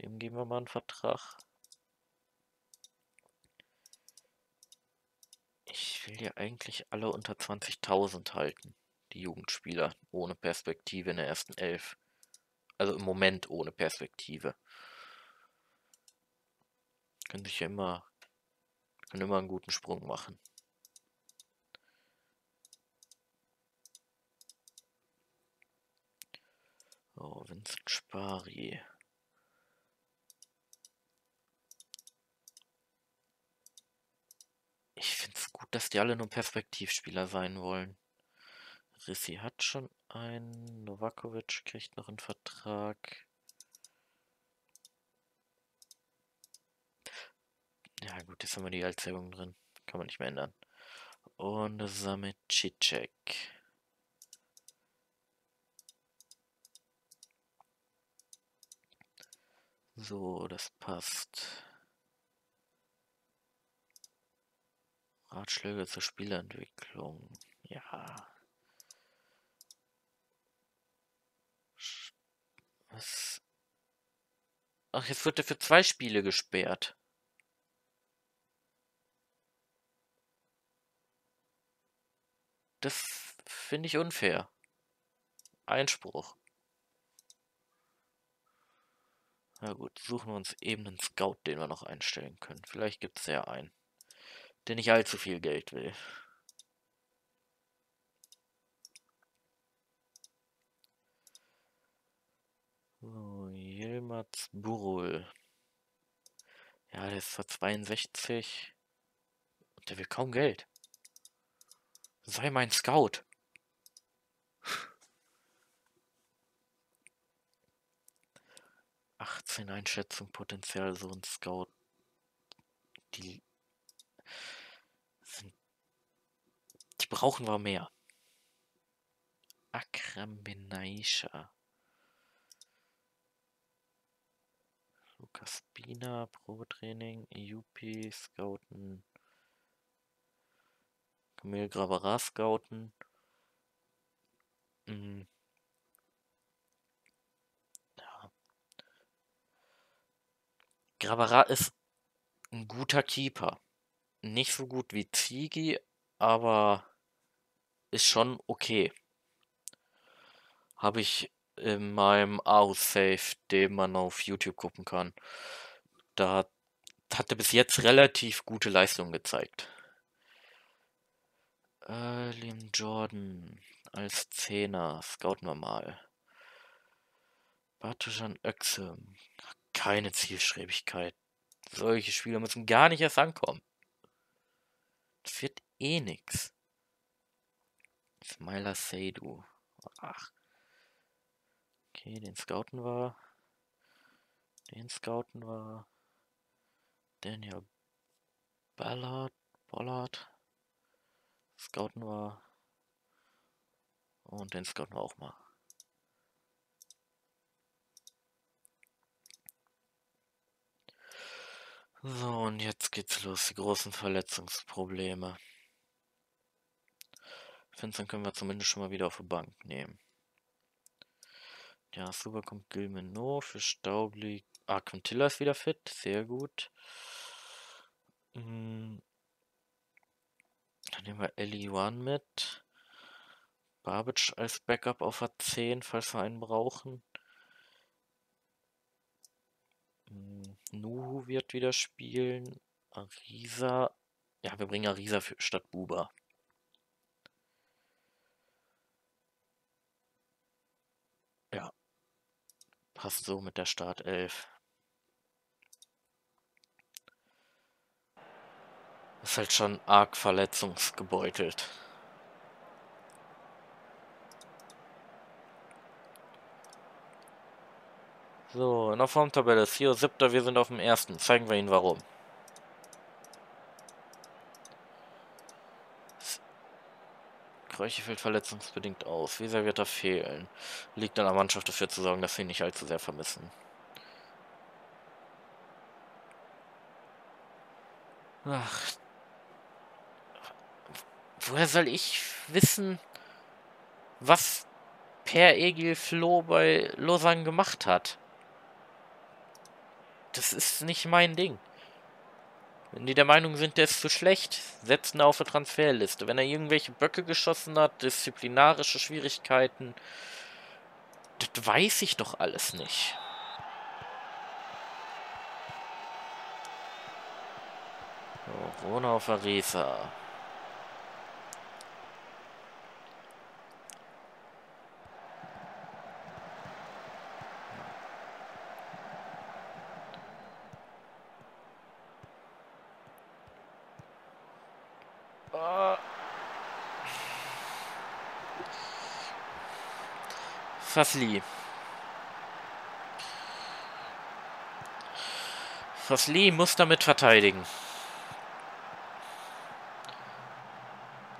Dem geben wir mal einen Vertrag. Ich will ja eigentlich alle unter 20.000 halten. Die Jugendspieler. Ohne Perspektive in der ersten Elf. Also im Moment ohne Perspektive. Können sich ja immer, können immer einen guten Sprung machen. Oh, Vincent Spari. Ich finde es gut, dass die alle nur Perspektivspieler sein wollen. Rissi hat schon einen. Novakovic kriegt noch einen Vertrag. Ja gut, jetzt haben wir die Altzeugung drin. Kann man nicht mehr ändern. Und Samet Cicek. So, das passt. Ratschläge zur Spielentwicklung. Ja. Was? Ach, jetzt wird er für zwei Spiele gesperrt. Das finde ich unfair. Einspruch. Na gut, suchen wir uns eben einen Scout, den wir noch einstellen können. Vielleicht gibt es ja einen, der nicht allzu viel Geld will. So, Jelmats Burul. Ja, der ist zwar 62 und der will kaum Geld. Sei mein Scout. Achtzehn Einschätzung Potenzial, so ein Scout. Die sind. Die brauchen wir mehr. Akram Benaisha. Lukas Bina, Probetraining, EUP, Scouten. Kamel Gravara Scouten. Mhm. Ja. Gravara ist ein guter Keeper. Nicht so gut wie Zigi, aber ist schon okay. Habe ich in meinem Aussave, den man auf YouTube gucken kann. Da hat er bis jetzt relativ gute Leistungen gezeigt. Äh, Liam Jordan als Zehner, scouten wir mal. Bartoschan Öxe, keine Zielstrebigkeit. Solche Spieler müssen gar nicht erst ankommen. Das wird eh nix. Smiler Seydu. Ach. Okay, den scouten wir. Den scouten wir. Daniel Ballard. Ballard. Scouten wir. Und den scouten wir auch mal. So, und jetzt geht's los. Die großen Verletzungsprobleme. Vincent können wir zumindest schon mal wieder auf die Bank nehmen. Ja, super kommt Gilman No für Staubli. Ah, Quintilla ist wieder fit. Sehr gut. Hm. Dann nehmen wir Ellie One mit. Babic als Backup auf A10, falls wir einen brauchen. Hm. Nuhu wird wieder spielen. Arisa. Ja, wir bringen Arisa für, statt Buba. Ja. Passt so mit der Startelf. Ist halt schon arg verletzungsgebeutelt. So, in der Formtabelle ist hier siebter, wir sind auf dem ersten. Zeigen wir Ihnen warum. Kreuche fällt verletzungsbedingt aus. Wie sehr wird er fehlen? Liegt an der Mannschaft dafür zu sorgen, dass sie ihn nicht allzu sehr vermissen. Ach. Woher soll ich wissen, was Per Egil Flo bei Lausanne gemacht hat? Das ist nicht mein Ding. Wenn die der Meinung sind, der ist zu schlecht, setzen auf der Transferliste. Wenn er irgendwelche Böcke geschossen hat, disziplinarische Schwierigkeiten, das weiß ich doch alles nicht. So, Rona auf Fasli. Fasli muss damit verteidigen.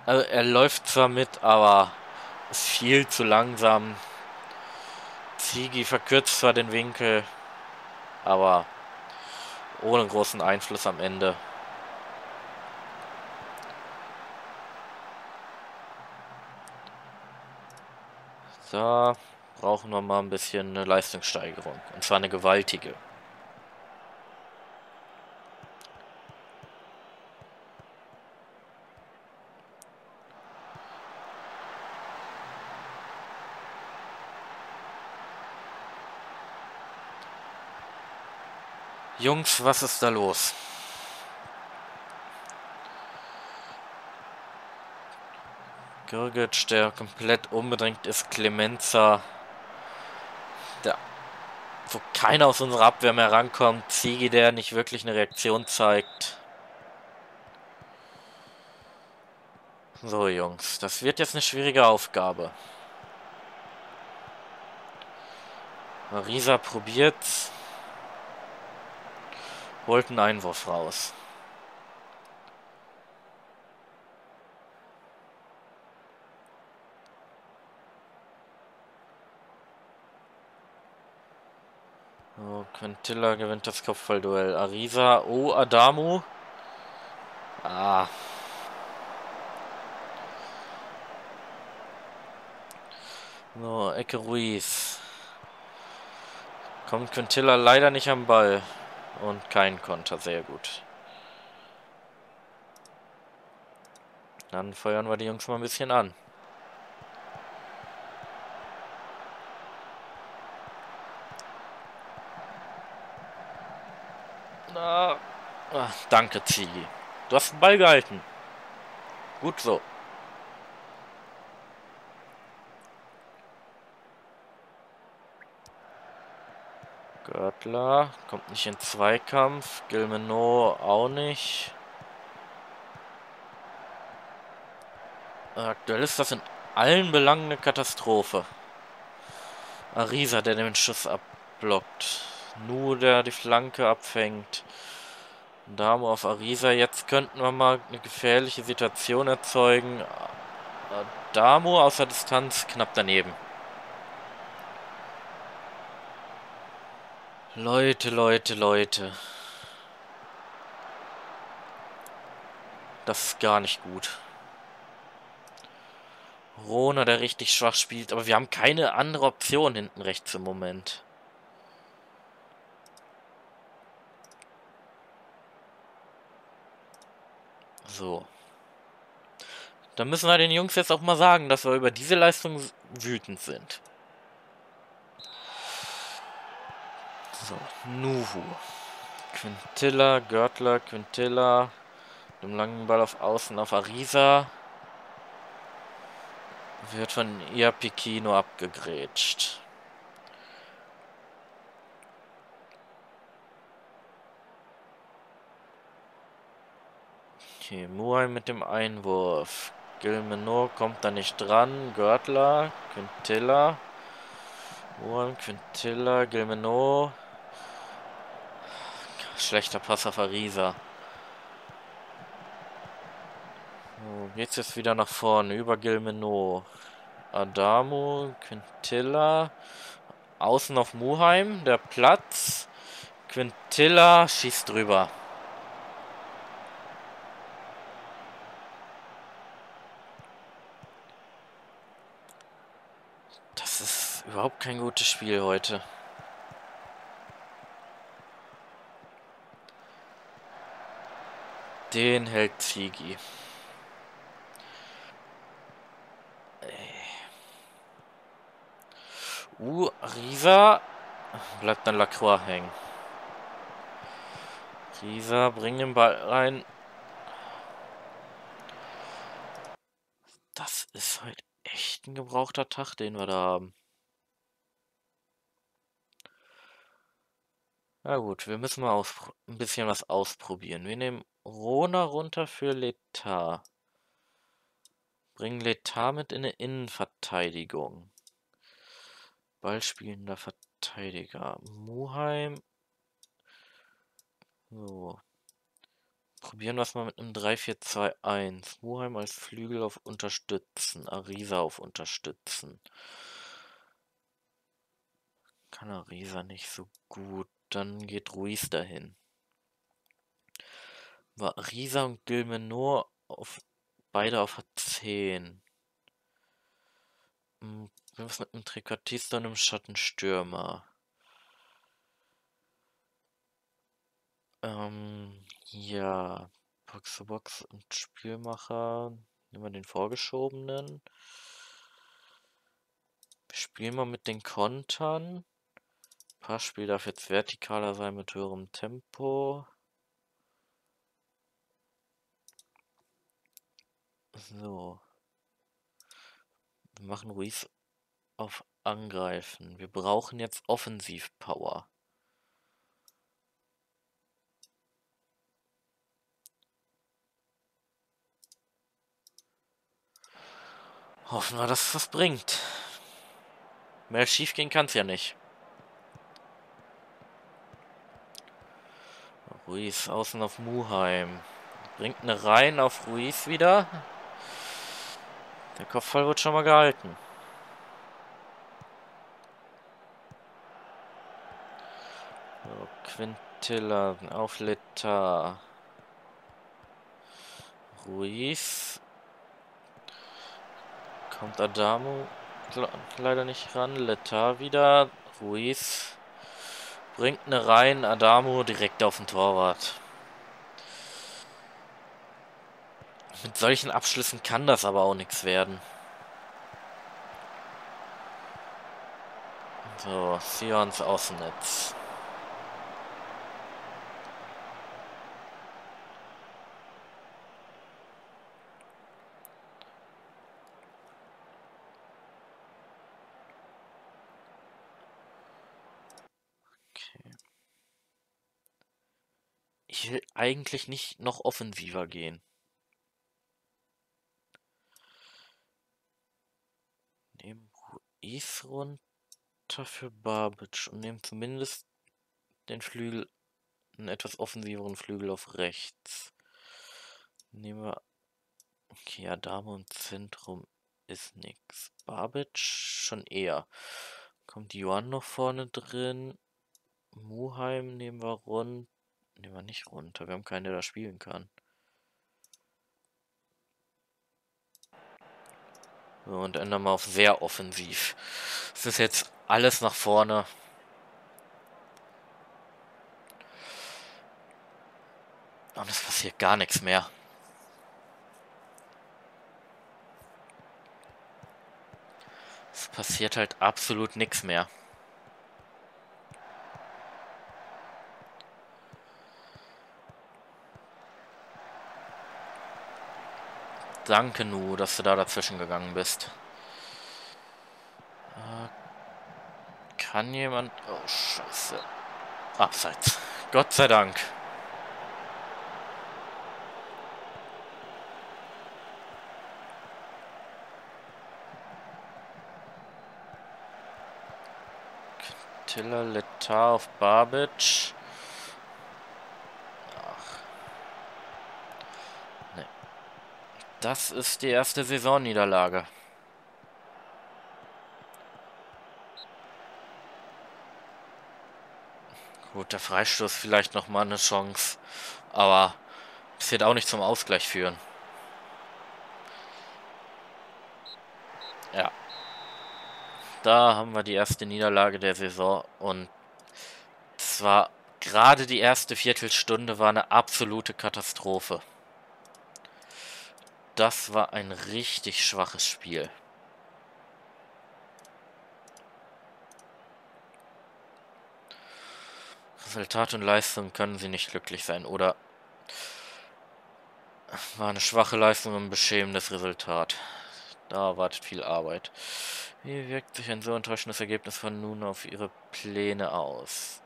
Also er läuft zwar mit, aber ist viel zu langsam. Zigi verkürzt zwar den Winkel, aber ohne großen Einfluss am Ende. So brauchen wir mal ein bisschen eine Leistungssteigerung. Und zwar eine gewaltige. Jungs, was ist da los? Girgic, der komplett unbedingt ist, Clemenza wo keiner aus unserer Abwehr mehr rankommt. Zigi, der nicht wirklich eine Reaktion zeigt. So, Jungs, das wird jetzt eine schwierige Aufgabe. Marisa probiert's. Holt einen Einwurf raus. Quintilla gewinnt das Kopfballduell. Arisa, oh, Adamu. Ah. So, Ecke Ruiz. Kommt Quintilla leider nicht am Ball. Und kein Konter, sehr gut. Dann feuern wir die Jungs mal ein bisschen an. Danke, Zigi. Du hast den Ball gehalten. Gut so. Görtler kommt nicht in Zweikampf. Gilmeno auch nicht. Aktuell ist das in allen Belangen eine Katastrophe. Arisa, der den Schuss abblockt. Nu, der die Flanke abfängt. Damo auf Arisa. Jetzt könnten wir mal eine gefährliche Situation erzeugen. Damo außer Distanz knapp daneben. Leute, Leute, Leute. Das ist gar nicht gut. Rona, der richtig schwach spielt, aber wir haben keine andere Option hinten rechts im Moment. So. Da müssen wir den Jungs jetzt auch mal sagen, dass wir über diese Leistung wütend sind. So, Nuhu. Quintilla, Görtler, Quintilla. Mit dem langen Ball auf Außen auf Arisa. Wird von Iapikino abgegrätscht. Okay, Muay mit dem Einwurf. Gilmenor kommt da nicht dran. Görtler, Quintilla. Muay, Quintilla, Gilmenor. Schlechter Pass auf Arisa. So, geht's jetzt wieder nach vorne über Gilmeno. Adamo, Quintilla. Außen auf Muheim, der Platz. Quintilla schießt drüber. Das ist überhaupt kein gutes Spiel heute. Den hält Zigi. Uh, Risa bleibt dann Lacroix hängen. Risa, bring den Ball rein. Das ist halt echt ein gebrauchter Tag, den wir da haben. Na gut, wir müssen mal ein bisschen was ausprobieren. Wir nehmen Rona runter für Letar. Bringen Letar mit in eine Innenverteidigung. Ballspielender Verteidiger. Muheim. So. Probieren wir es mal mit einem 3-4-2-1. Muheim als Flügel auf Unterstützen. Arisa auf Unterstützen. Kann Arisa nicht so gut. Dann geht Ruiz dahin Risa und Gilmenor auf beide auf 10. Hm, was mit einem Trikotista und einem Schattenstürmer? Ähm, ja. Box to Box und Spielmacher. Nehmen wir den vorgeschobenen. Wir spielen mal mit den Kontern. Passspiel darf jetzt vertikaler sein mit höherem Tempo. So. Wir machen Ruiz auf angreifen. Wir brauchen jetzt Offensivpower. Hoffen wir, dass es was bringt. Mehr schief gehen kann es ja nicht. Ruiz außen auf Muheim. Bringt eine rein auf Ruiz wieder. Der Kopfball wird schon mal gehalten. So, Quintilla auf Litter. Ruiz. Kommt Adamo leider nicht ran. Letar wieder. Ruiz. Bringt eine rein. Adamo direkt auf den Torwart. Mit solchen Abschlüssen kann das aber auch nichts werden. So, Sions Außennetz. Ich will eigentlich nicht noch offensiver gehen. Nehmen Ruiz runter für Barbic und nehmen zumindest den Flügel, einen etwas offensiveren Flügel auf rechts. Nehmen wir. Okay, ja, Dame im Zentrum ist nix. Barbic schon eher. Kommt Johann noch vorne drin. Muheim nehmen wir rund. Nehmen wir nicht runter. Wir haben keinen, der da spielen kann. So, und ändern wir auf sehr offensiv. Es ist jetzt alles nach vorne. Und es passiert gar nichts mehr. Es passiert halt absolut nichts mehr. Danke, Nu, dass du da dazwischen gegangen bist. Äh, kann jemand... Oh, scheiße. Abseits. Gott sei Dank. Tiller, Letar auf Barbic. Das ist die erste Saisonniederlage. Gut, der Freistoß vielleicht nochmal eine Chance. Aber es wird auch nicht zum Ausgleich führen. Ja. Da haben wir die erste Niederlage der Saison. Und zwar gerade die erste Viertelstunde war eine absolute Katastrophe. Das war ein richtig schwaches Spiel. Resultat und Leistung können sie nicht glücklich sein. Oder war eine schwache Leistung und ein beschämendes Resultat. Da erwartet viel Arbeit. Wie wirkt sich ein so enttäuschendes Ergebnis von nun auf ihre Pläne aus?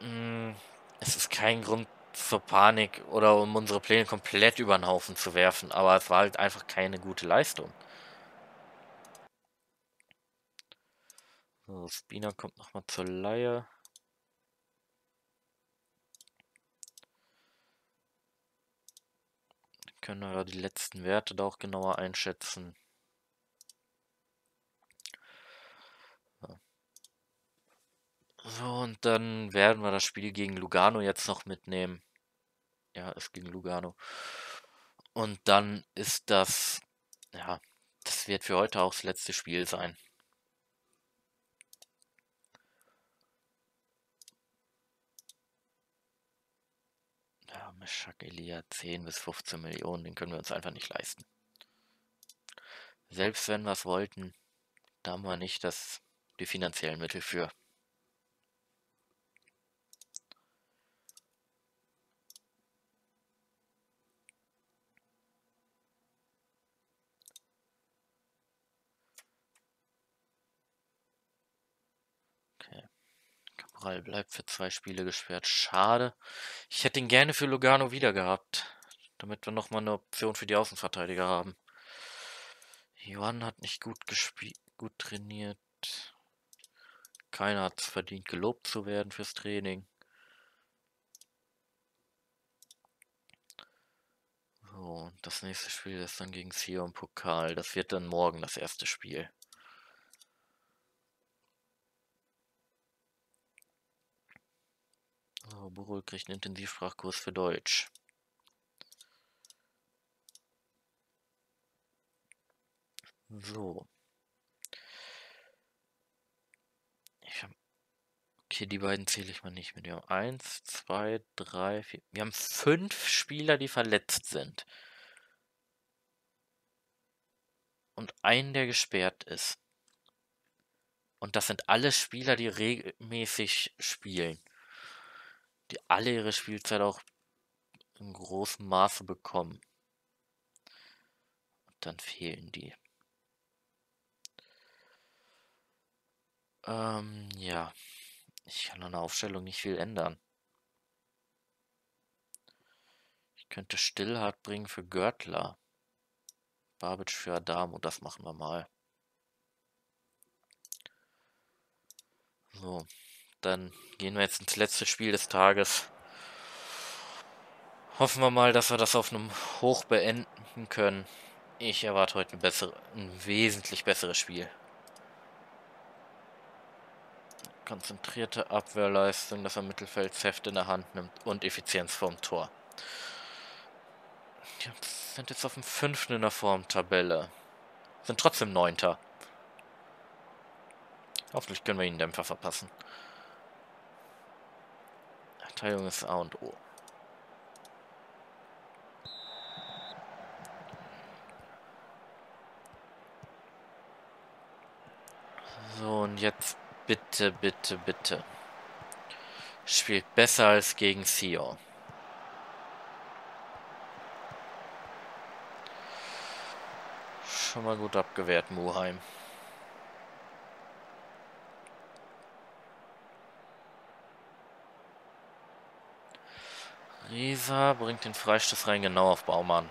Hm, es ist kein Grund zur Panik oder um unsere Pläne komplett über den Haufen zu werfen, aber es war halt einfach keine gute Leistung. So, Spina kommt nochmal zur. Dann können wir die letzten Werte da auch genauer einschätzen. So, und dann werden wir das Spiel gegen Lugano jetzt noch mitnehmen. Ja, ist gegen Lugano. Und dann ist das, ja, das wird für heute auch das letzte Spiel sein. Ja, Meshak Elia 10 bis 15 Millionen, den können wir uns einfach nicht leisten. Selbst wenn wir es wollten, da haben wir nicht das, die finanziellen Mittel für. Cabral bleibt für zwei Spiele gesperrt. Schade. Ich hätte ihn gerne für Lugano wieder gehabt. Damit wir nochmal eine Option für die Außenverteidiger haben. Johann hat nicht gut gespielt, gut trainiert. Keiner hat es verdient, gelobt zu werden fürs Training. So, das nächste Spiel ist dann gegen Sion Pokal. Das wird dann morgen das erste Spiel. Burul kriegt einen Intensivsprachkurs für Deutsch. So. Ich hab, okay, die beiden zähle ich mal nicht mit. Wir haben eins, zwei, drei, vier. Wir haben fünf Spieler, die verletzt sind. Und einen, der gesperrt ist. Und das sind alle Spieler, die regelmäßig spielen. Die alle ihre Spielzeit auch in großem Maße bekommen. Und dann fehlen die. Ähm, ja. Ich kann an der Aufstellung nicht viel ändern. Ich könnte Stillhart bringen für Görtler. Babic für Adamo, das machen wir mal. So, dann gehen wir jetzt ins letzte Spiel des Tages. Hoffen wir mal, dass wir das auf einem Hoch beenden können. Ich erwarte heute ein, bessere, ein wesentlich besseres Spiel. konzentrierte Abwehrleistung, dass er Mittelfeldsheft in der Hand nimmt und Effizienz vorm Tor. Die sind jetzt auf dem fünften in der Formtabelle. Sind trotzdem neunter. Hoffentlich können wir ihnen Dämpfer verpassen. Verteidigung ist A und O. So, und jetzt Bitte, bitte, bitte. Spielt besser als gegen Sion. Schon mal gut abgewehrt, Muheim. Risa bringt den Freistoß rein genau auf Baumann.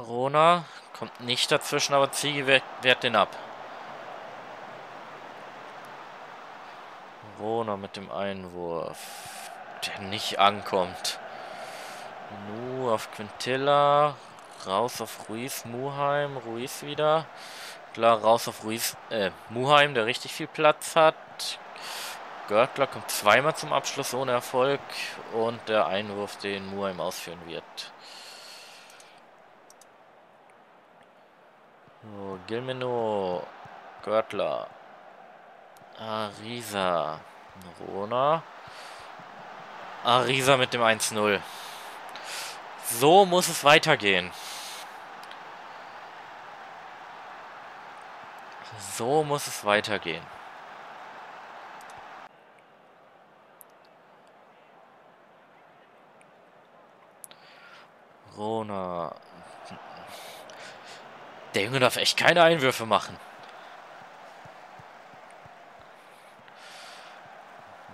Rona kommt nicht dazwischen, aber Ziege wehrt, wehrt den ab. Rona mit dem Einwurf, der nicht ankommt. Nu auf Quintilla, raus auf Ruiz, Muheim, Ruiz wieder. Klar, raus auf Ruiz, äh, Muheim, der richtig viel Platz hat. Görtler kommt zweimal zum Abschluss ohne Erfolg und der Einwurf, den Muheim ausführen wird. So, Gilmeno, Görtler, Arisa, Rona, Arisa mit dem 1-0. So muss es weitergehen. So muss es weitergehen. Rona, der Junge darf echt keine Einwürfe machen.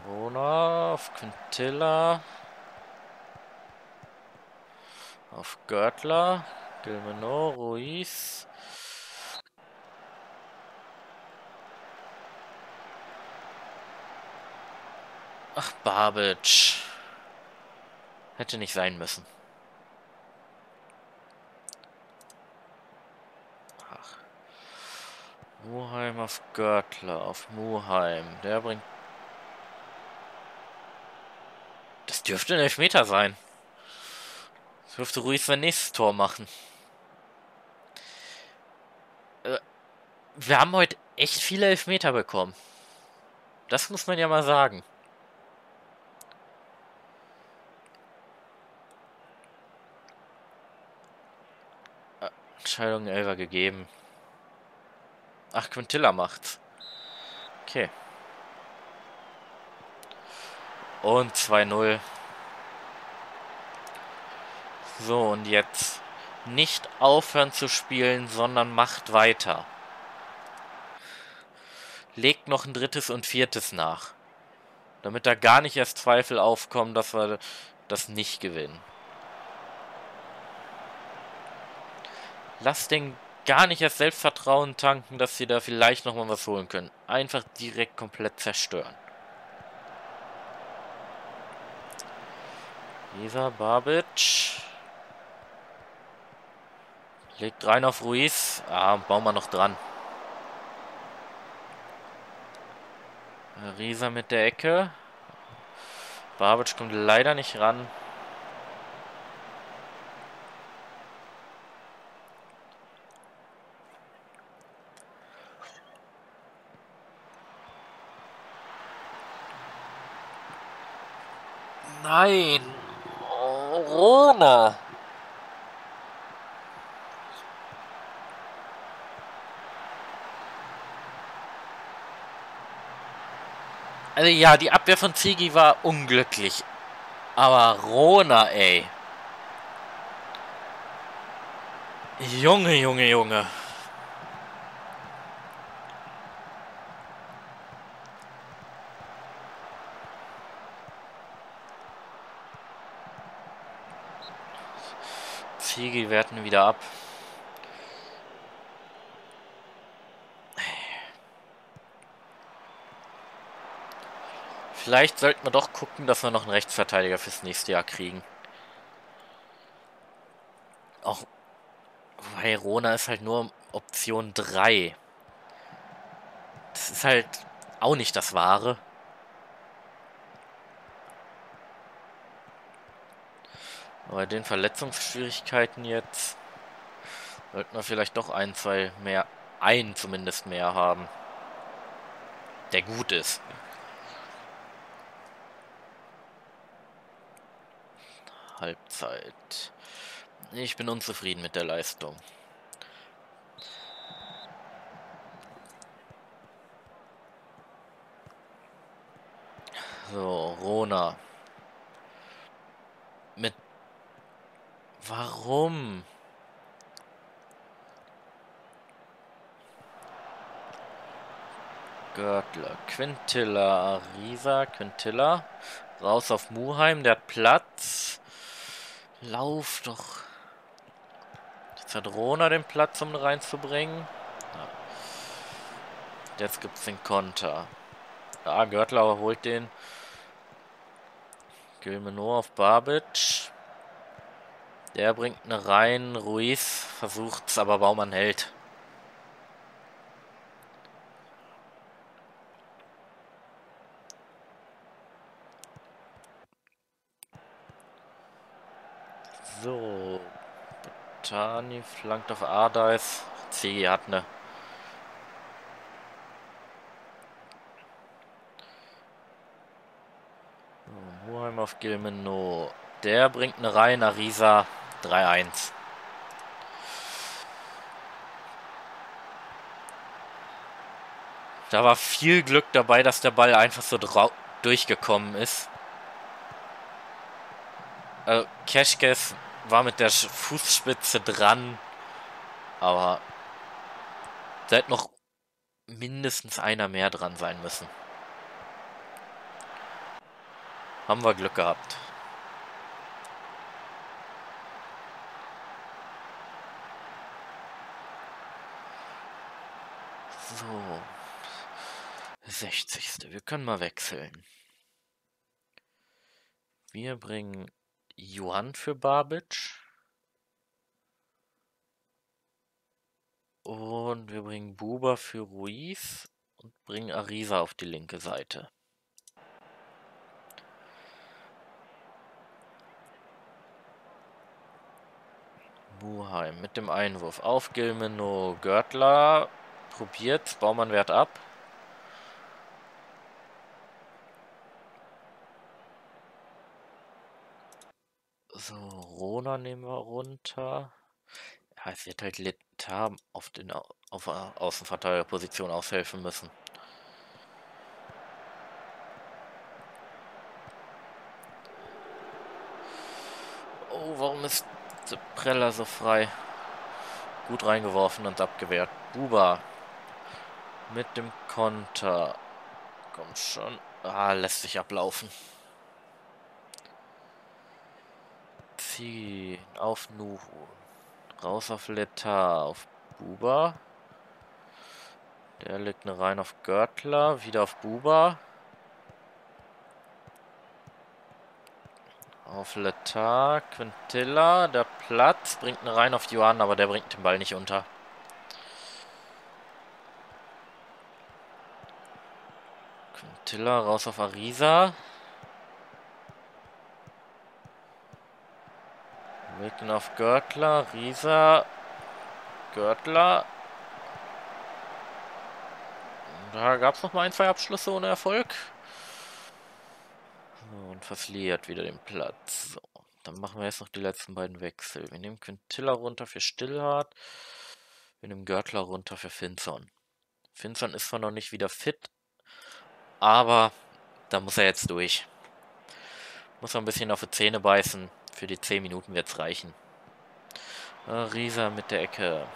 Rona auf Quintilla. Auf Görtler. Gilmeno, Ruiz. Ach, Babic. Hätte nicht sein müssen. Muheim auf Görtler, auf Muheim. Der bringt... Das dürfte ein Elfmeter sein. Das dürfte Ruiz sein nächstes Tor machen. Äh, wir haben heute echt viele Elfmeter bekommen. Das muss man ja mal sagen. Entscheidung Elfer gegeben. Ach, Quintilla macht's. Okay. Und 2-0. So, und jetzt nicht aufhören zu spielen, sondern macht weiter. Legt noch ein drittes und viertes nach. Damit da gar nicht erst Zweifel aufkommen, dass wir das nicht gewinnen. Lasst den gar nicht erst Selbstvertrauen tanken, dass sie da vielleicht nochmal was holen können. Einfach direkt komplett zerstören. Lisa Babic. Legt rein auf Ruiz. Ah, bauen wir noch dran. Risa mit der Ecke. Babic kommt leider nicht ran. Nein. Rona. Also ja, die Abwehr von Ziggy war unglücklich. Aber Rona, ey. Junge, Junge, Junge. Werten wieder ab. Vielleicht sollten wir doch gucken, dass wir noch einen Rechtsverteidiger fürs nächste Jahr kriegen. Auch weil Rona ist halt nur Option 3. Das ist halt auch nicht das Wahre. Bei den Verletzungsschwierigkeiten jetzt sollten wir vielleicht doch ein, zwei mehr, einen zumindest mehr haben. Der gut ist. Halbzeit. Ich bin unzufrieden mit der Leistung. So, Rona. Mit... Warum? Görtler, Quintilla, Arisa, Quintilla. Raus auf Muheim, der hat Platz. Lauf doch. Jetzt hat Rona den Platz, um reinzubringen. Jetzt gibt's den Konter. Ja, Görtler holt den. Gilmenor auf Babic. Der bringt eine rein. Ruiz versucht's, aber Baumann hält. So. Botani flankt auf Ardais. C hat eine. So, Muheim auf Gilmeno. Der bringt eine rein. Arisa 3-1. Da war viel Glück dabei, dass der Ball einfach so durchgekommen ist. Also, Keschkes war mit der Fußspitze dran. Aber da hätte noch mindestens einer mehr dran sein müssen. Haben wir Glück gehabt. So. 60. Wir können mal wechseln. Wir bringen Johann für Babic. Und wir bringen Buba für Ruiz und bringen Arisa auf die linke Seite. Buheim mit dem Einwurf auf Gilmeno. Görtler probiert, Baumann wehrt ab. So, Rona nehmen wir runter. Ja, es wird halt Letar auf, den, auf der Außenverteidigerposition aushelfen müssen. Oh, warum ist Preller so frei. Gut reingeworfen und abgewehrt. Buba. Mit dem Konter. Komm schon. Ah, lässt sich ablaufen. Ziehen. Auf Nuhu. Raus auf Letar. Auf Buba. Der legt eine rein auf Görtler. Wieder auf Buba. Auf Letar, Quintilla, der Platz, bringt eine rein auf Johann, aber der bringt den Ball nicht unter. Quintilla raus auf Arisa. Legen auf Görtler, Risa, Görtler. Da gab es noch mal ein, zwei Abschlüsse ohne Erfolg. So, und verliert wieder den Platz. So, dann machen wir jetzt noch die letzten beiden Wechsel. Wir nehmen Quintilla runter für Stillhardt. Wir nehmen Görtler runter für Finson. Finson ist zwar noch nicht wieder fit, aber da muss er jetzt durch. Muss noch ein bisschen auf die Zähne beißen. Für die 10 Minuten wird es reichen. Risa mit der Ecke.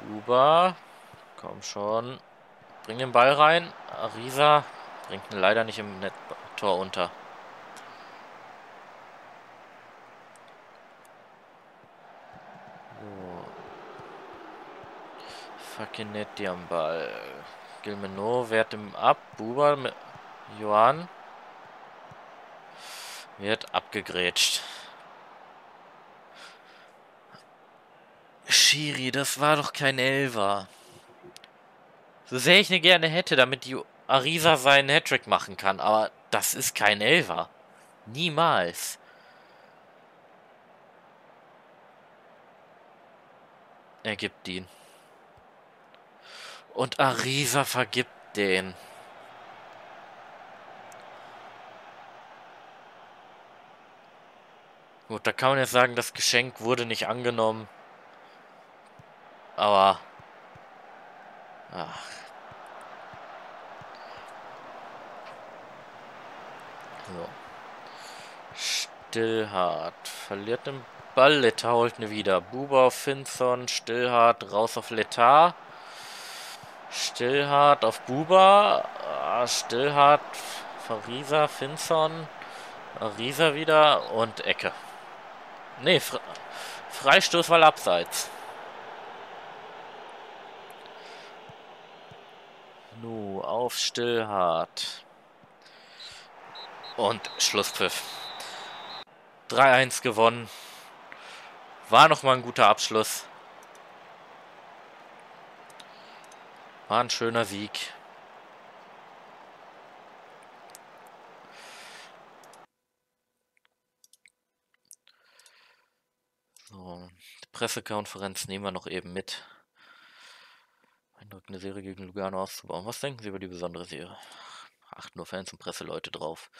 Buba. Komm schon. Bring den Ball rein. Arisa Bringt ihn leider nicht im Net Tor unter. So. Fakinetti am Ball. Gilmeno wehrt ihm ab. Buba mit Johann wird abgegrätscht. Schiri, das war doch kein Elver. So sehr ich ne gerne hätte, damit die Arisa seinen Hattrick machen kann, aber das ist kein Elfer. Niemals. Er gibt ihn. Und Arisa vergibt den. Gut, da kann man jetzt sagen, das Geschenk wurde nicht angenommen. Aber... Ach. So. Stillhart. Verliert den Ball. Letar holt ne wieder. Buba auf Finson. Stillhart raus auf Letar. Stillhart auf Buba. Ah, Stillhart. Farisa. Finson. Arisa wieder. Und Ecke. Ne, Fre Freistoß, weil abseits. Nu, auf Stillhart. Und Schlusspfiff. 3-1 gewonnen. War nochmal ein guter Abschluss. War ein schöner Sieg. So, die Pressekonferenz nehmen wir noch eben mit. Eindrückende Serie gegen Lugano auszubauen. Was denken Sie über die besondere Serie? achten nur Fans und Presseleute drauf.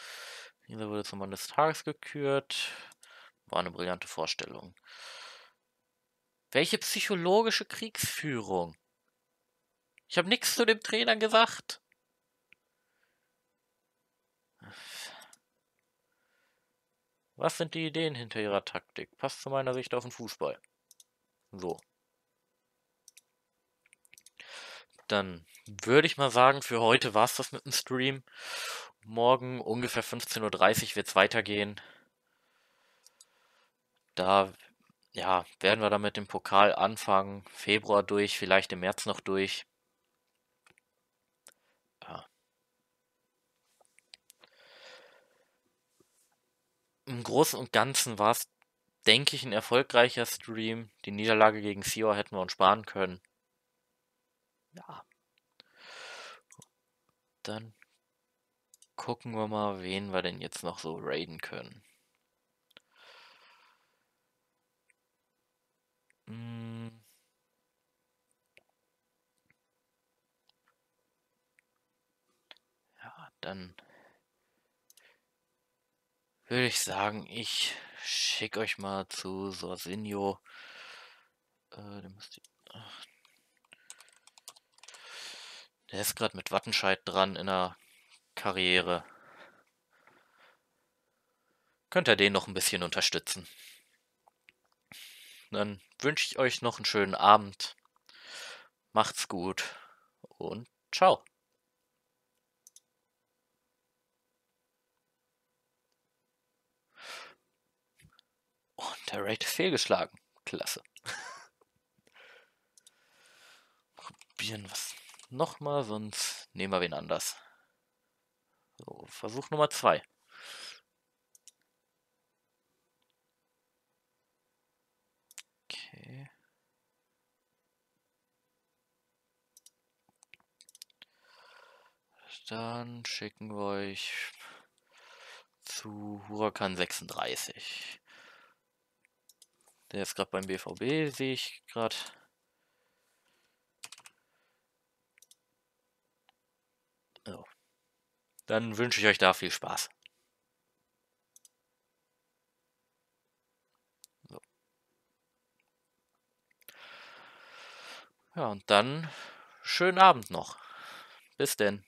Dieser wurde zum Mann des Tages gekürt. War eine brillante Vorstellung. Welche psychologische Kriegsführung? Ich habe nichts zu dem Trainer gesagt. Was sind die Ideen hinter ihrer Taktik? Passt zu meiner Sicht auf den Fußball. So. Dann würde ich mal sagen, für heute war es das mit dem Stream. Morgen ungefähr 15.30 Uhr wird es weitergehen. Da ja, werden wir dann mit dem Pokal anfangen. Februar durch, vielleicht im März noch durch. Im Großen und Ganzen war es, denke ich, ein erfolgreicher Stream. Die Niederlage gegen Sior hätten wir uns sparen können. Ja. Dann gucken wir mal, wen wir denn jetzt noch so raiden können. Hm. Ja, dann würde ich sagen, ich schicke euch mal zu Sorsinio. Äh, der ist gerade mit Wattenscheid dran in der Karriere. könnt ihr den noch ein bisschen unterstützen. Dann wünsche ich euch noch einen schönen Abend. Macht's gut und ciao. Ist fehlgeschlagen. Klasse. Probieren wir es nochmal, sonst nehmen wir wen anders. So, Versuch Nummer zwei. Okay. Dann schicken wir euch zu Huracan 36. Der ist gerade beim BVB, sehe ich gerade. So. Dann wünsche ich euch da viel Spaß. So. Ja, und dann schönen Abend noch. Bis denn.